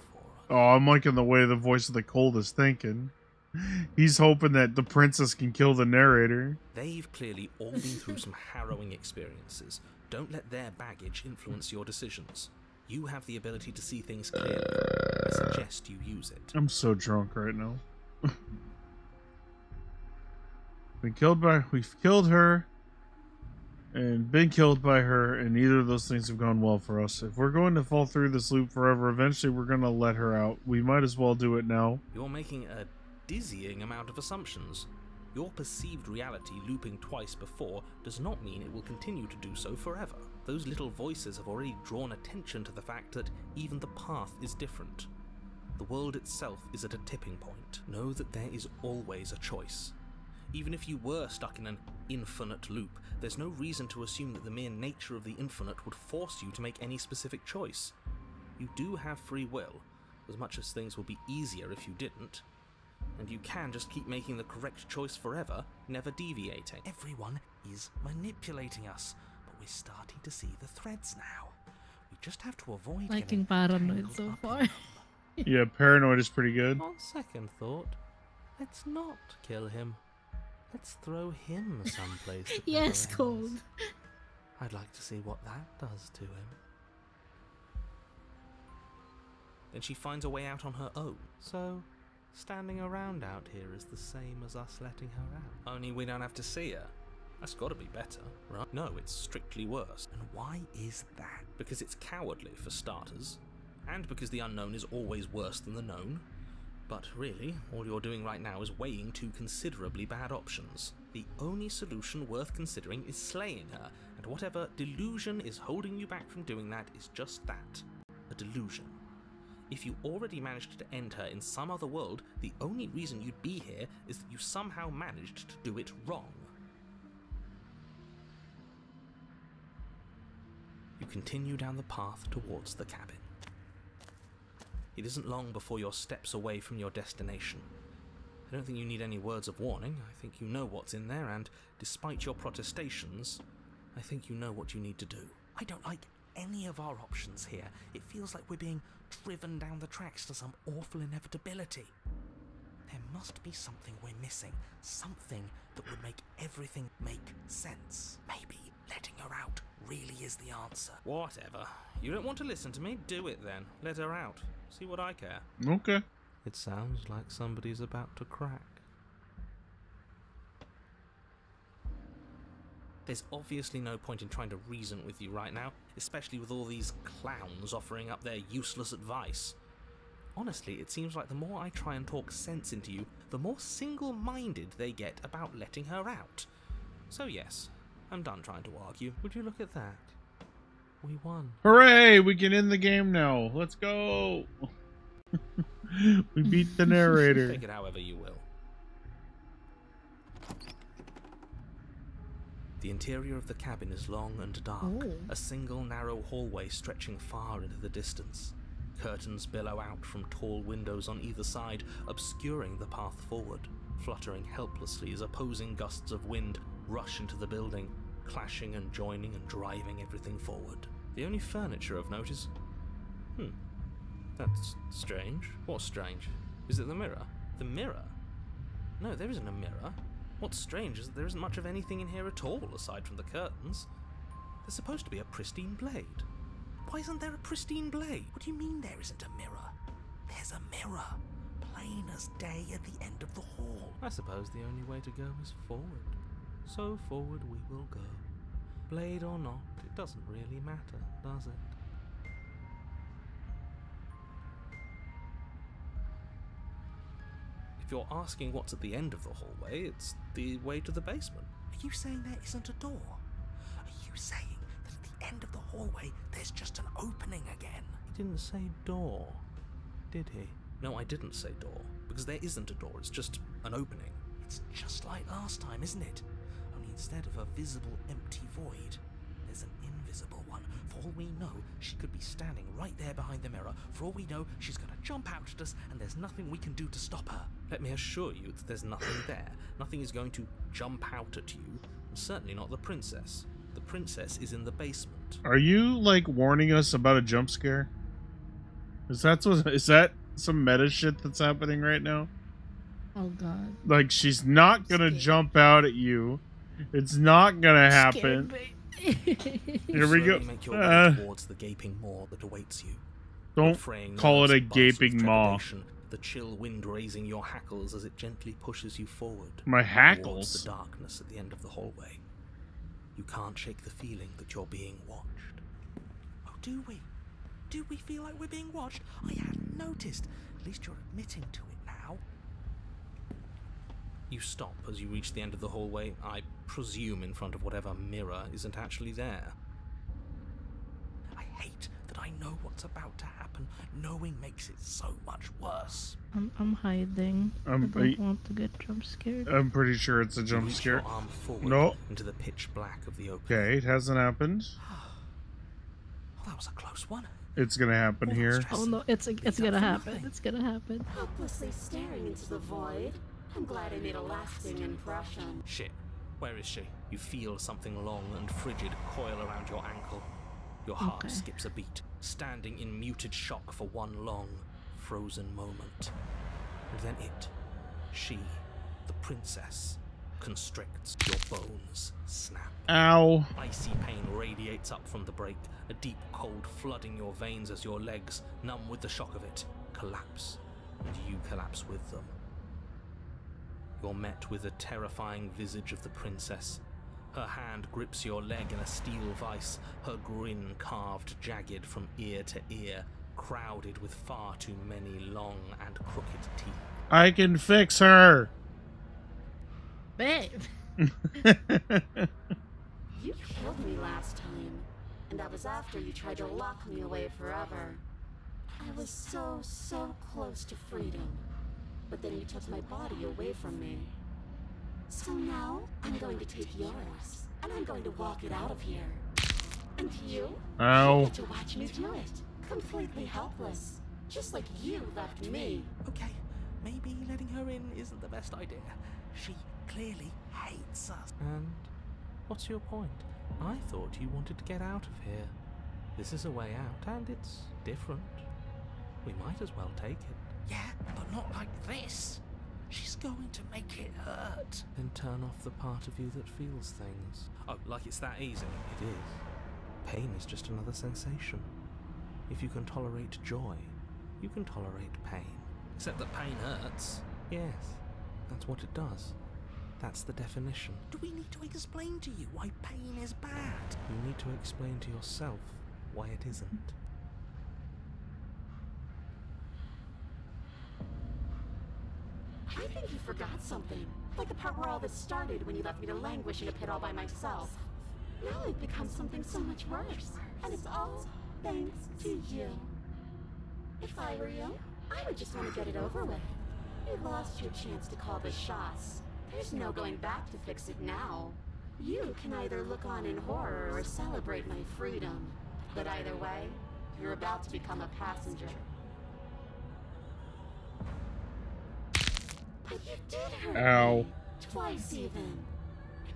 Oh, I'm liking the way the voice of the cold is thinking. He's hoping that the princess can kill the narrator. They've clearly all been through some harrowing experiences. Don't let their baggage influence your decisions. You have the ability to see things clearly. I suggest you use it. I'm so drunk right now. been killed by we've killed her and been killed by her and neither of those things have gone well for us. If we're going to fall through this loop forever, eventually we're going to let her out. We might as well do it now. You're making a dizzying amount of assumptions. Your perceived reality looping twice before does not mean it will continue to do so forever. Those little voices have already drawn attention to the fact that even the path is different. The world itself is at a tipping point. Know that there is always a choice. Even if you were stuck in an infinite loop, there's no reason to assume that the mere nature of the infinite would force you to make any specific choice. You do have free will, as much as things would be easier if you didn't. And you can just keep making the correct choice forever, never deviating. Everyone is manipulating us, but we're starting to see the threads now. We just have to avoid Liking getting paranoid so up far. Yeah, paranoid is pretty good. On second thought, let's not kill him. Let's throw him someplace. yes, cold. I'd like to see what that does to him. Then she finds a way out on her own. So, standing around out here is the same as us letting her out. Only we don't have to see her. That's gotta be better, right? No, it's strictly worse. And why is that? Because it's cowardly, for starters, and because the unknown is always worse than the known. But really, all you're doing right now is weighing two considerably bad options. The only solution worth considering is slaying her, and whatever delusion is holding you back from doing that is just that a delusion. If you already managed to end her in some other world, the only reason you'd be here is that you somehow managed to do it wrong. You continue down the path towards the cabin. It isn't long before you're steps away from your destination. I don't think you need any words of warning. I think you know what's in there, and despite your protestations, I think you know what you need to do. I don't like any of our options here. It feels like we're being driven down the tracks to some awful inevitability. There must be something we're missing. Something that would make everything make sense. Maybe letting her out really is the answer. Whatever. You don't want to listen to me? Do it then. Let her out. See what I care. Okay. It sounds like somebody's about to crack. There's obviously no point in trying to reason with you right now, especially with all these clowns offering up their useless advice. Honestly, it seems like the more I try and talk sense into you, the more single minded they get about letting her out. So, yes, I'm done trying to argue. Would you look at that? We won. Hooray! We can end the game now. Let's go. we beat the narrator. Take it however you will. The interior of the cabin is long and dark, Oh. a single narrow hallway stretching far into the distance. Curtains billow out from tall windows on either side, obscuring the path forward, fluttering helplessly as opposing gusts of wind rush into the building, clashing and joining and driving everything forward. The only furniture of note is. Hmm. That's strange. What's strange? Is it the mirror? The mirror? No, there isn't a mirror. What's strange is that there isn't much of anything in here at all aside from the curtains. There's supposed to be a pristine blade. Why isn't there a pristine blade? What do you mean there isn't a mirror? There's a mirror, plain as day at the end of the hall. I suppose the only way to go is forward. So forward we will go. Blade or not, it doesn't really matter, does it? If you're asking what's at the end of the hallway, it's the way to the basement. Are you saying there isn't a door? Are you saying that at the end of the hallway there's just an opening again? He didn't say door, did he? No, I didn't say door, because there isn't a door, it's just an opening. It's just like last time, isn't it? Only instead of a visible empty void, there's an invisible one. For all we know, she could be standing right there behind the mirror. For all we know, she's going to jump out at us, and there's nothing we can do to stop her. Let me assure you that there's nothing there. Nothing is going to jump out at you, and certainly not the princess. The princess is in the basement. Are you like warning us about a jump scare? Is that what, is that some meta shit that's happening right now? Oh god. Like she's not gonna jump out at you. It's not gonna happen. Here we go. Make your way Uh, towards the gaping maw that awaits you. don't Fraying call it a gaping maw. The chill wind raising your hackles as it gently pushes you forward. My hackles. the darkness at the end of the hallway. You can't shake the feeling that you're being watched. Oh, do we? Do we feel like we're being watched? I hadn't noticed. At least you're admitting to it now. You stop as you reach the end of the hallway, I presume in front of whatever mirror isn't actually there. I hate that I know what's about to happen. Knowing makes it so much worse. I'm, I'm hiding. Um, I I- don't want to get jump scared. I'm pretty sure it's a You jump reach scare. Your arm forward No. into the pitch black of the open. Okay, it hasn't happened. Oh, that was a close one. It's gonna happen Oh, here. stress. oh no, it's it's It's gonna happen. nothing. It's gonna happen. Helplessly staring into the void. I'm glad I made a lasting impression. Shit. Where is she? You feel something long and frigid coil around your ankle. Your heart Okay. skips a beat, standing in muted shock for one long, frozen moment. And then it, she, the princess, constricts your bones, snap. Ow. Icy pain radiates up from the break, a deep cold flooding your veins as your legs, numb with the shock of it, collapse, and you collapse with them. You're met with the terrifying visage of the princess. Her hand grips your leg in a steel vice, her grin carved jagged from ear to ear, crowded with far too many long and crooked teeth. I can fix her. Babe. You killed me last time, and that was after you tried to lock me away forever. I was so, so close to freedom, but then you took my body away from me. So now, I'm going to take yours, and I'm going to walk it out of here. And you? You Ow. get to watch me do it, completely helpless, just like you left me. Okay, maybe letting her in isn't the best idea. She clearly hates us. And what's your point? I thought you wanted to get out of here. This is a way out, and it's different. We might as well take it. Yeah, but not like this. She's going to make it hurt. Then turn off the part of you that feels things. Oh, like it's that easy. It is. Pain is just another sensation. If you can tolerate joy, you can tolerate pain. Except that pain hurts. Yes, that's what it does. That's the definition. Do we need to explain to you why pain is bad? You need to explain to yourself why it isn't. I think you forgot something. Like the part where all this started when you left me to languish in a pit all by myself. Now I've become something so much worse. And it's all thanks to you. If I were you, I would just want to get it over with. You lost your chance to call the shots. There's no going back to fix it now. You can either look on in horror or celebrate my freedom. But either way, you're about to become a passenger. You did hurt Ow. me. Twice even.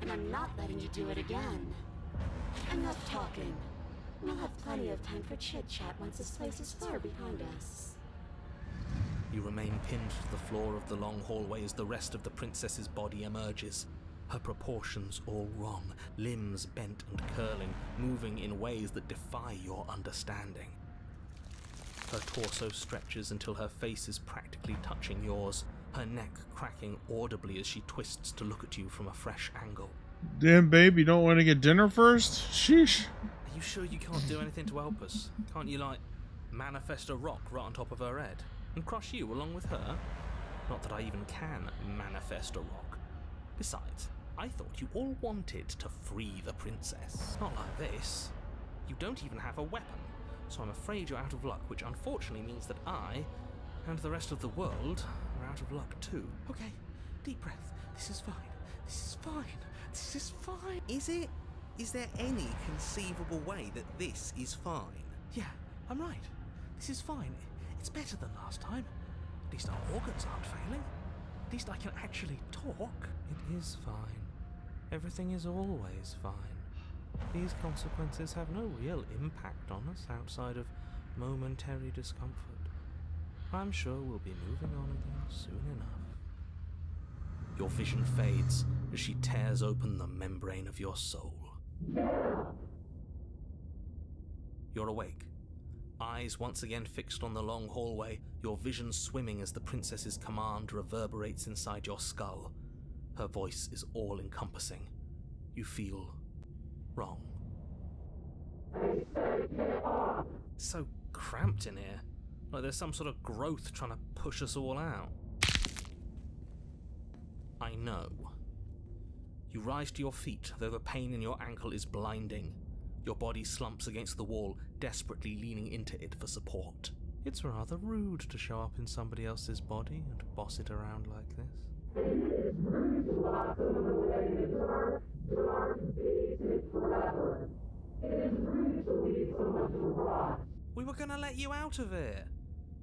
And I'm not letting you do it again. Enough talking. We'll have plenty of time for chit-chat once this place is far behind us. You remain pinned to the floor of the long hallway as the rest of the princess's body emerges. Her proportions all wrong, limbs bent and curling, moving in ways that defy your understanding. Her torso stretches until her face is practically touching yours, her neck cracking audibly as she twists to look at you from a fresh angle. Damn, babe, you don't want to get dinner first? Sheesh. Are you sure you can't do anything to help us? Can't you, like, manifest a rock right on top of her head? And crush you along with her? Not that I even can manifest a rock. Besides, I thought you all wanted to free the princess. Not like this. You don't even have a weapon, so I'm afraid you're out of luck, which unfortunately means that I, and the rest of the world, are out of luck too. Okay, deep breath. This is fine. This is fine. This is fine. Is it? Is there any conceivable way that this is fine? Yeah, I'm right. This is fine. It's better than last time. At least our organs aren't failing. At least I can actually talk. It is fine. Everything is always fine. These consequences have no real impact on us outside of momentary discomfort. I'm sure we'll be moving on again soon enough. Your vision fades as she tears open the membrane of your soul. You're awake. Eyes once again fixed on the long hallway, your vision swimming as the princess's command reverberates inside your skull. Her voice is all encompassing. You feel wrong. So cramped in here. Like there's some sort of growth trying to push us all out. I know. You rise to your feet, though the pain in your ankle is blinding. Your body slumps against the wall, desperately leaning into it for support. It's rather rude to show up in somebody else's body and boss it around like this. We were gonna let you out of here.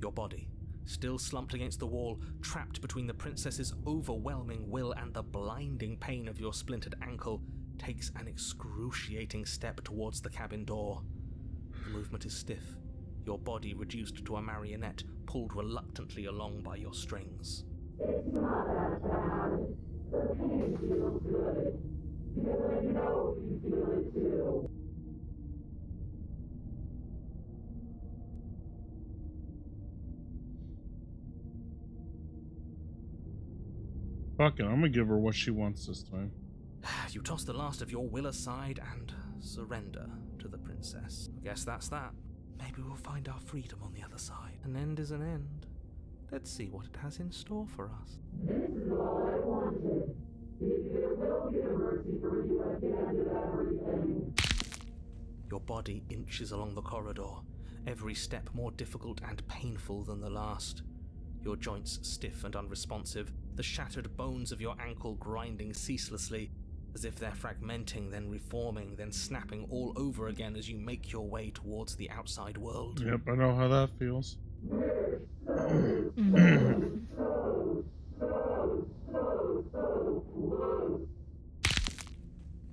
Your body, still slumped against the wall, trapped between the princess's overwhelming will and the blinding pain of your splintered ankle, takes an excruciating step towards the cabin door. The movement is stiff, your body reduced to a marionette, pulled reluctantly along by your strings. Fuck it, I'm gonna give her what she wants this time. You toss the last of your will aside and surrender to the princess. I guess that's that. Maybe we'll find our freedom on the other side. An end is an end. Let's see what it has in store for us. Your body inches along the corridor, every step more difficult and painful than the last. Your joints stiff and unresponsive, the shattered bones of your ankle grinding ceaselessly, as if they're fragmenting, then reforming, then snapping all over again as you make your way towards the outside world. Yep, I know how that feels.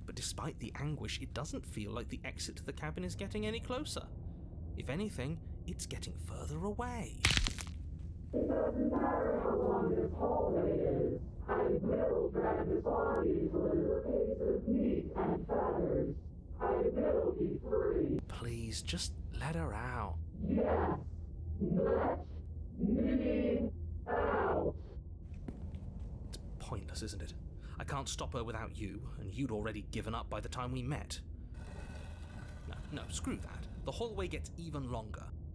But despite the anguish, it doesn't feel like the exit to the cabin is getting any closer. If anything, it's getting further away. Please, just let her out. Yes, let me out. It's pointless, isn't it? I can't stop her without you, and you'd already given up by the time we met. No, no, screw that. The hallway gets even longer.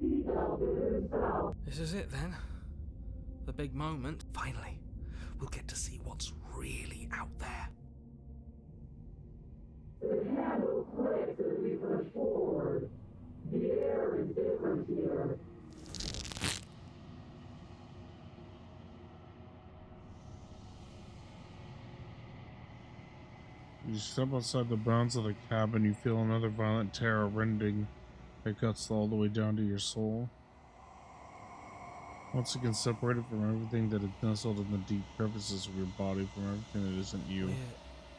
This is it then. The big moment. Finally, we'll get to see what's really out there. You step outside the bounds of the cabin, you feel another violent terror rending that cuts all the way down to your soul. Once again separated from everything that that is nestled in the deep crevices of your body, from everything that isn't you.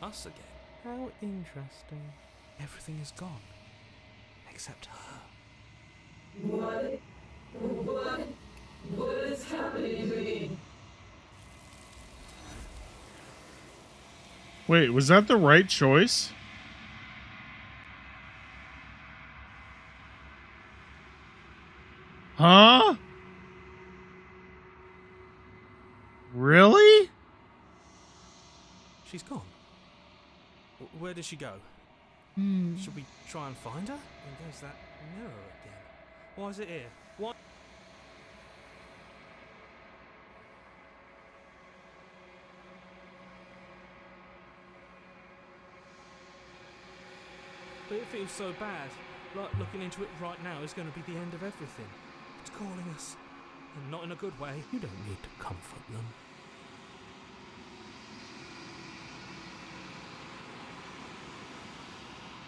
We're us again. How interesting. Everything is gone. Except her. What? What? What is happening to me? Wait, was that the right choice? Huh? Really? She's gone. Where did she go? Hmm. Should we try and find her? And there's that mirror again. Why is it here? Why? But it feels so bad. Like looking into it right now is going to be the end of everything. It's calling us. And not in a good way. You don't need to comfort them.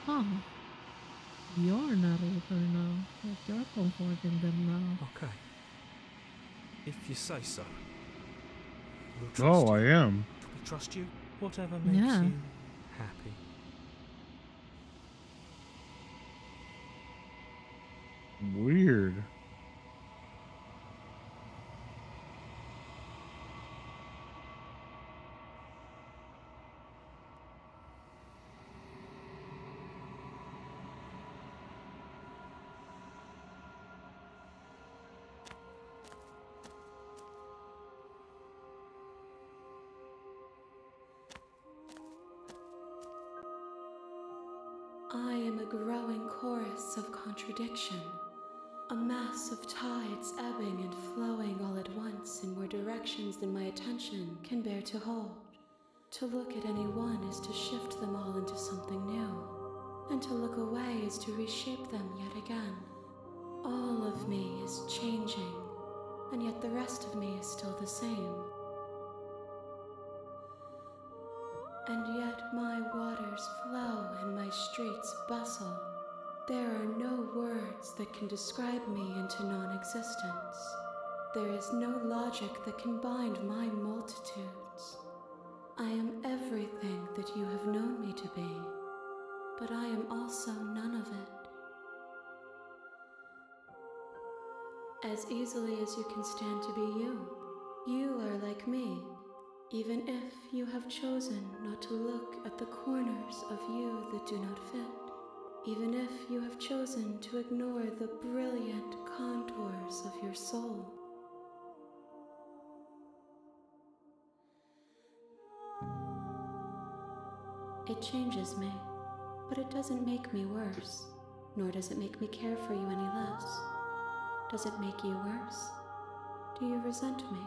Oh. You're not narrator now. You're comforting them now. Okay. If you say so. We'll trust Oh, you. I am. We trust you. Whatever makes Yeah. you happy. Weird. Growing chorus of contradiction, a mass of tides ebbing and flowing all at once in more directions than my attention can bear to hold. To look at any one is to shift them all into something new, and to look away is to reshape them yet again. All of me is changing, and yet the rest of me is still the same. And yet my waters flow and my streets bustle. There are no words that can describe me into non existence. There is no logic that can bind my multitudes. I am everything that you have known me to be, but I am also none of it. As easily as you can stand to be you, you are like me, even if you have chosen not to look at the corners of you that do not fit, even if you have chosen to ignore the brilliant contours of your soul. It changes me, but it doesn't make me worse, nor does it make me care for you any less. Does it make you worse? Do you resent me?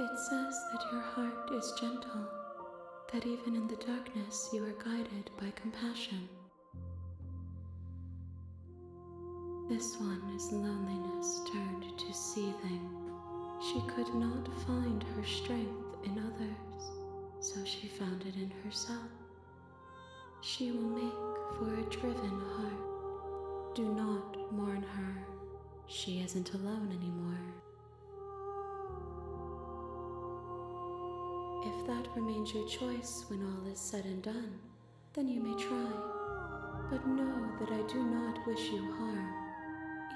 It says that your heart is gentle, that even in the darkness you are guided by compassion. This one is loneliness turned to seething. She could not find her strength in others, so she found it in herself. She will make for a driven heart. Do not mourn her. She isn't alone anymore. That remains your choice when all is said and done, then you may try. But know that I do not wish you harm,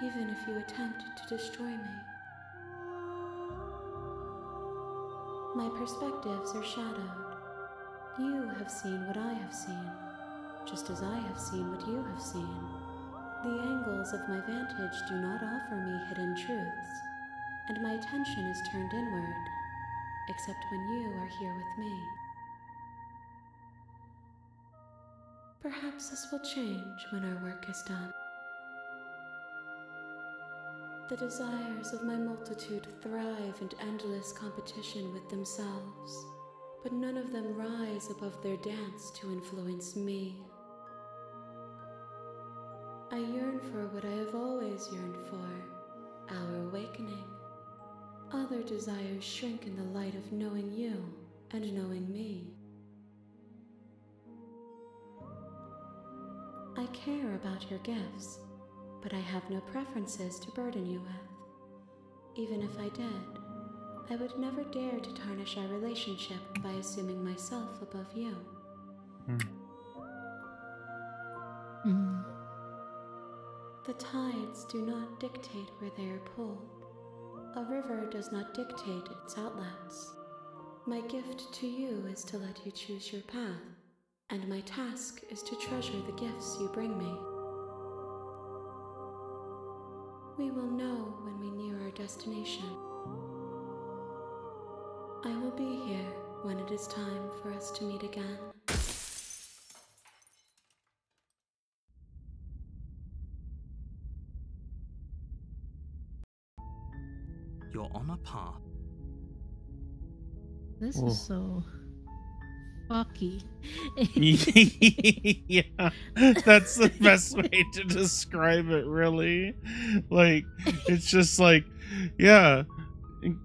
even if you attempt to destroy me. My perspectives are shadowed. You have seen what I have seen, just as I have seen what you have seen. The angles of my vantage do not offer me hidden truths, and my attention is turned inward, except when you are here with me. Perhaps this will change when our work is done. The desires of my multitude thrive in endless competition with themselves, but none of them rise above their dance to influence me. I yearn for what I have always yearned for our awakening. Other desires shrink in the light of knowing you and knowing me. I care about your gifts, but I have no preferences to burden you with. Even if I did, I would never dare to tarnish our relationship by assuming myself above you. Mm. The tides do not dictate where they are pulled. A river does not dictate its outlets. My gift to you is to let you choose your path, and my task is to treasure the gifts you bring me. We will know when we near our destination. I will be here when it is time for us to meet again. Path. This is so fucky. yeah, that's the best way to describe it, really. Like, it's just like, yeah,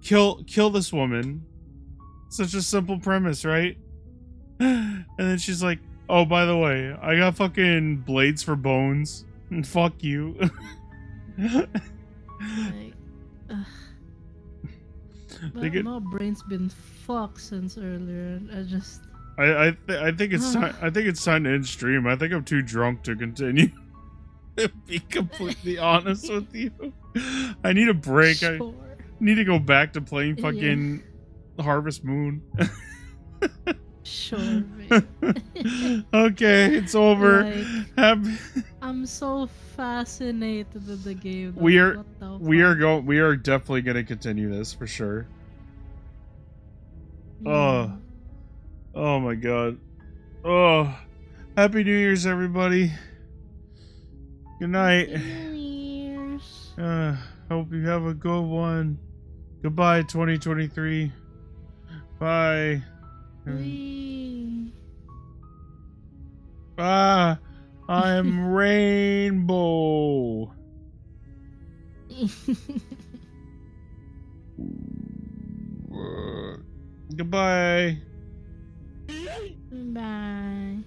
kill kill this woman. Such a simple premise, right? And then she's like, "Oh, by the way, I got fucking blades for bones. And fuck you." like, They get- my brain's been fucked since earlier. I just I I, th- I think it's time. I think it's time to end stream. I think I'm too drunk to continue. to be completely honest with you, I need a break. I need to go back to playing Yeah. fucking Harvest Moon. Sure. okay, it's over. Like, Have- I'm so fascinated with the game. though. We are- the we are going. We are definitely going to continue this for sure. Oh. Mm. Oh my god. Oh, happy New Year's, everybody. Good night. New Year's. Uh, hope you have a good one. Goodbye, 2023. Bye. Wee. Ah, I'm Rainbow. Uh, goodbye. Bye.